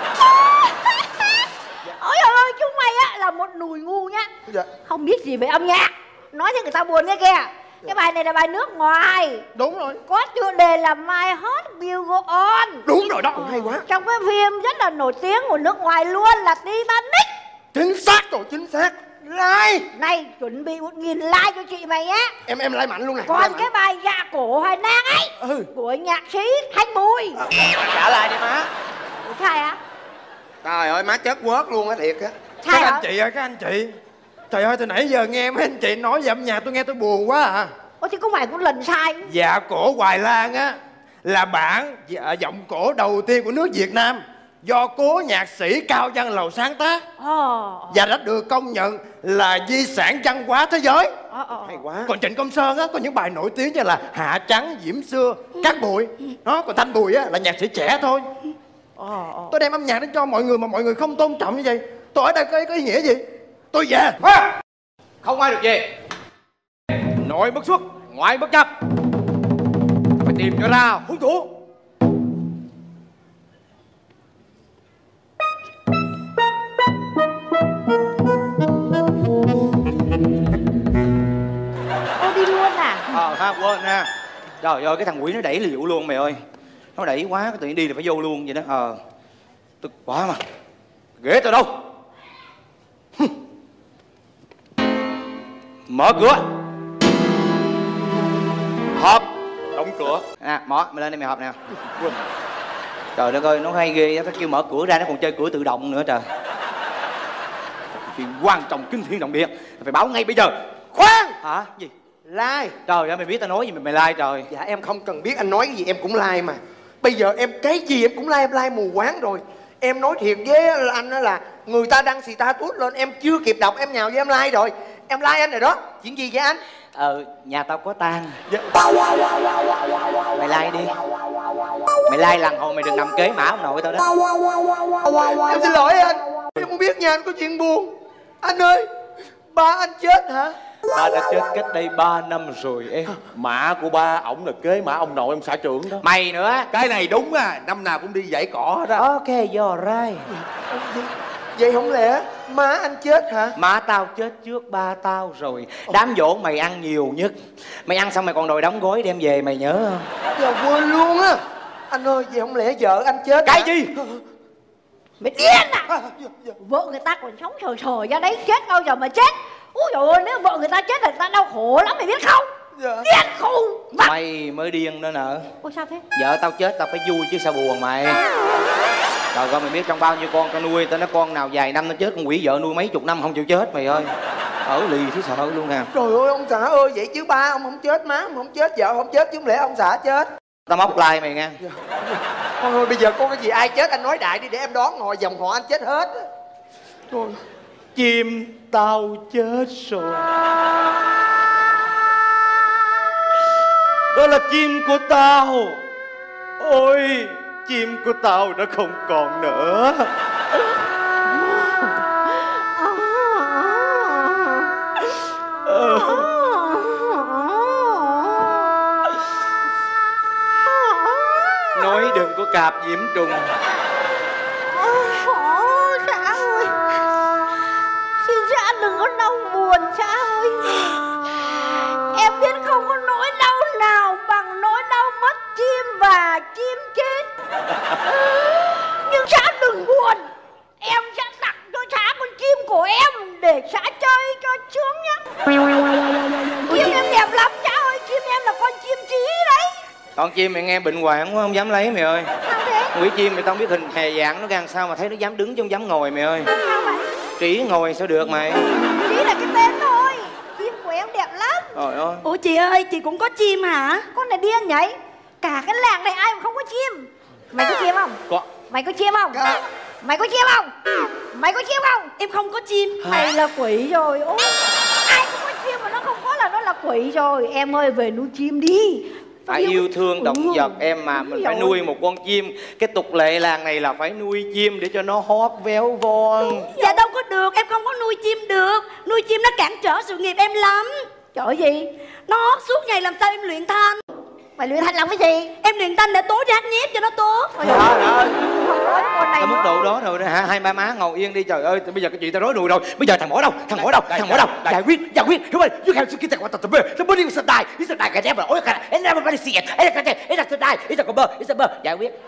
K: ôi trời ơi chúng mày á là một nùi ngu nhá.
L: Dạ.
K: Không biết gì về âm nhạc. Nói cho người ta buồn nghe kìa. Cái bài này là bài nước ngoài.
P: Đúng rồi.
K: Có tựa đề là My Heart Will Go On.
L: Đúng rồi đó. Hay quá.
K: Trong cái phim rất là nổi tiếng của nước ngoài luôn là Titanic.
L: Chính xác rồi chính xác Lai!
K: Này chuẩn bị một nghìn like cho chị mày nhé
L: Em em lai mạnh luôn nè lai
K: còn cái bài dạ cổ hoài nang ấy.
L: Ừ.
K: của nhạc sĩ thanh bùi.
L: Trả lại đi má.
K: Sai á
L: Trời ơi má chết quớt luôn á thiệt á.
K: Sai
P: Các
K: hả
P: anh chị ơi các anh chị. Trời ơi từ nãy giờ nghe mấy anh chị nói về âm nhạc tôi nghe tôi buồn quá à.
K: Ủa thì không phải cũng lần sai
P: Dạ cổ Hoài Lan á Là bản dạ, giọng cổ đầu tiên của nước Việt Nam Do cố nhạc sĩ Cao Văn Lầu sáng tác.
K: Ờ
P: Và đã được công nhận là di sản văn hóa thế giới.
K: Ờ ờ
L: Hay quá.
P: Còn Trịnh Công Sơn á có những bài nổi tiếng như là Hạ Trắng, Diễm Xưa, Cát Bụi. Đó Còn Thanh Bùi á là nhạc sĩ trẻ thôi.
K: Ờ ờ.
P: Tôi đem âm nhạc đến cho mọi người mà mọi người không tôn trọng như vậy. Tôi ở đây có, có ý nghĩa gì? Tôi về. À!
C: không ai được về. Nội bất xuất ngoại bất nhập phải tìm cho ra hung thủ
K: Ô đi luôn à?
C: Ờ ha quên ha. Trời ơi cái thằng quỷ nó đẩy liệu luôn mày ơi. Nó đẩy quá cái tự nhiên đi là phải vô luôn vậy đó. Ờ tức quá mà. Ghế tao đâu? Mở cửa. Họp. Đóng cửa. À mỏ mày lên đây mày họp nè. Trời đất ơi nó hay ghê á, nó kêu mở cửa ra nó còn chơi cửa tự động nữa trời chuyện quan trọng kinh thiên động địa. Phải báo ngay bây giờ.
L: Khoan!
C: Hả? Gì?
L: Lai.
C: Trời ơi mày biết tao nói gì mà mày like trời.
L: Dạ em không cần biết anh nói cái gì em cũng like mà. Bây giờ em cái gì em cũng like em like mù quáng rồi. Em nói thiệt với anh đó là Người ta đăng xì ta tút lên em chưa kịp đọc em nhào với em like rồi. Em like anh rồi đó. Chuyện gì vậy anh?
C: Ờ nhà tao có tang. Mày like đi. Mày like lần hồi mày đừng nằm kế mã ông nội tao đó.
L: Em xin lỗi anh. Em không biết nhà anh có chuyện buồn Anh ơi Ba anh chết hả?
C: Ba đã chết cách đây 3 năm rồi em.
A: Mã của ba ổng là kế mã ông nội ông xã trưởng đó.
C: Mày nữa.
Q: Cái này đúng à Năm nào cũng đi dãy cỏ hết á
C: ok you're right.
L: Vậy không lẽ má anh chết hả?
C: Má tao chết trước ba tao rồi. Đám dỗ mày ăn nhiều nhất. Mày ăn xong mày còn đòi đóng gói đem về mày nhớ không?
L: Giờ quên luôn á. Anh ơi vậy không lẽ vợ anh chết
C: cái
L: hả?
C: gì
K: Mày điên à? Vợ người ta còn sống sờ sờ ra đấy chết bao giờ mà chết. Úi dồi ôi nếu vợ người ta chết là người ta đau khổ lắm mày biết không?
L: Dạ.
K: Điên khùng Vặt.
C: Mày mới điên nữa nè.
K: Ôi sao thế?
C: Vợ tao chết tao phải vui chứ sao buồn mày. Trời ơi mày biết trong bao nhiêu con tao nuôi tao nói con nào vài năm nó chết con quỷ vợ nuôi mấy chục năm không chịu chết mày ơi. Ở lì thấy sợ luôn nè
L: Trời ơi ông xã ơi vậy chứ ba ông không chết má ông không chết vợ không chết chứ không lẽ ông xã chết
C: tao móc like mày nha
L: Con ơi bây giờ có cái gì ai chết anh nói đại đi để em đoán ngồi dòng họ anh chết hết á. Trời
C: chim tao chết rồi. Đó là chim của tao. Ôi chim của tao đã không còn nữa. Nói đừng có cạp diễm trùng.
K: Ôi cha ơi. Xin cha đừng có đau buồn, cha ơi. Em biết không có nỗi đau nào bằng nỗi đau mất chim và chim chết. Con chim
C: mày nghe bệnh hoạn quá không dám lấy mày ơi. Quỷ chim mày tao không biết hình hề dạng nó ra làm sao mà thấy nó dám đứng chứ không dám ngồi mày ơi.
K: Sao vậy?
C: kỹ ngồi sao được mày?
J: Chỉ là cái tên thôi. Chim của em đẹp lắm.
C: Trời ơi.
J: Ủa chị ơi chị cũng có chim hả? Con này điên nhảy cả cái làng này ai mà không có chim? Mày có chim không?
C: Có.
J: Mày có chim không? Mày có chim không? Mày có chim không? Em không có chim mày là quỷ rồi. Ôi ai cũng có chim mà nó không có là nó là quỷ rồi. Em ơi về nuôi chim đi
C: phải yêu thương động vật em mà mình phải nuôi một con chim. Cái tục lệ làng này là phải nuôi chim để cho nó hót véo von.
J: Dạ đâu có được em không có nuôi chim được. Nuôi chim nó cản trở sự nghiệp em lắm. Trời ơi gì? Nó suốt ngày làm sao em luyện thanh mày luyện thanh làm cái gì? Em luyện thanh để tố giác nhép cho nó tốt.
C: Trời
J: ơi,
C: Tới mức độ đó rồi đó hả? Hai ba má ngồi yên đi trời ơi bây giờ cái chuyện tao rối đùi rồi. Bây giờ thằng mỏ đâu? Thằng mỏ đâu? thằng mỏ đâu? giải quyết giải quyết. Hiểu không? You have to get that what the the body is a die. Is a die. Cái đẹp rồi ôi cái anh em everybody see it. Cái đẹp ấy là the die là cái bơ. Ấy là bơ. Giải quyết.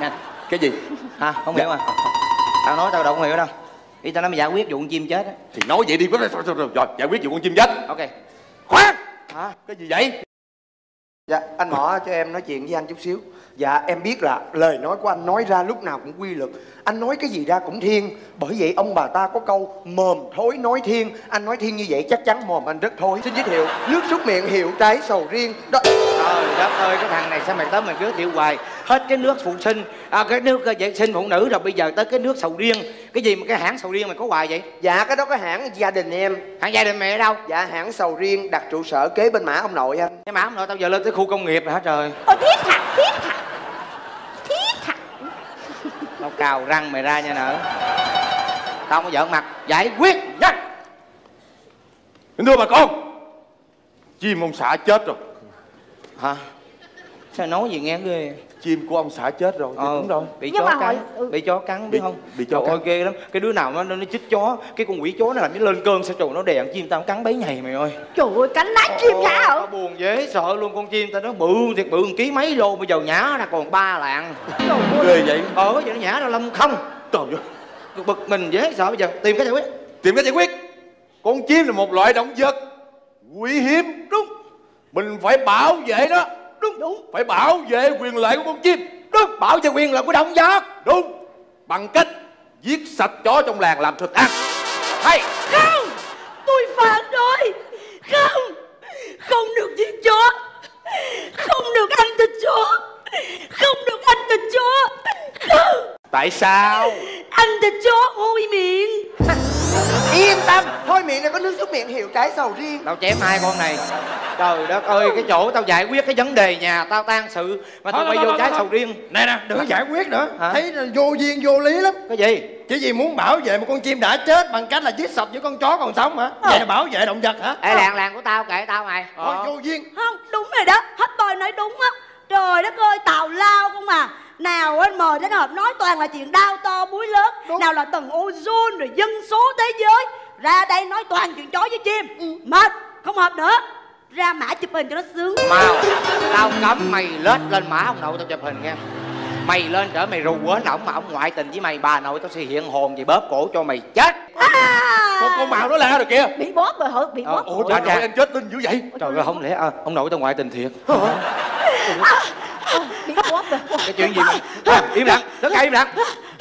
C: Nè
A: cái gì?
C: Hả không hiểu à? Tao nói tao đâu không hiểu đâu. Ý tao nói mày giải quyết vụ con chim chết á.
A: Thì nói vậy đi. Rồi rồi giải quyết vụ con chim chết.
C: Ok.
L: Khoan!
C: Hả?
A: Cái gì vậy
L: dạ anh mỏ cho em nói chuyện với anh chút xíu dạ em biết là lời nói của anh nói ra lúc nào cũng quy luật anh nói cái gì ra cũng thiên. Bởi vậy ông bà ta có câu mồm thối nói thiên. Anh nói thiên như vậy chắc chắn mồm anh rất thối. Xin giới thiệu nước súc miệng hiệu trái sầu riêng. Đó.
C: Trời đất ơi cái thằng này sao mày tới mày giới thiệu hoài? Hết cái nước phụ sinh à, cái nước ờ, vệ sinh phụ nữ rồi bây giờ tới cái nước sầu riêng. Cái gì mà cái hãng sầu riêng mày có hoài vậy?
L: Dạ cái đó có hãng gia đình em.
C: Hãng gia đình mày ở đâu?
L: Dạ hãng sầu riêng đặt trụ sở kế bên mã ông nội anh.
C: Cái má ông nội tao giờ lên tới khu công nghiệp rồi hả trời?
J: Ôi thiết thật thiết thật
C: cào răng mày ra nha nở. Tao không có giỡn mặt giải quyết nhanh.
A: Kính thưa bà con chim ông xã chết rồi.
C: Hả? Sao nói gì nghe ghê
A: chim của ông xã chết rồi
C: ờ
A: đúng rồi
C: bị
J: Nhưng
C: chó
J: mà
C: cắn
J: hỏi- ừ.
C: bị chó cắn biết
A: Bị-
C: không?
A: bị chó
C: Trời
A: cắn.
C: ơi ghê lắm. Cái đứa nào nó nó, nó chích chó cái con quỷ chó nó làm nó lên cơn sao trời nó đè con chim tao nó cắn bấy ngày mày ơi.
J: Trời ơi cánh nát chim ra hả
C: buồn dễ sợ luôn con chim tao nó bự thiệt bự ký mấy lô bây giờ nhả ra còn ba lạng.
A: Ghê vậy.
C: Ờ vậy nó nhả ra lâm không.
A: Trời ơi.
C: Bực mình dễ sợ bây giờ. Tìm cái giải quyết.
A: Tìm cách giải quyết. Con chim là một loại động vật quý hiếm. Đúng. Mình phải bảo vệ nó đúng. Đúng. Phải bảo vệ quyền lợi của con chim.
C: Đúng. Bảo vệ quyền lợi của động vật.
A: Đúng. Bằng cách giết sạch chó trong làng làm thịt ăn. Hay.
J: Không. Tôi phản đối. Không. Không được giết chó. Không được ăn thịt chó. Không được ăn thịt chó. Không
A: tại sao?
J: Ăn thịt chó hôi miệng.
L: Yên tâm. Thôi miệng này có nước súc miệng hiệu trái sầu riêng.
C: Tao chém hai con này? Trời đất ơi cái chỗ tao giải quyết cái vấn đề nhà tao tan sự mà tao
K: thôi,
C: vô trái sầu riêng.
K: Nè nè đừng có giải quyết nữa.
C: Hả?
K: thấy là vô duyên vô lý lắm.
C: Cái gì?
K: Chỉ vì muốn bảo vệ một con chim đã chết bằng cách là giết sạch những con chó còn sống hả? Vậy là bảo vệ động vật hả?
C: Ê làng làng của tao kệ tao mày.
K: Thôi, vô duyên.
J: Không đúng rồi đó. Hết tôi nói đúng á. Trời đất ơi tào lao không à nào anh mời đến họp nói toàn là chuyện đau to búi lớn. Nào là tầng ozone rồi dân số thế giới. Ra đây nói toàn chuyện chó với chim. Mệt không hợp nữa. Ra mã chụp hình cho nó sướng.
C: Mau tao cấm mày lết lên mã ông nội tao chụp hình nha mày lên trở mày rù quến ổng mà ổng ngoại tình với mày bà nội tao sẽ hiện hồn gì bóp cổ cho mày chết.
A: Con con màu nó la rồi kìa?
J: Bị bóp rồi hả? Bị bóp.
A: ủa trời ơi anh chết linh dữ vậy.
C: Trời ơi không lẽ à, ông nội tao ngoại tình thiệt.
J: Bị bóp rồi.
C: Cái chuyện gì mà à, im lặng tất cả im lặng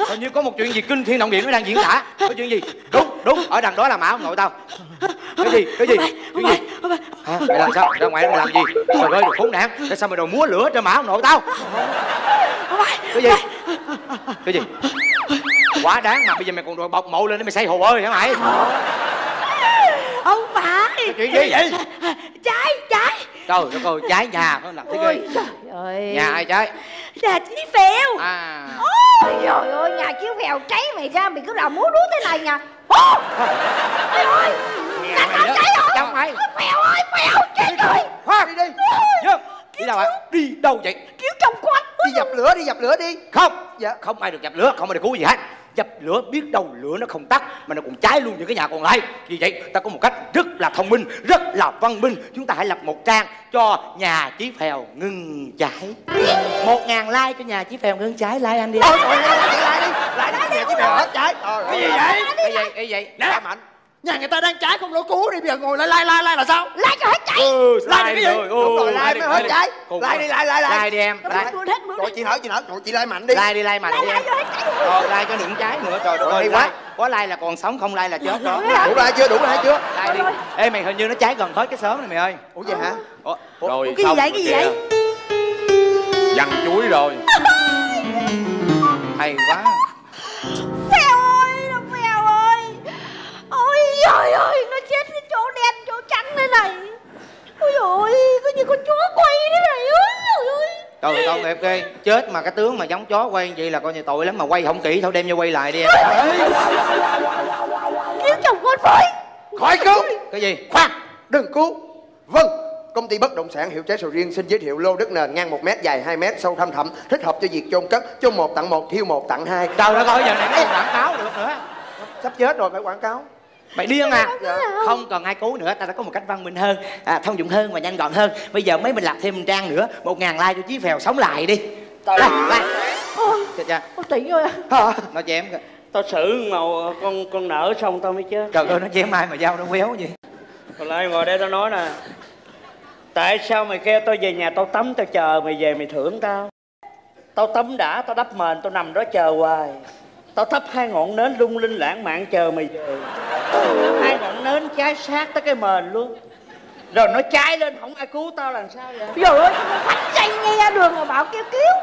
C: hình như có một chuyện gì kinh thiên động địa nó đang diễn tả. Có chuyện gì? Đúng đúng ở đằng đó là mã ông nội tao. Cái gì? Cái gì? Chuyện gì? hả? Mày làm sao? Ra ngoài mày làm gì? Trời ơi được khốn nạn. Tại sao mày đồ múa lửa trên mã ông nội tao? Cái gì? cái gì? Quá đáng mà. Bây giờ mày còn đồ bọc mộ lên để mày xây hồ ơi hả mày?
J: Không phải
C: chuyện gì vậy?
J: Trái trái
C: trời đất ơi trái nhà nó làm thế
J: ôi
C: ghê.
J: trời ơi.
C: Nhà ai trái?
J: Nhà chí phèo.
C: À.
J: Ôi trời ơi nhà chiếu phèo cháy mày ra mày cứ làm múa đuối thế này nha. Ô, trời ơi
C: nhà mày đó. trong mày
J: phèo ơi phèo chết rồi.
C: Khoan đi đi. Dương đi đâu ạ? đi đâu vậy?
J: Cứu chồng của anh
L: đi dập lửa đi dập lửa đi.
C: Không.
L: Dạ.
C: Không ai được dập lửa không ai được cứu gì hết dập lửa biết đâu lửa nó không tắt mà nó còn cháy luôn những cái nhà còn lại. Vì vậy ta có một cách rất là thông minh rất là văn minh. Chúng ta hãy lập một trang cho nhà chí phèo ngừng cháy. Một ngàn like cho nhà chí phèo ngừng cháy. Like anh đi.
L: Thôi, lại đi, lại đi, lại đi, nhà chí phèo hết cháy.
K: cái gì vậy?
C: Cái gì cái gì
K: Nè.
C: mạnh
K: nhà người ta đang cháy không lỗ cứu đi bây giờ ngồi lại lai lai lai là sao?
J: Lai cho hết cháy
C: ừ
K: Like đi cái gì?
L: Đúng rồi, like mới hết cháy.
C: Rồi.
L: đi, like, like, like.
C: like đi em
J: mượn
L: Trời chị nở, chị nở, trời chị lại mạnh đi.
C: like đi like mạnh đi em. rồi like cho đừng cháy nữa trời đất ơi
L: Hay
C: quá
L: quá.
C: có like là còn sống không like là chết đó.
R: Đủ like chưa? Đủ like chưa?
C: Like đi. Ê mày hình như nó cháy gần hết cái sớm này mày ơi.
R: Ủa vậy hả?
A: Rồi
S: cái gì vậy,
A: rồi
S: cái gì vậy?
A: dằn chuối rồi.
C: Hay quá
K: trời ơi, nó chết cái chỗ đen, chỗ trắng thế này. Ôi ôi, có như con chó quay thế này Ôi ôi.
C: Trời ơi, đẹp ghê. Chết mà cái tướng mà giống chó quay vậy là coi như tội lắm Mà quay không kỹ thôi đem vô quay lại đi. Em
K: Cứu chồng con với.
R: Khỏi cứu.
C: Cái gì?
R: khoan đừng cứu. Vâng Công ty bất động sản hiệu trái sầu riêng xin giới thiệu lô đất nền ngang 1 mét dài 2 mét sâu thăm thẳm thích hợp cho việc chôn cất. Chôn một tặng một thiêu một tặng hai.
C: Trời đất ơi, giờ này nó còn quảng cáo được nữa.
R: Sắp chết rồi phải quảng cáo
C: Mày điên à?
R: Dạ.
C: Không cần ai cứu nữa Ta đã có một cách văn minh hơn à, Thông dụng hơn và nhanh gọn hơn. Bây giờ mấy mình làm thêm một trang nữa Một ngàn like cho Chí Phèo sống lại đi. Đây, đây. Chết chưa?
K: Ôi tỉnh rồi
C: Nó chém kìa
M: tao xử màu con con nở xong tao mới chết.
C: Trời ơi nó chém ai mà dao nó quéo gì
M: còn lại ngồi đây tao nói nè. Tại sao mày kêu tao về nhà tao tắm tao chờ mày về mày thưởng tao? Tao tắm đã tao đắp mền tao nằm đó chờ hoài tao thắp hai ngọn nến lung linh lãng mạn chờ mày về. Hai ngọn nến cháy sát tới cái mền luôn. Rồi nó cháy lên không ai cứu tao làm sao vậy?
K: Trời ơi, phát tranh ngay ra đường mà bảo kêu cứu.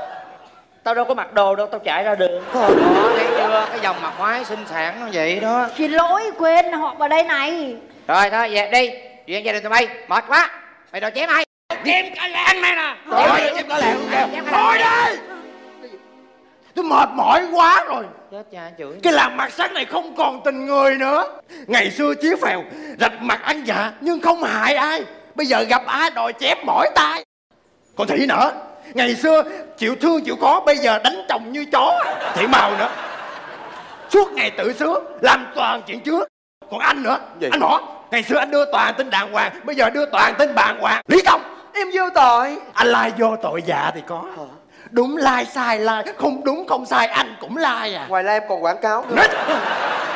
M: Tao đâu có mặc đồ đâu tao chạy ra đường.
C: Đó, thấy chưa? Cái dòng mặt khoái sinh sản nó vậy đó.
K: Xin lỗi, quên họ vào đây này.
C: Rồi thôi về đi. Chuyện gia đình tụi bay mệt quá. Mày đòi chém ai?
M: Chém cả làng này nè.
R: Trời chém cả làng Thôi đi. Tôi mệt mỏi quá rồi
C: Chết cha chửi
L: Cái làm mặt sắc này không còn tình người nữa. Ngày xưa chí phèo Rạch mặt ăn dạ nhưng không hại ai. Bây giờ gặp ai đòi chém mỏi tay. Còn Thị nữa Ngày xưa chịu thương chịu khó Bây giờ đánh chồng như chó. Thị Màu nữa. Suốt ngày tự sướng Làm toàn chuyện trước. Còn anh nữa Anh Mỏ Ngày xưa anh đưa toàn tin đàng hoàng Bây giờ đưa toàn tin bàng hoàng. Lý Công
R: Em vô tội.
L: Anh lai vô tội dạ thì có Đúng lai sai lai Không đúng không sai anh cũng lai à.
R: Ngoài ra em còn quảng cáo nữa.
L: Nít.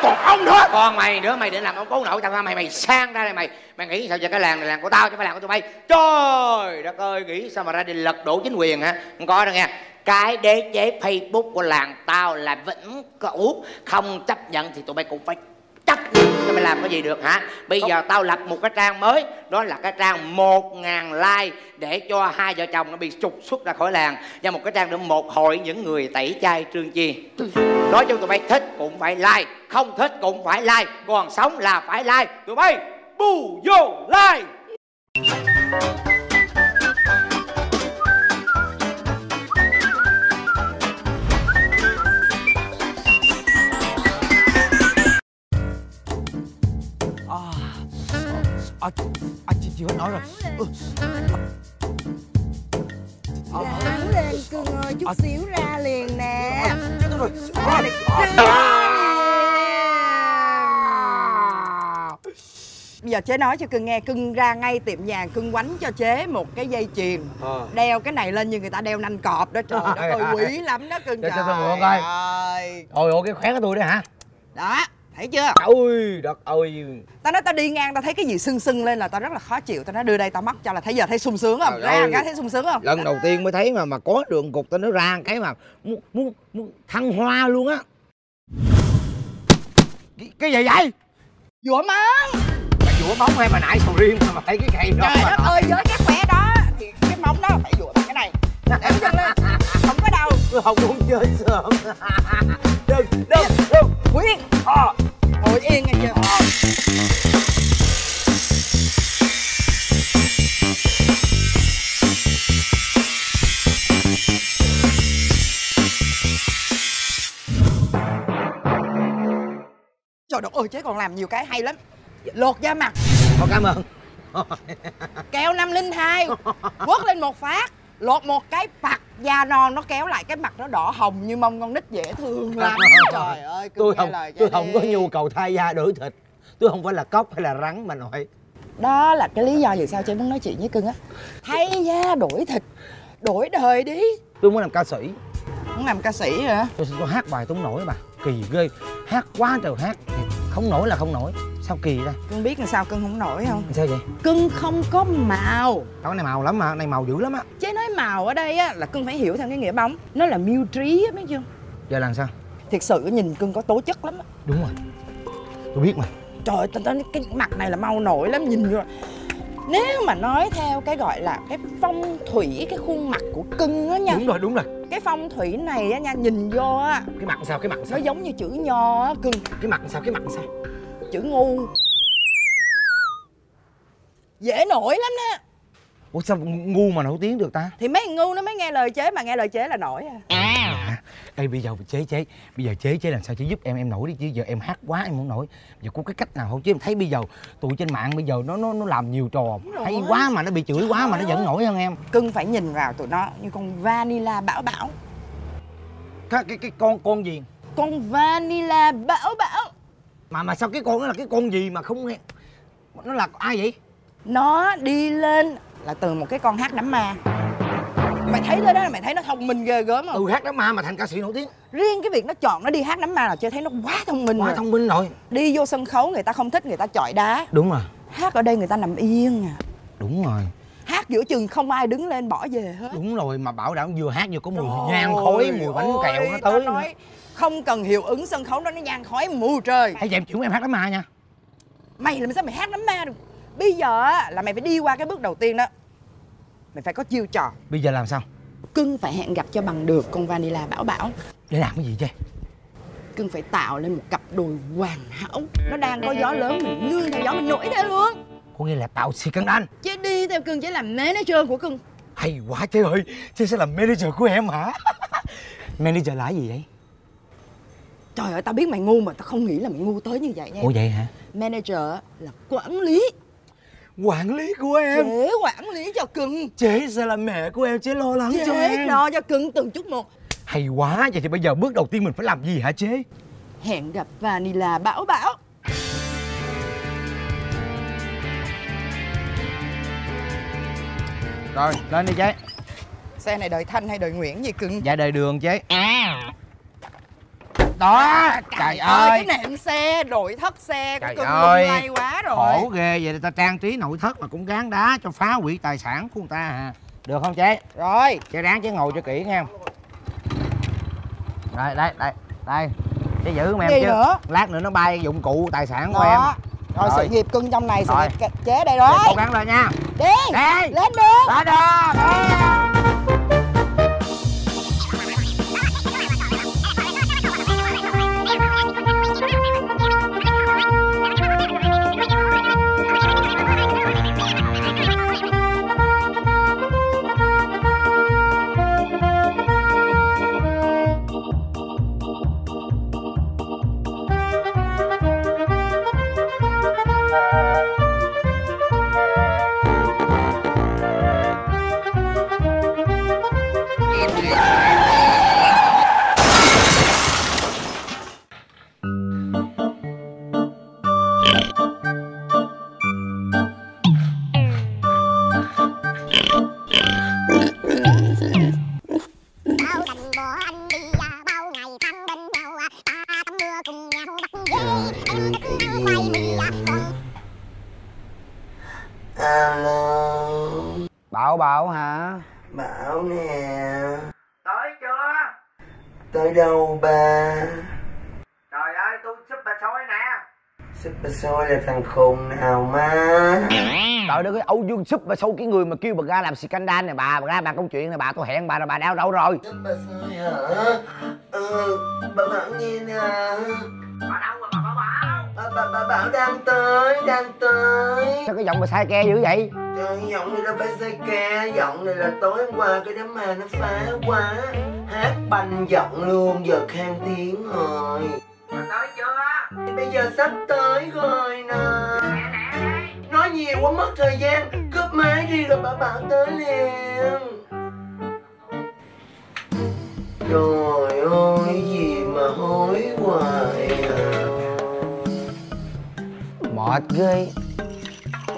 L: Còn ông nữa.
C: Còn mày nữa mày định làm ông cố nội tao ra mày mày sang ra đây mày. Mày nghĩ sao cho cái làng này làng của tao chứ phải làng của tụi bay. Trời đất ơi nghĩ sao mà ra đi lật đổ chính quyền hả? Không có đâu nghe. Cái đế chế Facebook của làng tao là vĩnh cửu Không chấp nhận thì tụi bay cũng phải nhận cho mày làm cái gì được hả? Bây giờ tao lập một cái trang mới Đó là cái trang một ngàn like Để cho hai vợ chồng nó bị trục xuất ra khỏi làng. Và một cái trang nữa một hội những người tẩy chay trương chi. Nói cho tụi bay thích cũng phải like Không thích cũng phải like Còn sống là phải like. Tụi bay bù vô like
F: à, à chị chịu hết nổi rồi. Ừ.
T: Ráng lên cưng ơi, chút xíu ra liền nè.
F: Rồi.
T: Ra đi, Bây giờ chế nói cho cưng nghe Cưng ra ngay tiệm vàng Cưng quánh cho chế một cái dây chuyền.
F: Ờ.
T: Đeo cái này lên như người ta đeo nanh cọp đó. Trời đất ơi quý lắm đó cưng trời ơi.
F: Ôi ôi cái khóe của tôi đấy hả?
T: Đó thấy chưa?
F: Ôi đất ơi.
T: Tao nói tao đi ngang tao thấy cái gì sưng sưng lên là tao rất là khó chịu. Tao nói đưa đây tao móc cho là thấy giờ thấy sung sướng không? Ra cái thấy sung sướng không?
F: Lần đầu tiên mới thấy mà mà có đường cục tao nó ra cái mà muốn muốn muốn thăng hoa luôn á. Cái, cái gì vậy?
T: Dũa móng.
F: Mày dũa móng hay mà nãy sầu riêng mà mày thấy cái cây đó
T: Trời đất ơi với cái khỏe đó. Thì cái móng đó phải dũa bằng cái này. Để chân lên không
F: muốn chơi sớm đừng đừng đừng.
T: Nguyên
F: ờ.
T: Ngồi yên nghe chưa? Trời đất ơi chế còn làm nhiều cái hay lắm. Lột da mặt.
F: Thôi cảm ơn.
T: Keo 502 Quất lên một phát Lột một cái mặt da non nó kéo lại cái mặt nó đỏ hồng như mông con nít dễ thương lắm. Trời ơi
F: tôi không tôi
T: cha
F: không có
T: đi.
F: nhu cầu thay da đổi thịt. Tôi không phải là cóc hay là rắn mà nội.
T: Đó là cái lý do vì sao chị muốn nói chuyện với cưng á. Thay da đổi thịt Đổi đời đi.
F: Tôi muốn làm ca sĩ.
T: Muốn làm ca sĩ hả?
F: Tôi tôi hát bài tôi không nổi bà. Kỳ ghê. Hát quá trời hát không nổi là không nổi sao kỳ ta?
T: Cưng biết làm sao cưng không nổi không?
F: Sao vậy?
T: Cưng không có màu.
F: Cái này màu lắm mà này màu dữ lắm á.
T: Chế nói màu ở đây á là cưng phải hiểu theo cái nghĩa bóng. Nó là mưu trí á biết chưa?
F: Giờ làm sao?
T: Thiệt sự nhìn cưng có tố chất lắm á.
F: Đúng rồi. Tôi biết mà.
T: Trời ơi cái mặt này là mau nổi lắm nhìn vô. Nếu mà nói theo cái gọi là cái phong thủy cái khuôn mặt của cưng á nha.
F: Đúng rồi đúng rồi.
T: Cái phong thủy này á nha nhìn vô á.
F: Cái mặt sao cái mặt sao?
T: Nó giống như chữ nho á cưng.
F: Cái mặt sao cái mặt sao
T: chữ ngu. Dễ nổi lắm đó.
F: Ủa sao ngu mà nổi tiếng được ta?
T: Thì mấy thằng ngu nó mới nghe lời chế mà nghe lời chế là nổi à.
F: À Ê bây giờ chế chế bây giờ chế chế làm sao chế giúp em em nổi đi chứ giờ em hát quá em không nổi. Giờ có cái cách nào không? Chứ em thấy bây giờ tụi trên mạng bây giờ nó nó nó làm nhiều trò hay quá mà nó bị chửi quá mà nó vẫn nổi hơn em.
T: Cưng phải nhìn vào tụi nó như con vanilla bảo bảo.
F: Cái cái cái con con gì?
T: Con vanilla bảo bảo
F: mà mà sao cái con đó là cái con gì mà không nó là ai vậy?
T: Nó đi lên là từ một cái con hát đám ma. Mày thấy tới đó là mày thấy nó thông minh ghê gớm không?
F: Ừ hát đám ma mà thành ca sĩ nổi tiếng.
T: Riêng cái việc nó chọn nó đi hát đám ma là chưa thấy nó quá thông minh
F: quá
T: rồi.
F: thông minh rồi.
T: Đi vô sân khấu người ta không thích người ta chọi đá.
F: Đúng rồi.
T: Hát ở đây người ta nằm yên à.
F: Đúng rồi.
T: Hát giữa chừng không ai đứng lên bỏ về hết.
F: Đúng rồi mà bảo đảm vừa hát vừa có mùi nhang khói mùi bánh kẹo nó tới.
T: nói,
F: nữa.
T: Không cần hiệu ứng sân khấu đó nó nhang khói mù trời.
F: Hay vậy em chịu em hát đám ma nha.
T: Mày làm sao mày hát đám ma được? Bây giờ á là mày phải đi qua cái bước đầu tiên đó. Mày phải có chiêu trò.
F: Bây giờ làm sao?
T: Cưng phải hẹn gặp cho bằng được con vanilla bảo bảo.
F: Để làm cái gì chứ?
T: Cưng phải tạo lên một cặp đôi hoàn hảo. Nó đang có gió lớn mình nương theo gió mình nổi theo luôn.
F: Có nghĩa là tạo scandal
T: chứ đi theo cưng chứ làm manager của cưng.
F: Hay quá trời ơi chứ sẽ làm manager của em hả? Manager là cái gì vậy
T: trời ơi tao biết mày ngu mà tao không nghĩ là mày ngu tới như vậy nha.
F: Ủa vậy hả?
T: Manager là quản lý.
F: Quản lý của em.
T: Chế quản lý cho cưng.
F: Chế sẽ là mẹ của em chế lo lắng
T: chế
F: cho em?
T: lo cho cưng từng chút một.
F: Hay quá vậy thì bây giờ bước đầu tiên mình phải làm gì hả chế
T: hẹn gặp vanilla bảo bảo.
F: Rồi lên đi chế
T: xe này đời thanh hay đời nguyễn gì cưng?
F: Dạ đời đường chế đó trời ơi
T: cái nệm xe nội thất xe của
F: trời
T: cưng
F: ơi.
T: lay quá rồi.
F: Khổ ghê vậy ta trang trí nội thất mà cũng gán đá cho phá hủy tài sản của người ta hả được không chế
T: rồi.
F: Chế ráng chế ngồi cho kỹ nghe rồi đây đây đây. Chế giữ giùm em chứ.
T: nữa?
F: lát nữa nó bay dụng cụ tài sản của
T: Đó.
F: em.
T: Rồi, sự nghiệp cưng trong này sự
F: Rồi.
T: nghiệp chế đây rồi.
F: Cố gắng lên nha.
T: Đi
F: Đi.
T: lên đường.
F: Lên đường âu dương super sâu cái người mà kêu bà ra làm scandal này bà bà ra bàn công chuyện này bà tôi hẹn bà là bà đeo đâu rồi.
L: Super Sôi hả? Ừ Bà Bảo nghe nè.
F: Bà đâu mà bà bảo
L: Bà, bà, bà Bảo đang tới Đang tới.
F: Sao cái giọng mà sai ke dữ vậy?
L: Trời giọng này đâu phải xây ca Giọng này là tối hôm qua cái đám ma nó phá quá. Hát banh giọng luôn Giờ khang tiếng rồi.
F: Bà tới chưa?
L: Thì bây giờ sắp tới rồi nè Nói nhiều quá, mất thời gian. Cướp máy đi rồi bà Bảo tới liền. Trời ơi, gì mà hối hoài à.
F: Mệt ghê.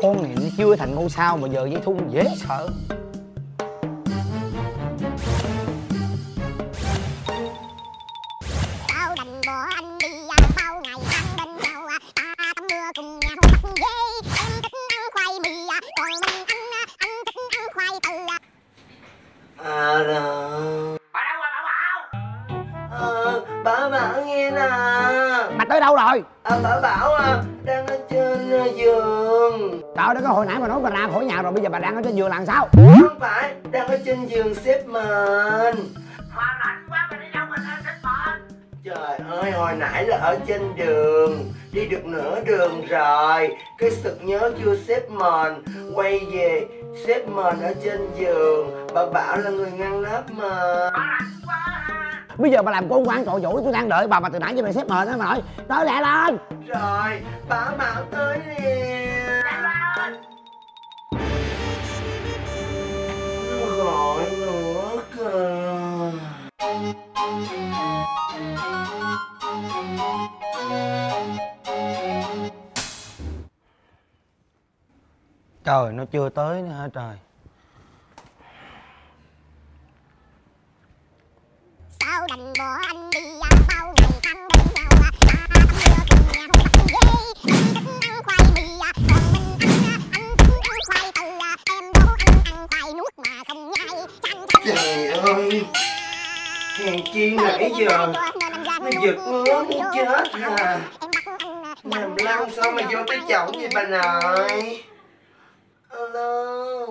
F: Con này nó chưa thành ngôi sao mà giờ dây thun dễ sợ. Rồi
L: À Bảo Bảo à Đang ở trên à, giường.
F: Trời đất ơi hồi nãy mà nói bà ra khỏi nhà rồi bây giờ bà đang ở trên giường làm sao?
L: Không phải Đang ở trên giường xếp mền Trời ơi, hồi nãy là ở trên đường Đi được nửa đường rồi Cái sực nhớ chưa xếp mền Quay về xếp mền ở trên giường Bà bảo là người ngăn nắp mà
F: bây giờ bà làm con quan trội vũ tôi đang đợi bà mà từ nãy giờ mày xếp mền đó mà nói. Tới lẹ lên.
L: Rồi, bảo bảo tới liền gọi nữa kìa
F: trời nó chưa tới nữa hả trời
U: sao đành bỏ anh đi à, bao ngày tháng bên nhau à, ta tắm mưa cùng nhau bắt dê anh thích ăn khoai mì à, còn mình ăn à, anh thích ăn khoai từ à, em đố anh ăn khoai nuốt mà không nhai. Chanh chanh.
L: Trời ơi Hèn chi nãy giờ Nó giật ngứa muốn chết à. Nằm lăn sao mà vô tới chổng vậy bà nội? Alo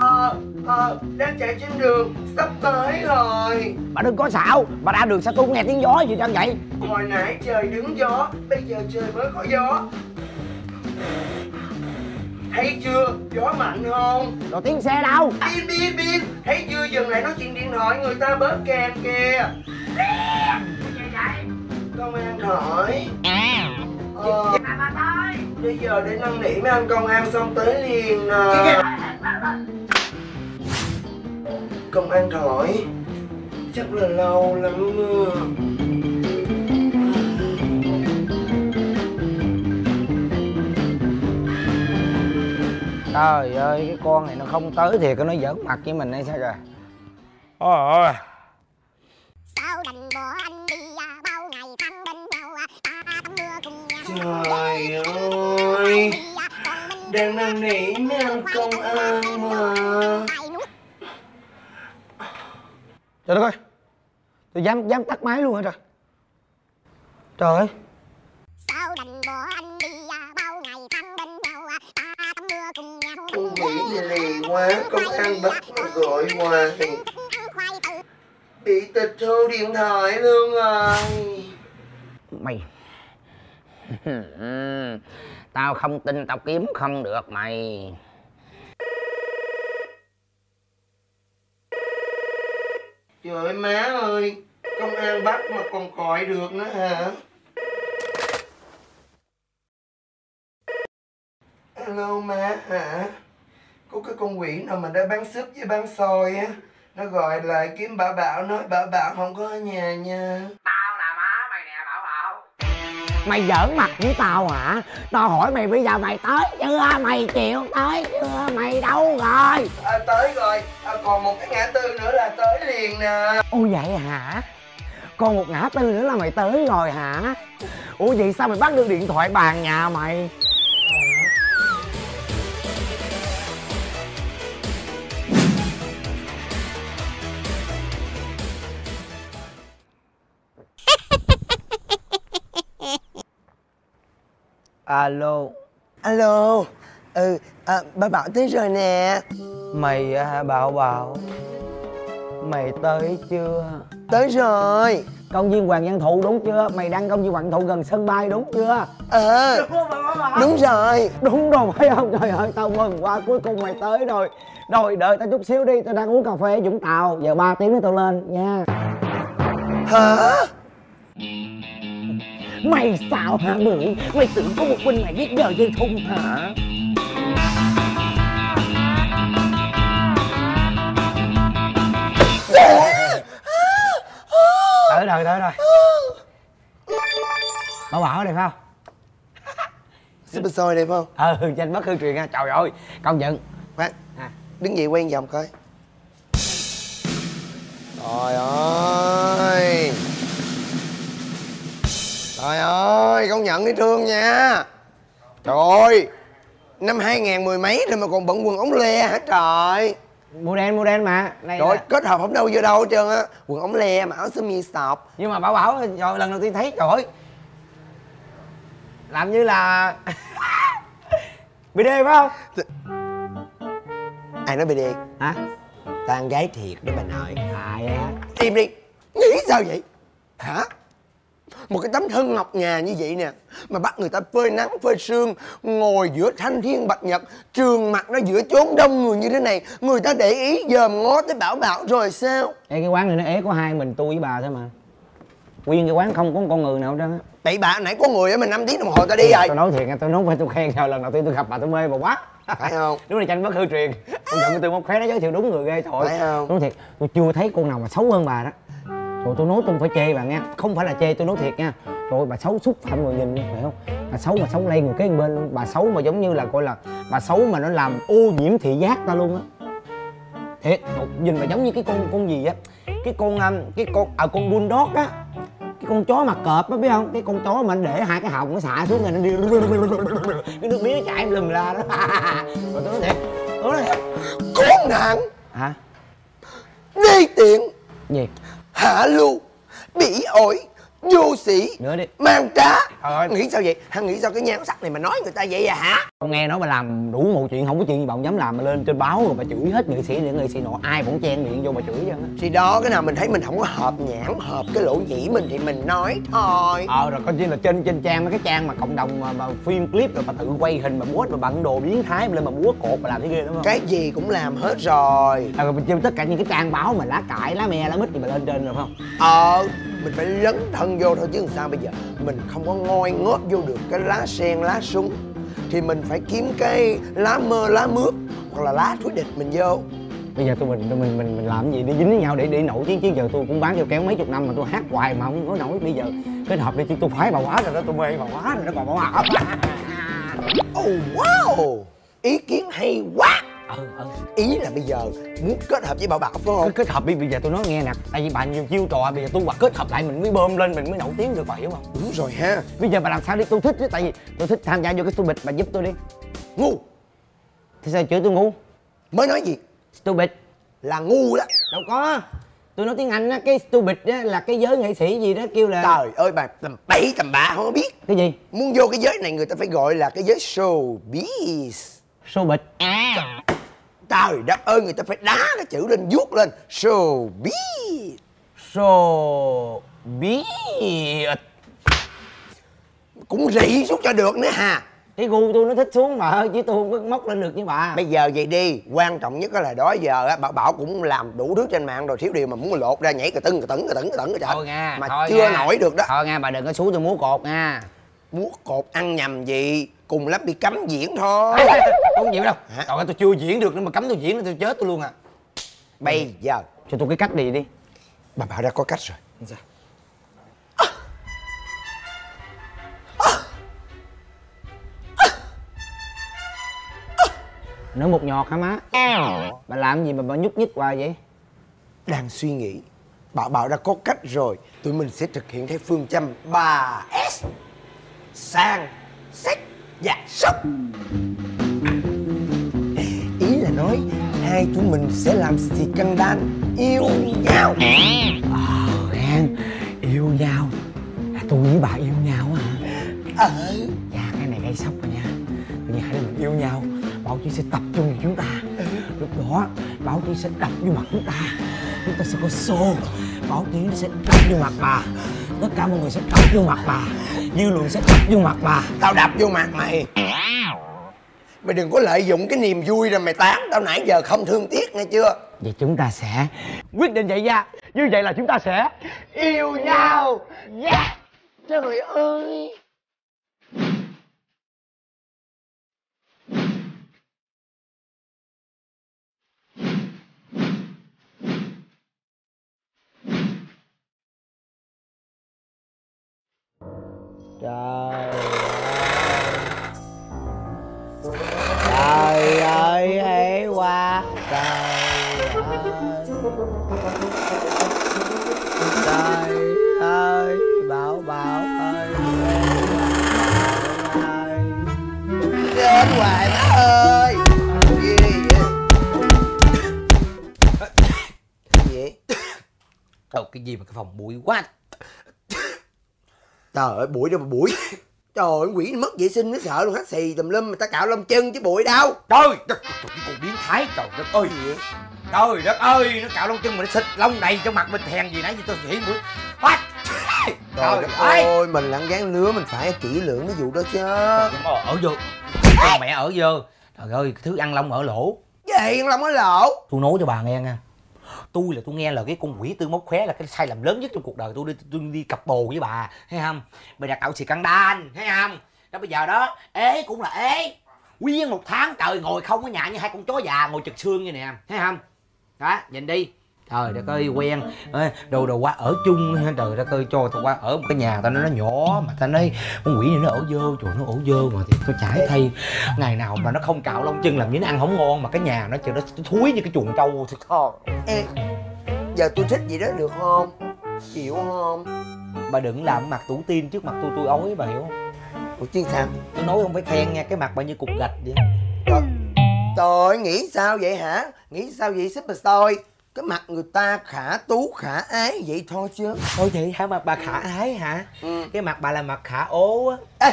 L: Ờ, ờ, đang chạy trên đường Sắp tới rồi.
F: Bà đừng có xạo bà ra đường sao tôi không nghe tiếng gió gì trơn vậy.
L: Hồi nãy trời đứng gió Bây giờ trời mới có gió. Thấy chưa, gió mạnh không?
F: rồi tiếng xe đâu?
L: Biết biết biết Thấy chưa dừng lại nói chuyện điện thoại người ta bớt kèm kìa. Công an hỏi. Ờ Bây giờ để năn nỉ mấy anh công an xong tới liền nè Công an hỏi Chắc là lâu lắm
F: trời ơi cái con này nó không tới thiệt nó giỡn mặt với mình hay sao kìa. Ôi ôi.
U: Sao đành bỏ
L: Trời ơi. Đang năn nỉ mấy anh công an mà.
F: Trời đất ơi. Tôi dám dám tắt máy luôn hả trời? Trời ơi.
U: Sao đành bỏ anh đi à, bao ngày tháng bên nhau à, ta tắm mưa cùng nhau.
L: Con nghĩ gì lì quá Công an bắt gọi hoài. Bị tịch thu điện thoại luôn rồi.
F: Mày tao không tin tao kiếm không được mày.
L: Trời ơi má ơi Công an bắt mà còn gọi được nữa hả? Alo má hả? Có cái con quỷ nào mà đã bán súp với bán xôi á? Nó gọi lại kiếm bà Bảo nói bà Bảo không có ở nhà nha
F: mày giỡn mặt với tao hả? Tao hỏi mày bây giờ mày tới chưa? Mày chịu tới chưa? Mày đâu rồi?
L: À, Tới rồi. À, Còn một cái ngã tư nữa là tới liền nè.
F: Ồ vậy hả? Còn một ngã tư nữa là mày tới rồi hả? Ủa vậy sao mày bắt được điện thoại bàn nhà mày alo.
L: Alo. Ừ à, bà Bảo tới rồi nè.
F: Mày à, bảo bảo. Mày tới chưa?
L: Tới rồi.
F: Công viên hoàng văn thụ đúng chưa? Mày đang công viên hoàng văn thụ gần sân bay đúng chưa?
L: Ờ. Đúng rồi.
F: Đúng rồi phải không? Trời ơi tao mừng quá cuối cùng mày tới rồi. Rồi đợi tao chút xíu đi tao đang uống cà phê ở vũng tàu. Giờ 3 tiếng nữa tao lên nha.
L: Hả
F: mày xạo hả bự mày tưởng có một mình mày biết giờ dây thun hả? Tới rồi tới rồi. Bảo bảo ở đây phải không?
L: Super Soi đẹp không?
F: ừ danh bất hư truyền ha trời ơi công nhận.
L: Khoan Đứng dậy quen vòng coi. Trời ơi Trời ơi công nhận thấy thương nha. Trời ơi Năm 2000 mười mấy rồi mà còn bận quần ống le hả? Trời.
F: Màu đen màu đen mà. Này
L: Trời
F: là-
L: kết hợp không đâu vô đâu hết trơn á. Quần ống le mà áo sơ mi sọc.
F: Nhưng mà bảo bảo rồi lần đầu tiên thấy trời ơi. Làm như là BD phải không?
L: Ai nói BD
F: hả?
L: Tàn gái thiệt đó bà nội.
F: À vậy hả
L: Im đi. Nghĩ sao vậy? Hả một cái tấm thân ngọc ngà như vậy nè mà bắt người ta phơi nắng phơi sương ngồi giữa thanh thiên bạch nhật trường mặt nó giữa chốn đông người như thế này người ta để ý dòm ngó tới bảo bảo rồi sao?
F: Ê, cái quán này nó ế có hai mình tôi với bà thôi mà. Nguyên cái quán không có con người nào hết trơn á.
L: Tại bà nãy có người á mà 5 tiếng đồng hồ ta đi rồi
F: tôi nói thiệt nha tôi nói phải tôi khen rồi lần đầu tiên tôi gặp bà tôi mê bà quá.
L: Phải không?
F: Đúng là tranh bất hư truyền. Tôi giận tôi móc khóe nó giới thiệu đúng người ghê thôi
L: Phải không?
F: nói thiệt tôi chưa thấy con nào mà xấu hơn bà đó rồi tôi nói tôi không phải chê bà nghe. Không phải là chê tôi nói thiệt nha. Rồi bà xấu xúc phạm người nhìn phải không? Bà xấu mà xấu lây người kế bên luôn. Bà xấu mà giống như là coi là bà xấu mà nó làm ô nhiễm thị giác ta luôn á. Thiệt nhìn bà giống như cái con con gì á? Cái con um, cái con à con bulldog á. Cái con chó mặt cọp á biết không? Cái con chó mà anh để hai cái họng nó xả xuống rồi nó đi cái nước miếng nó chảy lùm la đó. Rồi tôi nói thiệt tôi nói thiệt.
L: Khốn nạn.
F: Hả?
L: Đê tiện.
F: Gì
L: hạ lưu bỉ ổi vô sĩ.
F: Nữa đi.
L: Mang trá.
F: Trời
L: nghĩ sao vậy? Hắn nghĩ sao cái nhan sắc này mà nói người ta vậy à hả?
F: Con nghe nói bà làm đủ một chuyện không có chuyện gì bà không dám làm mà lên trên báo rồi bà chửi hết nghệ sĩ này nghệ sĩ nọ. Ai cũng chen miệng vô bà chửi vậy á.
L: Thì đó cái nào mình thấy mình không có hợp nhãn hợp cái lỗ nhĩ mình thì mình nói thôi.
F: Ờ rồi coi như là trên trên trang mấy cái trang mà cộng đồng mà, mà phim clip rồi bà tự quay hình mà post mà bận đồ biến thái mà lên mà múa cột bà làm thế ghê đúng không
L: cái gì cũng làm hết rồi.
F: À, rồi trên tất cả những cái trang báo mà lá cải lá me lá mít thì bà lên trên rồi phải không?
L: Ờ mình phải lấn thân vô thôi chứ làm sao bây giờ? Mình không có ngoi ngót vô được cái lá sen lá súng. Thì mình phải kiếm cái lá mơ lá mướp hoặc là lá thúi địch mình vô.
F: Bây giờ tụi mình tụi mình mình mình làm gì để dính với nhau để để nổi chứ chứ giờ tôi cũng bán keo kéo mấy chục năm mà tôi hát hoài mà không có nổi. Bây giờ kết hợp đi chứ tôi phái bà quá rồi đó tôi mê bà quá rồi đó bà quá
L: oh wow! Ý kiến hay quá
F: ừ ừ.
L: Ý là bây giờ muốn kết hợp với bảo bảo phải không?
F: Kết hợp bây giờ tôi nói nghe nè. Tại vì bà nhiều chiêu trò bây giờ tôi hoặc kết hợp lại mình mới bơm lên mình mới nổi tiếng được bà hiểu không?
L: Đúng rồi ha.
F: Bây giờ bà làm sao đi? Tôi thích chứ tại vì tôi thích tham gia vô cái stupid. Bà giúp tôi đi.
L: Ngu.
F: Thì sao chửi tôi ngu?
L: Mới nói gì?
F: Stupid.
L: Là ngu đó.
F: Đâu có. Tôi nói tiếng anh á cái stupid á là cái giới nghệ sĩ gì đó kêu là
L: trời ơi bà tầm bậy tầm bạ không biết.
F: Cái gì?
L: Muốn vô cái giới này người ta phải gọi là cái giới showbiz.
F: Showbiz.
L: Trời đất ơi người ta phải đá cái chữ lên vuốt lên. Showbiz
F: showbiz
L: cũng rị xuống cho được nữa hà
F: cái gu tôi nó thích xuống mà chứ tôi không có móc lên được với bà.
L: Bây giờ vậy đi quan trọng nhất là đó giờ á bảo bảo cũng làm đủ thứ trên mạng rồi thiếu điều mà muốn lột ra nhảy cà tưng cà tưng cà tưng cà tưng
F: thôi nha
L: mà
F: thôi
L: chưa
F: nha.
L: nổi được đó.
F: Thôi nha bà đừng có xuống tôi múa cột nha
L: múa cột ăn nhầm gì? Cùng lắm bị cấm diễn thôi.
F: Không chịu đâu. Ơi tôi chưa diễn được nữa mà cấm tôi diễn nữa tôi chết tôi luôn à.
L: Bây giờ.
F: Cho tôi cái cách gì đi.
L: Bà bảo đã có cách rồi.
F: Sao? Nữa một nhọt hả má? Bà làm gì mà bà nhúc nhích hoài vậy?
L: Đang suy nghĩ. Bảo bảo đã có cách rồi. Tụi mình sẽ thực hiện theo phương châm 3S sang sách và sốc ý là nói hai chúng mình sẽ làm scandal yêu nhau.
F: Ờ khen yêu nhau. Là tôi với bà yêu nhau hả?
L: Ờ.
F: Dạ cái này gây sốc rồi nha. Tự nhiên hai đứa mình yêu nhau bảo chí sẽ tập trung vào chúng ta. Lúc đó bảo chí sẽ đập vô mặt chúng ta. Chúng ta sẽ có show bảo nó sẽ đập vô mặt bà tất cả mọi người sẽ đập vô mặt bà. Dư luận sẽ đập vô mặt bà.
L: Tao đập vô mặt mày. Mày đừng có lợi dụng cái niềm vui rồi mày tán. Tao nãy giờ không thương tiếc nghe chưa?
F: Vậy chúng ta sẽ quyết định vậy ra như vậy là chúng ta sẽ yêu nhau.
L: Yeah. trời ơi
M: trời ơi. Trời ơi hế quá trời ơi trời ơi bảo bảo ơi.
L: Đến hoài má ơi gì vậy?
F: Cái gì mà cái phòng bụi quá.
L: Trời ơi bụi đâu mà bụi. Trời ơi quỷ mất vệ sinh nó sợ luôn hết xì tùm lum người ta cạo lông chân chứ bụi đâu.
M: Trời đất trời, cái con biến thái trời đất ơi. Trời đất ơi nó cạo lông chân mà nó xịt lông đầy trong mặt mình thèn gì nãy giờ tôi nghĩ mũi. What?
L: Trời
M: Trời
L: đất
M: ơi.
L: ơi mình con gán lứa mình phải kỹ lưỡng cái vụ đó chứ.
F: Ở vô. Con mẹ ở vô. Trời ơi thứ ăn lông ở lỗ.
L: Vậy con Long ở lỗ?
F: Tôi nói cho bà nghe nha tôi là tôi nghe là cái con quỷ tư móc khóe là cái sai lầm lớn nhất trong cuộc đời tôi đi tôi đi cặp bồ với bà, thấy không? Bây giờ cậu xì căng đan, thấy không? Đó, bây giờ đó, ế cũng là ế. Nguyên một tháng trời ngồi không ở nhà như hai con chó già ngồi trực xương như nè, thấy không? Đó, nhìn đi trời đất ơi quen. Đồ đồ qua ở chung trời đất ơi cho tao qua ở một cái nhà tao nói nó nhỏ mà tao nói con quỷ này nó ở dơ trời nó ở dơ mà thì tôi chải thay ngày nào mà nó không cạo lông chân làm như nó ăn không ngon mà cái nhà nó trời nó thúi như cái chuồng trâu thì thôi.
L: Ê, giờ tôi thích gì đó được không? Chịu không?
F: Bà đừng làm mặt tủ tin trước mặt tôi tôi ói bà hiểu không?
L: Ủa chứ sao?
F: Tôi nói không phải khen nha cái mặt bà như cục gạch vậy.
L: Trời ơi, nghĩ sao vậy hả? Nghĩ sao vậy Superstar? Cái mặt người ta khả tú khả ái vậy thôi chứ.
F: Thôi vậy hả mặt bà khả ái hả? Cái mặt bà là mặt khả ố á.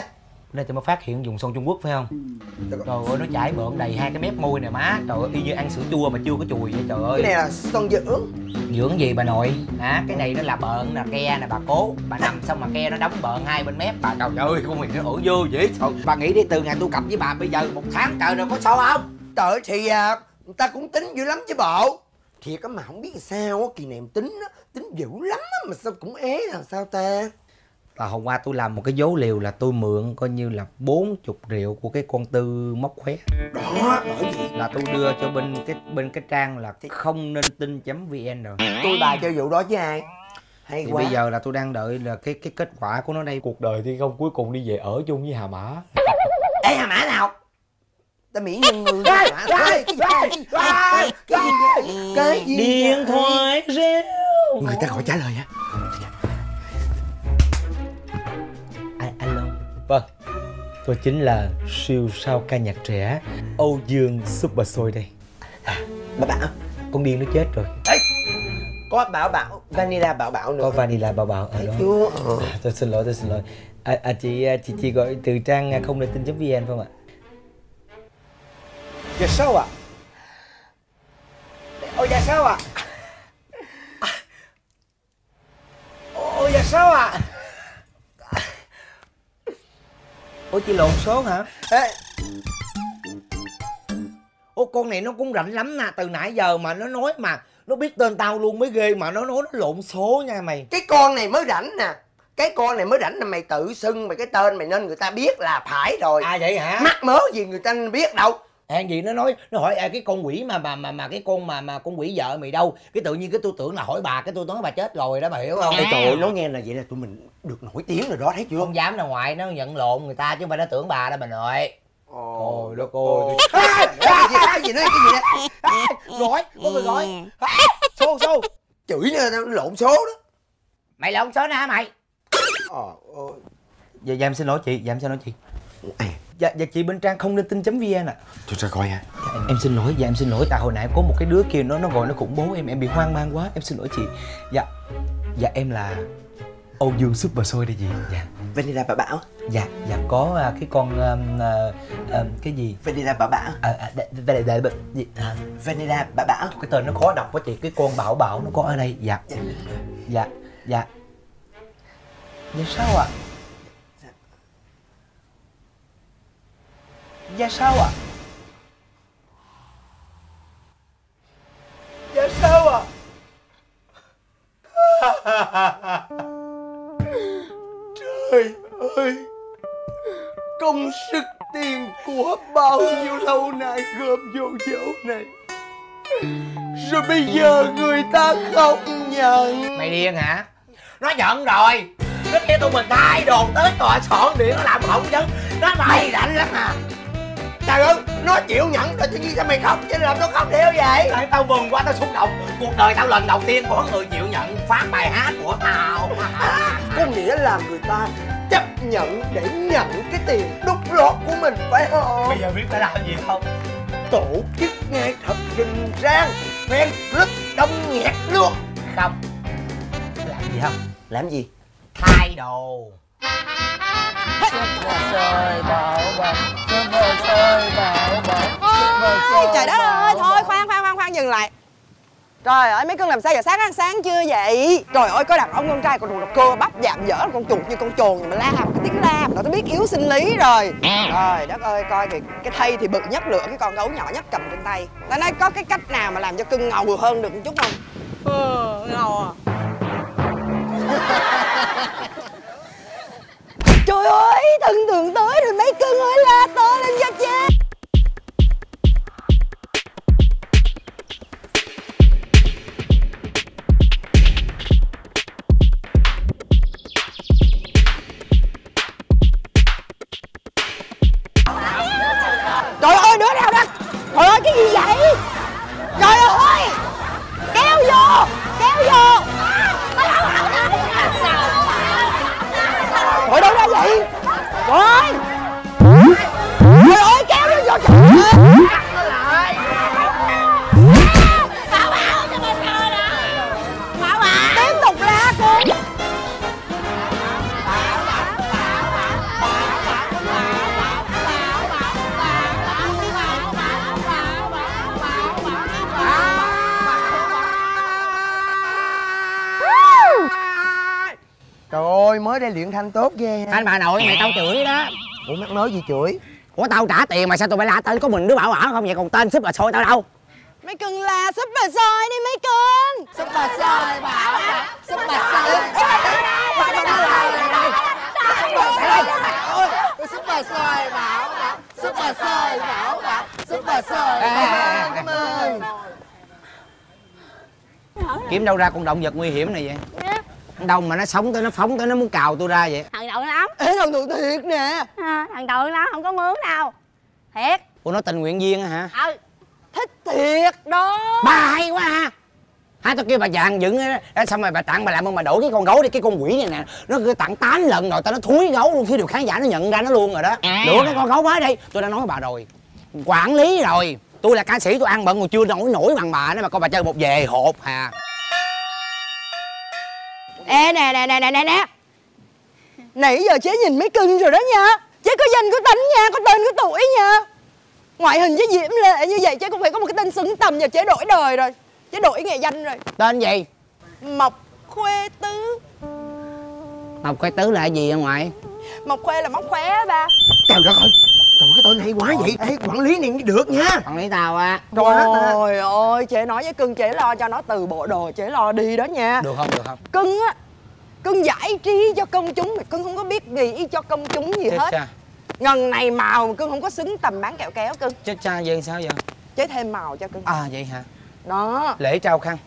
F: Nên tôi mới phát hiện dùng son trung quốc phải không? Trời ơi. Nó chảy bợn đầy hai cái mép môi nè má. Trời ơi y như ăn sữa chua mà chưa có chùi vậy trời ơi.
L: Cái này là son dưỡng.
F: Dưỡng gì bà nội? Hả? Cái này nó là bợn nè ke nè bà cố. Bà nằm xong mà ke nó đóng bợn hai bên mép. Bà trời ơi con mình nó ổ vô dễ sợ. Bà nghĩ đi từ ngày tôi cặp với bà bây giờ một tháng trời rồi có sao không?
L: Trời thì à, người ta cũng tính dữ lắm chứ bộ Thiệt á mà không biết sao á, kỳ này em tính á, tính dữ lắm á, mà sao cũng ế là sao ta?
F: Là hôm qua tôi làm một cái dấu liều là tôi mượn coi như là 40 triệu của cái con tư móc khóe.
L: Đó bởi vì
F: là tôi đưa cho bên cái bên cái trang là không nên tin vn rồi.
L: Tôi bài cho vụ đó chứ ai? Hay
F: thì
L: quá.
F: bây giờ là tôi đang đợi là cái cái kết quả của nó đây. Cuộc đời thì không cuối cùng đi về ở chung với hà mã.
L: Ê hà mã nào Ta mỹ nhân người cái gì?
F: điện thoại reo
L: Người ta gọi trả lời hả
F: À, alo. Vâng tôi chính là siêu sao ca nhạc trẻ âu dương super sôi đây.
L: Bà bảo.
F: Con điên nó chết rồi.
L: Có bảo bảo Vanilla bảo bảo nữa.
F: Có vanilla bảo bảo ở đó
L: Chúa ờ.
F: À, tôi xin lỗi tôi xin lỗi. À, à, chị à, chị chị gọi từ trang à, không để tin vn phải không ạ
L: Dạ sao ạ? Ôi dạ sao ạ? Ôi dạ sao ạ?
F: Ủa chị lộn số hả?
L: Ê,
F: Ô con này nó cũng rảnh lắm nè. Từ nãy giờ mà nó nói mà Nó biết tên tao luôn mới ghê mà nó nói nó lộn số nha mày.
L: Cái con này mới rảnh nè. Cái con này mới rảnh là mày tự xưng mày cái tên mày nên người ta biết là phải rồi.
F: À vậy hả?
L: Mắc mớ gì người ta biết đâu
F: Hèn gì nó nói nó hỏi à, cái con quỷ mà mà mà mà cái con mà mà con quỷ vợ mày đâu? Cái tự nhiên cái tôi tưởng là hỏi bà cái tôi nói bà chết rồi đó bà hiểu không?
L: Ê trời ơi, nói nghe là vậy là tụi mình được nổi tiếng rồi đó thấy chưa?
F: Không dám ra ngoài nó nhận lộn người ta chứ không phải nó tưởng bà đó bà nội.
L: Ôi
F: đất ơi
L: À, cái gì cái gì nữa cái gì nữa
F: gọi có người gọi. Xô xô
L: Chửi nữa tao lộn số đó.
F: Mày lộn số nè hả mày?
L: Ờ
F: dạ, dạ em xin lỗi chị dạ em xin lỗi chị dạ dạ chị bên trang không nên tin vn ạ
V: Tôi ra coi ha.
F: Em, em xin lỗi dạ em xin lỗi. Tại hồi nãy có một cái đứa kia nó nó gọi nó khủng bố em em bị hoang mang quá. Em xin lỗi chị. Dạ dạ em là Âu Dương Super Sôi đây chị. Dạ.
L: Vanilla bà bảo.
F: Dạ dạ có à, cái con um, à, à, cái gì?
L: Vanilla bà bảo.
F: À, à, để, để, để, để, gì? À,
L: Vanilla bà bảo.
F: Cái tên nó khó đọc quá chị. Cái con bảo bảo nó có ở đây. Dạ. Dạ. Dạ dạ. Sao ạ dạ sao ạ?
L: Dạ sao ạ? Trời ơi! Công sức tiền của bao nhiêu lâu nay gom vô chỗ này. Rồi bây giờ người ta không nhận.
F: Mày điên hả? Nó nhận rồi. Nó kêu tụi mình thay đồ tới tòa soạn điện nó làm hỏng chứ nó mày rảnh lắm à.
L: Trời ơi, nó chịu nhận rồi tự nhiên sao mày khóc chứ làm nó khóc đeo vậy?
F: Tại tao mừng quá tao xúc động. Cuộc đời tao lần đầu tiên có người chịu nhận phát bài hát của tao.
L: Có nghĩa là người ta chấp nhận để nhận cái tiền đút lót của mình phải không?
F: Bây giờ biết phải làm gì không?
L: Tổ chức ngay thật rình rang Fan club đông nghẹt luôn
F: không.
L: Gì không? Làm gì?
T: Thay đồ
L: sơi bảo bảo super sơi bảo bảo
T: Ôi, trời đất ơi thôi khoan khoan khoan khoan dừng lại. Trời ơi mấy cưng làm sao giờ sáng ăn sáng chưa vậy? Trời ơi có đàn ông con trai còn đồ cơ bắp dạm dở con chuột như con chuồn mà la cái tiếng la nó biết yếu sinh lý rồi. Trời đất ơi coi kìa cái thây thì bự nhất lựa cái con gấu nhỏ nhất cầm trên tay. Ta nói có cái cách nào mà làm cho cưng ngầu hơn được một chút không? Ừ ngầu à Trời ơi thần tượng tới rồi mấy cưng ơi la to lên cho chết.
L: Nói gì chửi
F: ủa tao trả tiền mà sao tụi bay la tên có mình đứa bảo ở không vậy còn tên ship là xôi tao đâu
T: Mấy cưng la súp bà soi đi mấy cưng Súp bà soi bảo Súp bà soi
L: Sức bà soi bảo Sức bà soi bảo Sức bà soi Cảm ơn
F: kiếm đâu ra con động vật nguy hiểm này vậy đâu mà nó sống tới nó phóng tới nó muốn cào tôi ra vậy
H: thằng đậu
T: Ê thằng tụi thiệt nè.
H: À, thằng đậu lắm không có mướn đâu. Thiệt.
F: Ủa nó tình nguyện viên á hả?
H: Ừ.
T: Thích thiệt đó.
F: Bà hay quá ha. Hai tao kêu bà vàng dựng á. Đó, xong rồi bà tặng bà làm ơn bà đổi cái con gấu đi cái con quỷ này nè. Nó cứ tặng 8 lần rồi tao nó thúi gấu luôn khi được khán giả nó nhận ra nó luôn rồi đó. Lựa cái con gấu mới đi. Tôi đã nói với bà rồi. Quản lý rồi. Tôi là ca sĩ tôi ăn bận còn chưa nổi nổi bằng bà nữa mà coi bà chơi một về hộp hà.
T: Ê nè nè nè nè nè nè Nãy giờ chế nhìn mấy cưng rồi đó nha. Chế có danh có tánh nha Có tên có tuổi nha. Ngoại hình với diễm lệ như vậy Chế cũng phải có một cái tên xứng tầm Giờ chế đổi đời rồi. Chế đổi nghệ danh rồi.
F: Tên gì?
T: Mộc Khuê Tứ.
F: Mộc khoai tứ là cái gì ở ngoài?
T: Mộc Khuê là móc khóe á ba.
L: Trời đất ơi trời cái tên hay quá vậy. Ê, quản lý này được nha.
F: Quản lý tao á
T: Trời ơi Chế nói với cưng chế lo cho nó từ bộ đồ Chế lo đi đó nha.
F: Được không được không?
T: Cưng á Cưng giải trí cho công chúng mà Cưng không có biết gì cho công chúng gì
F: chết
T: hết.
F: cha.
T: Ngần này màu mà cưng không có xứng tầm bán kẹo kéo cưng.
F: Chết cha vậy sao vậy?
T: Chế thêm màu cho cưng.
F: À vậy hả?
T: Đó.
F: Lễ trao khăn.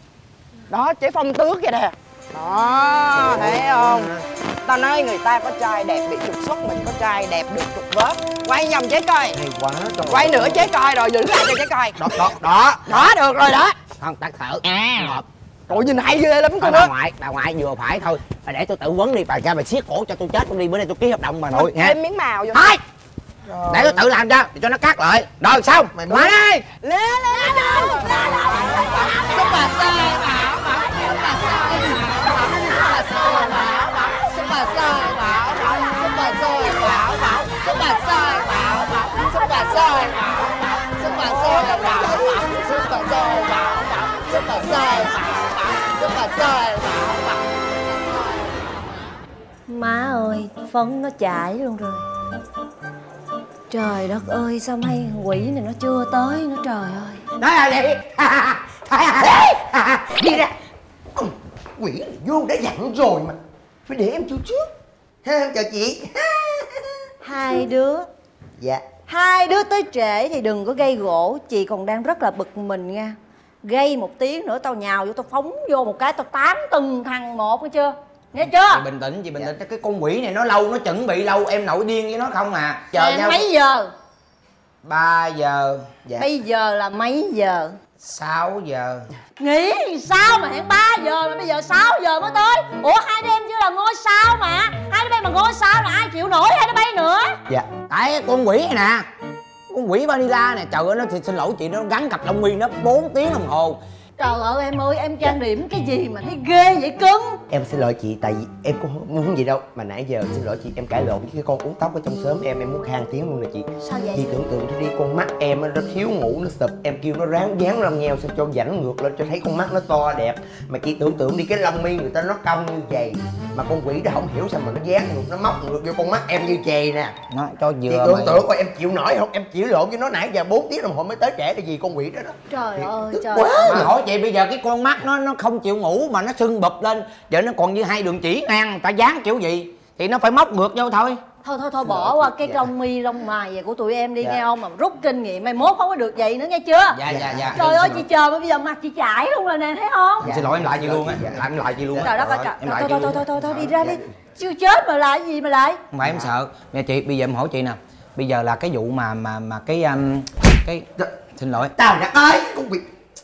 T: Đó chế phong tước vậy nè. Đó thấy không? Tao nói người ta có trai đẹp bị trục xuất Mình có trai đẹp được trục vớt. Quay nhầm chế coi.
L: Hay quá trời
T: Quay nữa chế coi rồi giữ lại cho chế coi.
F: Đó đó đó.
T: Đó được rồi đó.
F: Không tắt thở. Ngọt
T: Trời nhìn hay ghê lắm con
F: bà
T: á
F: ngoại bà ngoại vừa phải thôi bà để tôi tự vấn đi bà ra bà siết cổ cho tôi chết tôi đi bữa nay tôi ký hợp đồng bà nội nha
T: Thêm miếng màu vô
F: thôi để tôi tự làm cho để cho nó cắt lại rồi xong mày ngoại đi
T: Lê lê lên
L: Sức bà Sức bà soi
W: Má ơi, phấn nó chảy luôn rồi. Trời đất ơi, sao thằng quỷ này nó chưa tới nữa trời ơi.
L: Nói là gì Đi. Ra. Quỷ này vô đã dặn rồi mà. Phải để em chịu trước. Ha Chào chị.
W: Hai đứa.
L: Dạ.
W: Hai đứa tới trễ thì đừng có gây gỗ. Chị còn đang rất là bực mình nha Gây một tiếng nữa tao nhào vô tao phóng vô một cái tao tán từng thằng một nghe chưa? Nghe chưa?
F: Chị bình tĩnh chị bình tĩnh. Cái con quỷ này nó lâu nó chuẩn bị lâu. Em nổi điên với nó không à? Chờ
W: Em
F: nhau
W: mấy giờ?
F: 3 giờ.
L: Dạ.
W: Bây giờ là mấy giờ?
F: 6 giờ.
W: Nghĩ sao mà hẹn 3 giờ mà bây giờ 6 giờ mới tới? Ủa hai đứa em chưa là ngôi sao mà? Hai đứa bay mà ngôi sao là ai chịu nổi hai đứa bay nữa?
F: Dạ. Tại con quỷ này nè con quỷ vanilla này trời ơi, nó thì xin lỗi chị, nó gắn cặp long nguyên nó 4 tiếng đồng hồ.
W: Trời ơi em ơi em trang điểm cái gì mà thấy ghê vậy cưng?
L: Em xin lỗi chị tại vì em cũng không muốn gì đâu. Mà nãy giờ xin lỗi chị em cãi lộn với cái con uống tóc ở trong xóm em Em muốn khang tiếng luôn nè chị.
W: Sao vậy?
L: Chị tưởng tượng đi con mắt em á, nó thiếu ngủ nó sụp Em kêu nó ráng dán răng nheo sao cho dãnh ngược lên cho thấy con mắt nó to đẹp. Mà chị tưởng tượng đi cái lông mi người ta nó cong như vậy Mà con quỷ đó không hiểu sao mà nó dán ngược Nó móc ngược vô con mắt em như vậy nè.
F: Nó cho
L: Chị
F: vừa
L: tưởng
F: mà-
L: tượng coi em chịu nổi không? Em chịu lộn với nó nãy giờ 4 tiếng đồng hồ mới tới trễ là gì con quỷ đó đó.
W: Trời ơi trời
F: Quá
W: ơi
F: mà chị bây giờ cái con mắt nó nó không chịu ngủ mà nó sưng bụp lên. Giờ nó còn như hai đường chỉ ngang người ta dán kiểu gì? Thì nó phải móc ngược vô thôi.
W: Thôi thôi thôi bỏ qua cái lông mi lông mày vậy của tụi em đi
F: Dạ.
W: nghe không? Mà rút kinh nghiệm mai mốt không có được vậy nữa nghe chưa?
F: Dạ dạ dạ.
W: Trời ơi chị chờ mà bây giờ mặt chị chảy luôn rồi nè thấy không?
F: Em xin lỗi em lại chị luôn á. Lại em lại chị luôn á.
W: Trời đất ơi thôi thôi thôi thôi thôi đi ra đi. Chưa chết mà lại gì mà lại?
F: Không phải em sợ. Nè chị bây giờ em hỏi chị nè. Bây giờ là cái vụ mà mà mà cái um, cái xin lỗi.
L: Tao đã ơi con quỷ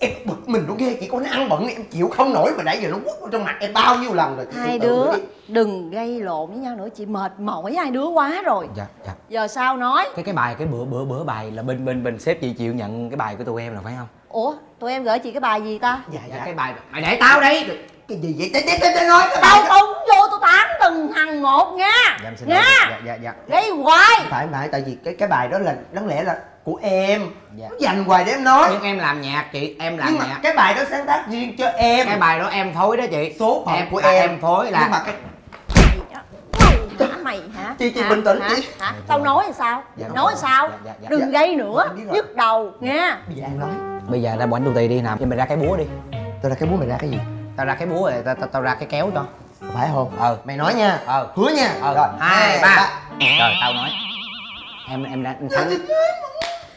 L: Em bực mình nó ghê chỉ có nó ăn bận em chịu không nổi mà nãy giờ nó quất vào trong mặt em bao nhiêu lần rồi.
W: Hai đứa đừng gây lộn với nhau nữa chị mệt mỏi hai đứa quá rồi.
F: Dạ dạ.
W: Giờ sao nói?
F: Cái cái bài cái bữa bữa bữa bài là bên bên bên sếp chị chịu nhận cái bài của tụi em là phải không?
W: Ủa tụi em gửi chị cái bài gì ta?
L: Dạ
F: dạ cái bài mày để tao đi.
L: Cái gì vậy? Để để, để nói cái
W: tao không vô tôi tán từng thằng một nha.
L: Dạ, em xin lỗi.
W: nha
L: dạ dạ dạ.
W: Gây hoài.
L: Phải phải tại vì cái cái bài đó là đáng lẽ là của em.
F: Dạ.
L: Nó dành hoài để em nói.
F: Nhưng em làm nhạc chị em làm
L: nhưng mà
F: nhạc.
L: cái bài đó sáng tác riêng cho em.
F: Cái bài đó em phối đó chị.
L: Số phận
F: em
L: của
F: à,
L: em.
F: em phối là
L: nhưng mà cái
W: mày hả?
L: Chị- chị
W: Hả?
L: bình tĩnh
W: hả?
L: chị.
W: hả? Tao nói là sao?
F: Dạ,
W: nói là sao?
F: dạ, dạ, dạ.
W: đừng
F: Dạ.
W: gây nữa.
L: Dạ,
W: nhức đầu nha.
L: Bây giờ em nói.
F: Bây giờ ra bảnh tụi tì đi nào. Cho mày ra cái búa đi.
L: Tao ra cái búa mày ra cái gì?
F: Tao ra cái búa rồi tao tao, tao ra cái kéo cho.
L: Phải không?
F: Ờ
L: mày nói nha.
F: Ờ
L: hứa nha.
F: Ờ
L: rồi.
F: Hai ba. rồi tao nói. Em em đã em thắng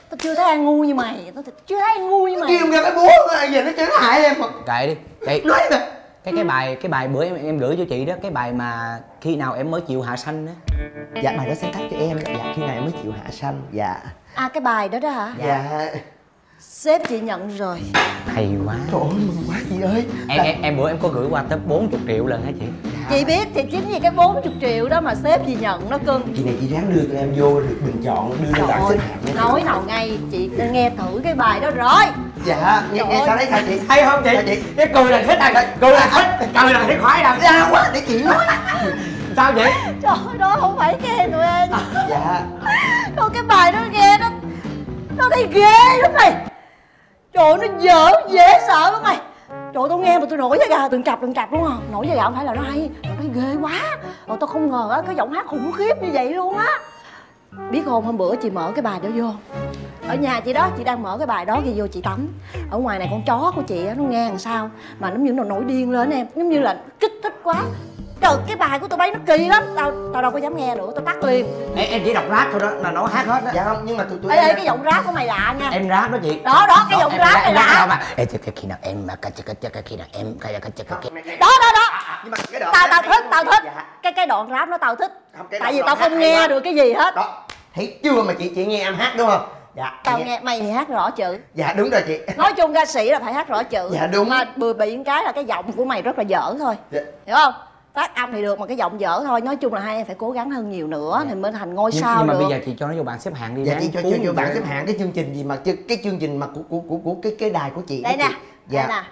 W: tao chưa thấy ai ngu như mày. Tao chưa thấy ai ngu như mày.
L: kêu ra cái búa giờ nó chửi hại em mà.
F: Kệ đi. Chị
L: nói nè.
F: Cái cái bài cái bài bữa em em gửi cho chị đó cái bài mà khi nào em mới chịu hạ sanh đó
L: dạ bài đó sáng tác cho em. Dạ khi nào em mới chịu hạ sanh. Dạ.
W: À cái bài đó đó hả?
L: Dạ.
W: Sếp chị nhận rồi.
F: Hay quá.
L: Trời ơi mừng quá chị ơi.
F: Em em, em bữa em có gửi qua tới 40 triệu lần hả chị
W: chị biết thì chính vì cái 40 triệu đó mà sếp chị nhận nó cưng.
L: Chị này chị ráng đưa tụi em vô được bình chọn đưa bảng
W: ơi,
L: xếp hạng
W: nói nào ngay chị nghe thử cái bài đó rồi.
L: Dạ nghe, nghe sao đấy sao chị?
F: Hay không chị?
L: Sao chị?
F: Cái cười là thích à cười là thích cười là thấy khoái đâu.
L: Ra quá để chị nói.
F: Sao vậy?
W: Trời ơi đó không phải khen tụi em.
L: Dạ.
W: Thôi cái bài đó nghe nó Nó thấy ghê lắm mày. Trời ơi, nó dở dễ sợ lắm mày Trời ơi, tao nghe mà tôi nổi da gà từng cặp từng cặp đúng không à. Nổi da gà không phải là nó hay. Nó ghê quá. Rồi tao không ngờ á cái giọng hát khủng khiếp như vậy luôn á. Biết không hôm bữa chị mở cái bài đó vô. Ở nhà chị đó chị đang mở cái bài đó kia vô chị tắm. Ở ngoài này con chó của chị á nó nghe làm sao mà nó như nó nổi điên lên em. Giống như là kích thích quá trời cái bài của tụi bay nó kỳ lắm. Tao tao đâu có dám nghe nữa tao tắt liền.
F: Em, em chỉ đọc rap thôi đó là nó hát hết đó.
L: Dạ không nhưng mà tụi tụi
W: ê ê cái giọng rap của mày lạ nha.
F: Em rap đó chị.
W: Đó đó cái giọng
F: em
W: rap này
F: em
W: lạ.
F: Ê, khi nào em mà cái cái cái khi nào em cái cái cái cái cái
W: đó đó đó.
L: Nhưng mà cái đoạn
W: tao tao thích tao thích.
L: dạ.
W: cái cái đoạn rap nó tao thích. Tại vì tao không nghe được cái gì hết.
L: Đó. Thấy chưa mà chị chị nghe em hát đúng không? Dạ
W: tao nghe. mày thì hát rõ chữ.
L: Dạ đúng rồi chị.
W: Nói chung ca sĩ là phải hát rõ chữ.
L: Dạ, đúng.
W: mà bừa bị cái là cái giọng của mày rất là dở thôi.
L: Dạ.
W: hiểu không phát âm thì được mà cái giọng dở thôi. Nói chung là hai em phải cố gắng hơn nhiều nữa thì mới thành ngôi
F: nhưng,
W: sao
F: nhưng mà
W: được.
F: bây giờ chị cho nó vô bảng xếp hạng đi
L: dạ
F: ráng
L: chị cho cho bạn
F: ra.
L: xếp hạng cái chương trình gì mà chứ- cái chương trình mà của của của, của cái cái đài của chị
W: đây nè
L: dạ.
W: đây nè.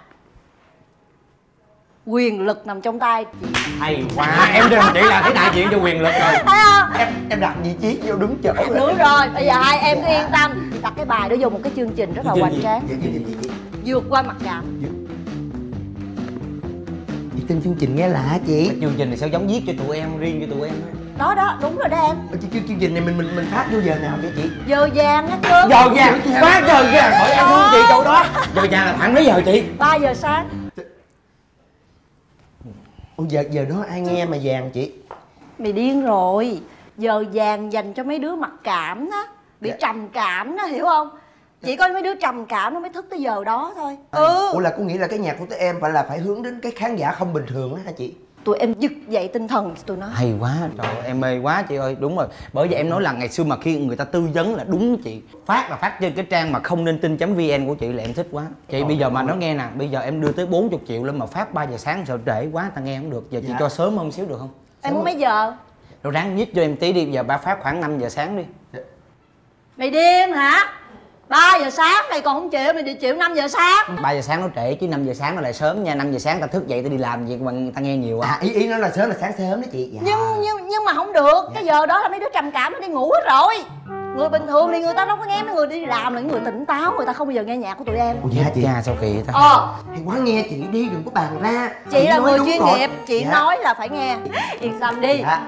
W: Quyền lực nằm trong tay. Chị
F: hay quá em đừng chỉ là cái đại diện cho quyền lực rồi.
W: Thấy không?
L: Em em đặt vị trí vô đúng chỗ rồi.
W: Đúng rồi bây giờ hai em cứ yên tâm. Đặt cái bài đó vô một cái chương trình rất là hoành tráng.
L: Dạ
W: vượt qua mặt cảm
L: Tên chương trình nghe lạ chị?
F: Chương trình này sao giống viết cho tụi em riêng cho tụi em á?
W: Đó đó đúng rồi đó em.
L: Ờ, chương, chương, chương trình này mình mình mình phát vô giờ nào vậy chị?
W: Giờ vàng hết cơm
F: giờ vàng quá giờ vàng. Hỏi em không chị chỗ đó. Giờ vàng là thẳng mấy giờ chị?
W: Ba giờ sáng.
L: Ủa, giờ giờ đó ai nghe mà vàng chị?
W: Mày điên rồi. Giờ vàng dành cho mấy đứa mặc cảm đó. Bị
L: Dạ.
W: trầm cảm đó hiểu không chỉ có mấy đứa trầm cảm nó mới thức tới giờ đó thôi. Ừ.
L: Ủa là có nghĩa là cái nhạc của tụi em phải là phải hướng đến cái khán giả không bình thường á hả chị?
W: Tụi em giật dậy tinh thần tụi nó.
F: Hay quá trời ơi, em mê quá chị ơi. Đúng rồi bởi vì em nói là ngày xưa mà khi người ta tư vấn là đúng chị. Phát là phát trên cái trang mà không nên tin vn của chị là em thích quá. Chị bây giờ mà nó nghe nè bây giờ em đưa tới 40 triệu lên mà phát 3 giờ sáng sợ trễ quá ta nghe không được. Giờ chị
L: Dạ.
F: cho sớm hơn xíu được không?
W: Em muốn mấy giờ?
F: Rồi ráng nhích cho em tí đi giờ ba phát khoảng 5 giờ sáng đi.
W: Mày điên hả 3 giờ sáng này còn không chịu mày đi chịu 5 giờ sáng.
F: 3 giờ sáng nó trễ chứ 5 giờ sáng nó lại sớm nha. 5 giờ sáng ta thức dậy ta đi làm việc mà ta nghe nhiều
L: à
F: á
L: ý ý nó là sớm là sáng sớm đó chị. Dạ.
W: nhưng nhưng nhưng mà không được. Cái giờ đó là mấy đứa trầm cảm nó đi ngủ hết rồi. Người bình thường thì người ta đâu có nghe mấy người đi làm là những người tỉnh táo. Người ta không bao giờ nghe nhạc của tụi em.
L: Ủa dạ chị?
F: Cha sao kỳ ta?
W: Ờ.
L: Thì quá nghe chị đi đừng có bàn ra.
W: Chị là
L: nói
W: người chuyên
L: rồi.
W: nghiệp. Chị
L: Dạ.
W: nói là phải nghe. Yên tâm đi.
L: Dạ.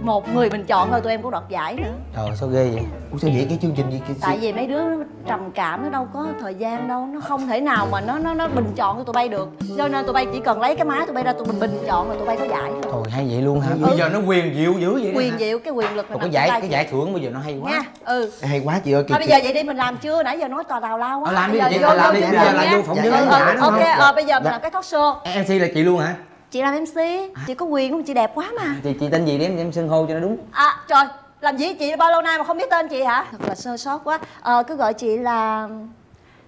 W: Một người bình chọn thôi tụi em cũng đoạt giải nữa.
F: Trời sao ghê vậy?
L: Ủa sao vậy? Cái chương trình gì? Kia
W: tại vì mấy đứa trầm cảm nó đâu có thời gian đâu nó không thể nào mà nó nó nó bình chọn cho tụi bay được. Cho nên tụi bay chỉ cần lấy cái máy tụi bay ra tụi mình bình chọn là tụi bay có giải rồi
F: trời hay vậy luôn hả?
W: Ừ.
F: bây giờ nó quyền diệu dữ vậy
W: quyền
F: hả?
W: diệu cái quyền lực
F: Còn
W: nằm
F: cái giải cái giải thưởng bây giờ nó hay quá.
W: Nha ừ.
L: Hay quá chị ơi
W: thôi bây giờ vậy đi mình làm chưa? Nãy giờ nói tào tào lao quá.
F: Ờ, làm đi,
W: Bây giờ
F: vậy
W: vô-
F: làm
W: vô
F: đi, bây giờ
W: trình
F: là
W: nha.
F: vô phỏng vấn
W: Ừ, ừ,
F: đúng
W: ok ờ, bây giờ mình
F: Dạ.
W: làm cái talk show.
F: Mc là chị luôn hả
W: chị làm mc chị có quyền không chị đẹp quá mà.
F: Chị chị tên gì để em, em xưng hô cho nó đúng.
W: À trời làm gì chị bao lâu nay mà không biết tên chị hả? Thật là sơ sót quá. Ờ, cứ gọi chị là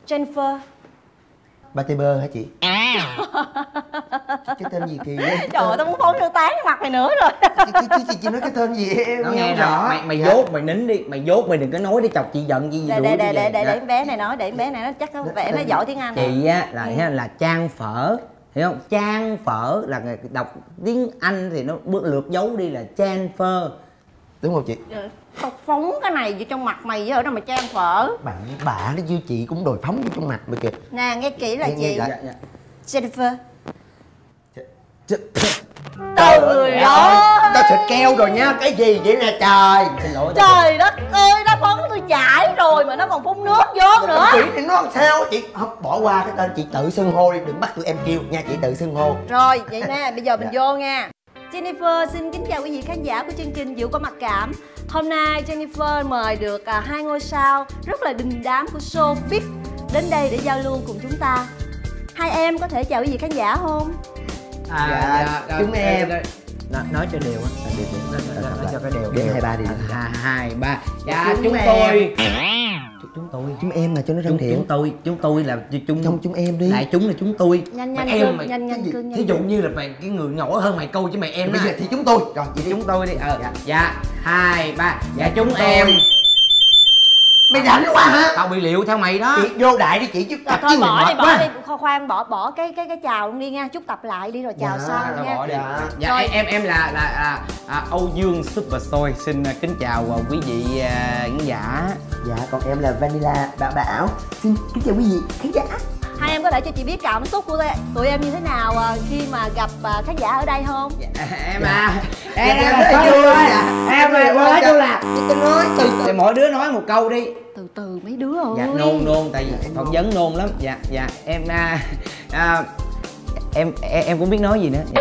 W: Jennifer.
L: Ba tê bơ hả chị? Cái tên gì kỳ vậy?
W: Trời ơi tao muốn phóng đưa tán mặt mày nữa rồi.
L: Chị, chị, chị nói cái tên gì em?
F: Nó
L: nghe rõ.
F: mày mày
L: Dạ.
F: dốt mày nín đi mày dốt mày đừng có nói để chọc chị giận chị gì
W: để để
F: chị
W: để để để
F: Dạ.
W: để bé này nói để bé này nó chắc có vẻ nó giỏi tiếng anh
F: chị á là
W: Ừ.
F: ha, là trang phở hiểu không? Trang phở là người đọc tiếng anh thì nó bước lượt dấu đi là trang phơ.
L: Đúng không chị?
W: Ờ, tao phóng cái này vô trong mặt mày với ở đâu mà trang phở?
L: Bạn bà nó như chị cũng đòi phóng vô trong mặt mà kìa.
W: Nè nghe kỹ là
L: Nghe- nghe
W: chị.
L: lại.
W: Jennifer
L: trời
W: ơi
L: tao xịt keo rồi nha cái gì vậy nè trời?
F: Xin lỗi
W: trời đất ơi phấn tôi chảy rồi mà nó còn phun nước vô nữa.
L: Chị thì nó làm sao? Chị không bỏ qua cái tên chị tự xưng hô đi đừng bắt tụi em kêu nha chị tự xưng hô.
W: Rồi, vậy nè, bây giờ mình vô nha. Jennifer xin kính chào quý vị khán giả của chương trình Diệu có mặc cảm. Hôm nay Jennifer mời được à, hai ngôi sao rất là đình đám của show VIP Đến đây để giao lưu cùng chúng ta. Hai em có thể chào quý vị khán giả không?
L: Dạ, chúng em.
F: Nói, nói cho đều á. Là đều đều nói, nói, nói cho cái đều.
L: Đến hai ba đi.
F: hai hai ba. Dạ
L: Chúng
F: tôi. Chúng tôi.
L: Chúng em mà cho nó thân
F: chúng,
L: thiện.
F: chúng tôi chúng tôi là chúng
L: Không, chúng em đi.
F: lại chúng là chúng tôi.
W: Nhanh, nhanh,
F: em mày
W: nhanh, nhanh, nhanh,
F: thí dụ như là mày cái người nhỏ hơn mày câu chứ mày em
L: bây giờ thì chúng tôi. Rồi chị
F: chúng tôi đi. Ờ dạ. hai ba. Dạ chúng em
L: mày rảnh quá hả?
F: Tao bị liệu theo mày đó.
L: Chị vô đại đi chị chứ
W: Rồi
L: tập
W: thôi bỏ đi, bỏ
L: quá.
W: đi, khoan bỏ bỏ cái cái cái chào luôn đi nha. Chút tập lại đi rồi chào
L: Dạ,
W: sau nha.
F: bỏ đi.
L: Dạ.
F: dạ
W: Rồi.
F: em em em là là à, à, Âu Dương Super Soy. Xin à, kính chào à, quý vị à, khán giả.
L: Dạ còn em là vanilla bảo bảo. Xin kính chào quý vị khán giả
W: Hai em có thể cho chị biết cảm xúc của tụi, tụi em như thế nào à, khi mà gặp à, khán giả ở đây không?
F: em à.
L: Dạ,
F: em
L: dạ,
F: em
L: dạ, dạ,
F: là
L: dạ.
F: em là
L: Dạ, dạ.
F: chung là
L: tôi nói từ
F: thì mỗi đứa nói một câu đi.
W: Từ từ mấy đứa ơi.
F: Dạ nôn nôn tại vì phỏng vấn nôn. lắm. Dạ dạ em à, à, em, em em cũng biết nói gì nữa. Dạ.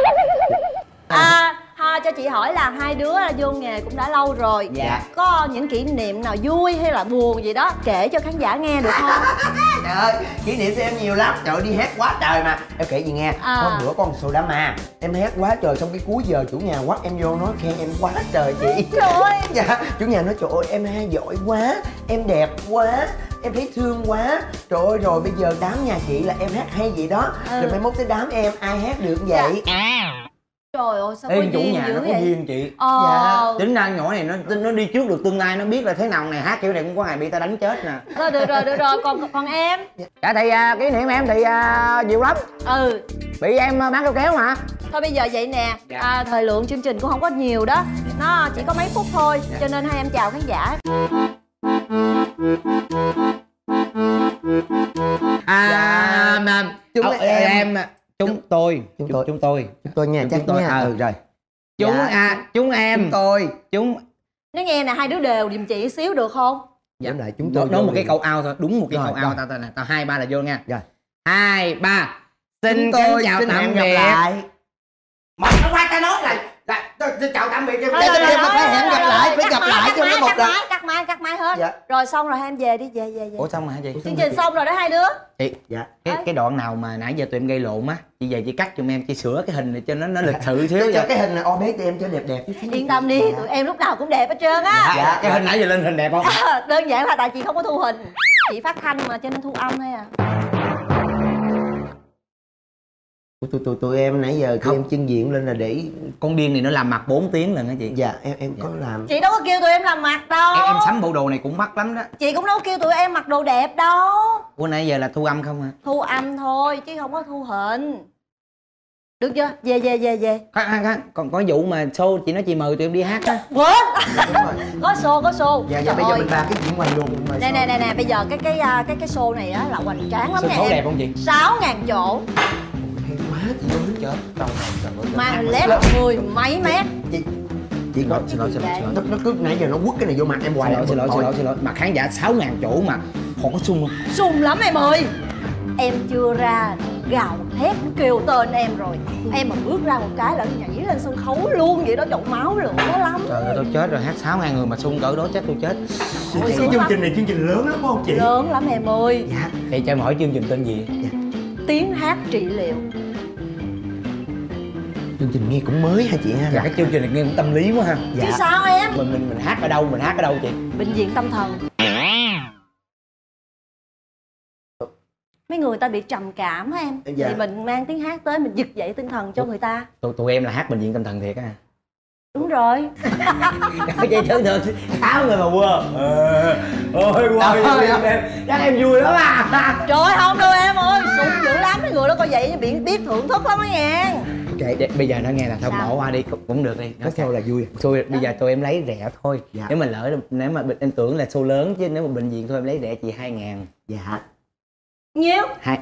W: À, ha, cho chị hỏi là hai đứa vô nghề cũng đã lâu rồi.
F: Dạ.
W: Có những kỷ niệm nào vui hay là buồn gì đó kể cho khán giả nghe được không?
L: trời ơi kỷ niệm của em nhiều lắm. Trời ơi, đi hát quá trời mà. Em kể gì nghe.
W: À.
L: hôm bữa một show đám ma em hát quá trời xong cái cuối giờ chủ nhà quát em vô nói khen em quá trời chị.
W: Trời ơi.
L: Dạ chủ nhà nói trời ơi em hay giỏi quá em đẹp quá em thấy thương quá. Trời ơi rồi bây giờ đám nhà chị là em hát hay vậy đó.
W: Ừ.
L: rồi mai mốt tới đám em ai hát được vậy
W: Trời ơi sao
F: Ê,
W: có
F: chủ
W: duyên
F: nhà
W: dữ
F: nó có
W: vậy?
F: duyên chị.
W: Ờ.
F: dạ. tính ra nhỏ này nó nó đi trước được tương lai nó biết là thế nào này hát kiểu này cũng có ngày bị ta đánh chết nè.
W: Rồi được rồi được rồi còn còn em?
F: Dạ thì à, kỷ niệm em thì à, nhiều lắm.
W: Ừ.
F: Bị em à, bán keo kéo mà
W: Thôi bây giờ vậy nè
F: Dạ.
W: à, Thời lượng chương trình cũng không có nhiều đó. Nó chỉ có mấy phút thôi Cho nên hai em chào khán giả.
F: À mà
L: chúng
F: ờ,
L: em-
F: em chúng tôi
L: chúng
F: chúng
L: tôi.
F: chúng tôi.
L: chúng tôi nha
F: Chúng
L: chắc
F: tôi,
L: nha. Ừ rồi.
F: Chúng
L: Dạ.
F: à chúng em
L: chúng tôi
F: chúng
W: Nói nghe nè hai đứa đều giùm chị xíu được không?
F: dạ.
L: Đúng lại chúng
F: nói,
L: tôi
F: nói
L: vô
F: một cái câu ao thôi đúng một cái câu ao tao tao nè tao hai ba là vô nha.
L: Rồi.
F: hai ba. Xin
L: Chúng tôi
F: chào tạm biệt.
L: lại.
F: Mà nó qua tao nói là tôi chào tạm biệt. Cho
W: rồi,
L: em phải hẹn gặp lại, phải gặp lại cho nó một
W: cắt
L: lần.
W: máy, cắt máy cắt máy hết.
L: Dạ.
W: rồi xong rồi hai em về đi về về về.
F: Ủa xong rồi hả chị?
W: Chương trình xong rồi đó hai đứa.
F: Chị
L: dạ.
F: Cái cái đoạn nào mà nãy giờ tụi em gây lộn á chị về chị cắt giùm em chị sửa cái hình này cho nó nó lịch sự xíu
L: cho cái hình này o bé cho em cho đẹp đẹp
W: yên tâm đi tụi em lúc nào cũng đẹp hết trơn á.
F: Dạ. Cái hình nãy giờ lên hình đẹp không?
W: Đơn giản là tại chị không có thu hình. Chị phát thanh mà cho nên thu âm thôi à
L: Ủa, tụi tụi tụi em nãy giờ tụi em chân diện lên là để
F: con điên này nó làm mặt 4 tiếng lần á chị.
L: Dạ em em có làm.
W: Chị đâu có kêu tụi em làm mặt đâu.
F: Em, em sắm bộ đồ này cũng mắc lắm đó.
W: Chị cũng đâu kêu tụi em mặc đồ đẹp đâu.
F: Bữa nãy giờ là thu âm không hả?
W: Thu âm thôi chứ không có thu hình. Được chưa? Về về về về.
F: Khoan khoan khoan. Còn có vụ mà show chị nói chị mời tụi em đi hát á.
W: Quên. Có show có show.
L: Dạ dạ
W: Trời
L: bây giờ
W: ơi.
L: mình bàn cái chuyện ngoài luôn mà
W: nè nè nè nè bây giờ cái cái à, cái cái show này á là hoành tráng lắm
F: Sân khấu
W: em.
F: đẹp không chị?
W: sáu ngàn chỗ
L: quá chị ơi chết. Trời trời ơi
W: hình led mười mấy mét.
L: Chị có
F: xin lỗi xin lỗi xin lỗi.
L: Nó, nó cứ nãy giờ nó quất cái này vô mặt em hoài.
F: Xin lỗi xin lỗi xin lỗi xin lỗi. Mà khán giả 6 ngàn chỗ mà còn có sung không
W: sung lắm em ơi. Em chưa ra gào thét kêu tên em rồi. Em mà bước ra một cái là nhảy lên sân khấu luôn vậy đó trộn máu lửa lắm.
F: Trời ơi tôi chết rồi hát 6 ngàn người mà sung cỡ đó chắc tôi chết.
W: Ôi,
L: cái chương trình này chương trình lớn lắm không chị?
W: Lớn lắm em ơi.
L: Dạ.
F: Thì cho em hỏi chương trình tên gì?
W: Tiếng hát trị liệu
L: chương trình nghe cũng mới hả chị ha?
F: Dạ cái chương trình này nghe cũng tâm lý quá ha.
W: Chứ sao em?
F: Mình mình mình hát ở đâu mình hát ở đâu chị?
W: Bệnh viện tâm thần. Mấy người ta bị trầm cảm á em.
F: Dạ.
W: thì mình mang tiếng hát tới mình giật dậy tinh thần cho người ta.
F: Tụi tụi em là hát bệnh viện tâm thần thiệt á
W: đúng rồi.
F: Vậy thường thường sáu người mà quơ. Ôi quơ chắc em vui lắm à.
W: Trời ơi không đâu em ơi sụp dữ lắm mấy người đó coi vậy biết biết thưởng thức lắm á nha.
F: Kệ, bây giờ nó nghe là thôi bỏ qua đi cũng, cũng được đi. Nó
L: theo là vui
F: thôi bây giờ tụi em lấy rẻ thôi.
L: Dạ.
F: nếu mà lỡ nếu mà em tưởng là show lớn chứ nếu mà bệnh viện thôi em lấy rẻ chị hai ngàn.
L: Dạ.
W: Nhiêu?
F: Hai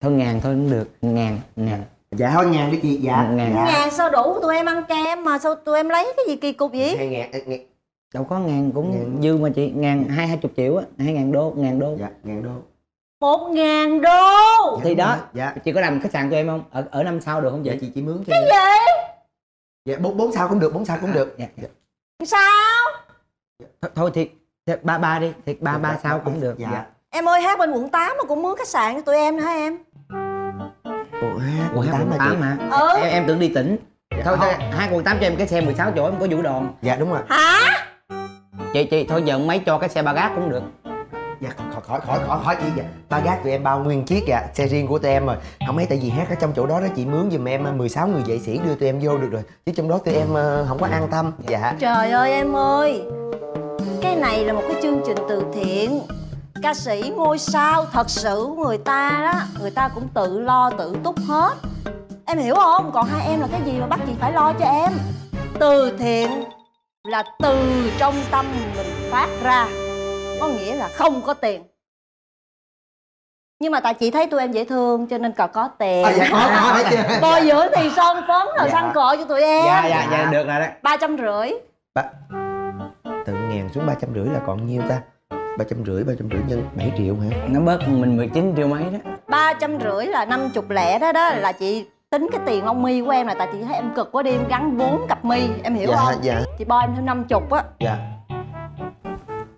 F: thôi ngàn thôi cũng được ngàn ngàn
L: dạ thôi ngàn đi chị dạ.
F: Ngàn.
W: Ngàn sao đủ tụi em ăn kem mà sao tụi em lấy cái gì kỳ cục vậy?
L: Hai ngàn ngàn.
F: Đâu có ngàn cũng dư mà chị. Ngàn hai hai chục triệu á hai ngàn đô ngàn đô.
L: Dạ ngàn đô.
W: Một ngàn đô!
F: Thì đó
L: dạ.
F: chị có làm khách sạn tụi em không? Ở ở năm sao được không chị?
L: Dạ chị chỉ mướn cho
W: cái gì?
L: Dạ bốn bốn sao cũng được bốn sao cũng được.
F: dạ, dạ.
W: sao?
F: Thôi, thôi thì thì ba ba đi. Thì ba ba sao cũng được.
L: Dạ.
W: em ơi hát bên quận 8 mà cũng mướn khách sạn cho tụi em nữa hả em
L: Ủa,
F: quận tám
L: tám
F: quận
L: hả
F: tám mà
W: Ừ.
F: em, em tưởng đi tỉnh. Thôi thôi hai quận tám cho em cái xe 16 chỗ em có vũ đòn.
L: Dạ đúng rồi.
W: Hả?
F: Chị chị thôi giờ mấy cho cái xe ba gác cũng được.
L: Dạ khỏi khỏi khỏi khỏi khỏi chị dạ ba gác tụi em bao nguyên chiếc dạ. Xe riêng của tụi em rồi. Không mấy tại vì hát ở trong chỗ đó đó chị mướn giùm em 16 người vệ sĩ đưa tụi em vô được rồi. Chứ trong đó tụi em ờ, không có an tâm. Dạ.
W: Trời ơi em ơi. Cái này là một cái chương trình từ thiện Ca sĩ ngôi sao thật sự người ta đó Người ta cũng tự lo tự túc hết. Em hiểu không? Còn hai em là cái gì mà bắt chị phải lo cho em? Từ thiện là từ trong tâm mình phát ra Có nghĩa là không có tiền. Nhưng mà tại chị thấy tụi em dễ thương cho nên còn có tiền.
L: À, dạ, có, có, đấy chứ.
W: bồi dưỡng thì son phấn rồi
L: Dạ.
W: xăng cọ cho tụi em.
F: Dạ dạ dạ được rồi đó.
W: Ba trăm rưỡi.
L: Từ ngàn xuống ba trăm rưỡi là còn nhiêu ta ba trăm rưỡi ba trăm rưỡi nhân 7 triệu hả?
F: Nó bớt mình 19 triệu mấy đó.
W: Ba trăm rưỡi là năm chục lẻ đó đó là chị tính cái tiền lông mi của em là tại chị thấy em cực quá đi em gắn bốn cặp mi em hiểu
L: Dạ,
W: không?
L: dạ.
W: chị bo em thêm năm chục á.
L: Dạ.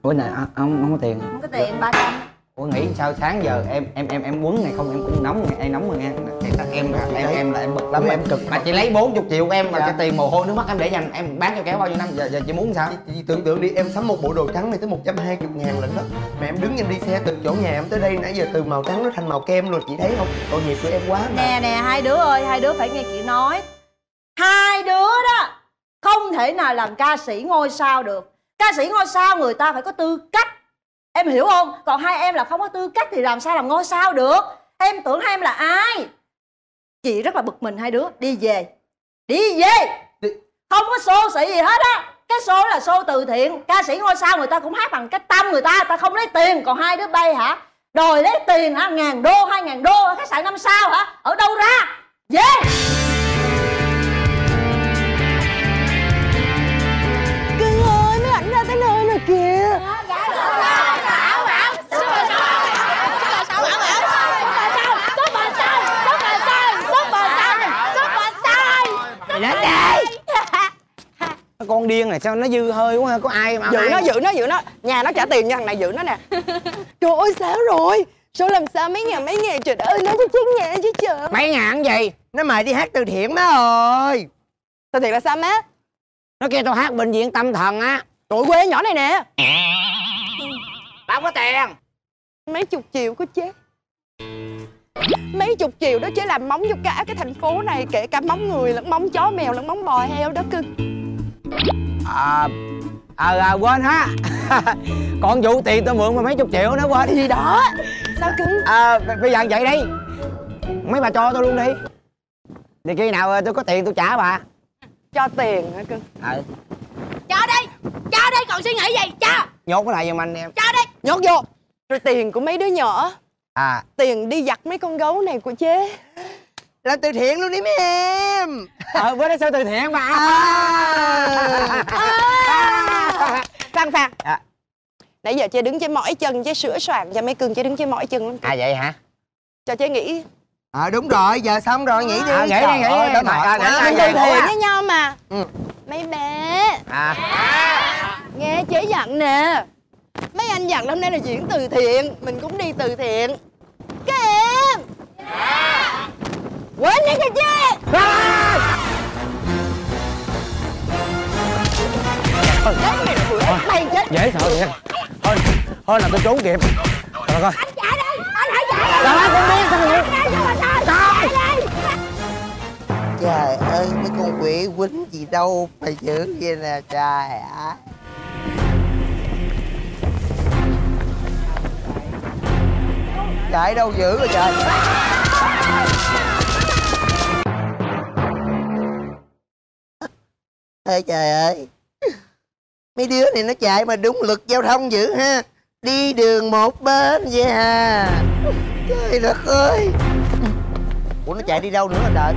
F: Ủa này ông không, không có tiền.
W: Không có tiền ba trăm
F: ủa nghĩ sao sáng giờ em em em em quấn này không? Em cũng nóng này em nóng rồi nghe. Thì ta- em em em là em bực lắm em
L: cực.
F: Mà chị lấy 40 triệu của em mà
L: Dạ.
F: cái tiền mồ hôi nước mắt em để dành em bán cho kéo bao nhiêu năm giờ giờ chị muốn sao?
L: Chị tưởng tượng đi em sắm một bộ đồ trắng này tới 120 ngàn lận đó. Mà em đứng em đi xe từ chỗ nhà em tới đây nãy giờ từ màu trắng nó thành màu kem rồi chị thấy không? Tội nghiệp của em quá mà.
W: Nè nè hai đứa ơi hai đứa phải nghe chị nói. Hai đứa đó không thể nào làm ca sĩ ngôi sao được. Ca sĩ ngôi sao người ta phải có tư cách em hiểu không? Còn hai em là không có tư cách thì làm sao làm ngôi sao được? Em tưởng hai em là ai? Chị rất là bực mình hai đứa đi về. Đi về! Không có xô xị gì hết á. Cái show là show từ thiện. Ca sĩ ngôi sao người ta cũng hát bằng cái tâm người ta người ta không lấy tiền. Còn hai đứa bay hả? Đòi lấy tiền hả? Ngàn đô hai ngàn đô ở khách sạn năm sao hả? Ở đâu ra? Về!
T: Cưng
F: con điên này sao nó dư hơi quá ha có ai mà
T: Giữ
F: ai
T: nó, giữ nó, giữ nó. Nhà nó trả tiền cho thằng này giữ nó nè. Trời ơi, sao rồi? Sao làm sao mấy ngàn mấy ngàn trời ơi Nói cho chết nhà chứ trời.
F: Mấy ngàn gì?
L: Nó mời đi hát từ thiện má ơi.
T: Từ thiện là sao má?
F: Nó kêu tao hát bệnh viện tâm thần á.
T: Tụi quê nhỏ này nè.
F: Tao không có tiền.
T: Mấy chục triệu có chết. Mấy chục triệu đó chế làm móng cho cả cái thành phố này kể cả móng người lẫn móng chó mèo lẫn móng bò heo đó cưng
F: à à, à quên ha. Còn vụ tiền tôi mượn mà mấy chục triệu nó quên
T: gì đó. Sao cưng
F: à bây giờ vậy đi. Mấy bà cho tôi luôn đi. Thì khi nào tôi có tiền tôi trả bà.
T: Cho tiền hả cưng?
F: Ừ.
K: Cho đi cho đi còn suy nghĩ gì? Cho.
F: Nhốt cái này giùm anh em.
K: Cho đi.
T: Nhốt vô. Rồi tiền của mấy đứa nhỏ.
F: À.
T: Tiền đi giặt mấy con gấu này của chế
L: làm từ thiện luôn đi mấy em.
F: Ờ bữa đó sao từ thiện mà?
T: Phan Phan
F: à.
T: Nãy giờ chế đứng trên mỏi chân chế sửa soạn cho mấy cưng chế đứng trên mỏi chân lắm.
F: À vậy hả?
T: Cho chế nghỉ.
L: Ờ đúng rồi giờ xong rồi nghỉ đi.
F: À, nghỉ đi, nghỉ đi. Mà-
L: mệt
F: à,
T: Mình từ thiện với nhau mà.
L: Ừ.
T: Mấy bé.
F: À.
T: Nghe chế dặn nè. Mấy anh dặn hôm nay là diễn từ thiện Mình cũng đi từ thiện. Các em Quên đi mày là bữa mày chết.
F: Dễ sợ vậy thôi thôi là tôi trốn kịp rồi coi
K: anh chạy đi anh hãy chạy đi.
F: Đó, con biết,
K: đi, chạy đi.
L: Trời. Ơi mấy con quỷ quýnh gì đâu phải dữ vậy nè trời ạ. Chạy đâu dữ rồi trời ê trời ơi. Mấy đứa này nó chạy mà đúng lực giao thông dữ ha. Đi đường một bên vậy hà trời đất ơi. Ủa nó chạy đi đâu nữa rồi trời?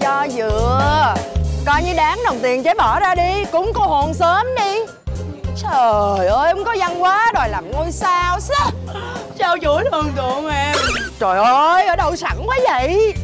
T: Cho dừa, Coi như đáng đồng tiền chế bỏ ra đi. Cúng cô hồn sớm đi. Trời ơi không có văn hóa đòi làm ngôi sao sao? Sao chuỗi thần tượng em. Trời ơi ở đâu sẵn quá vậy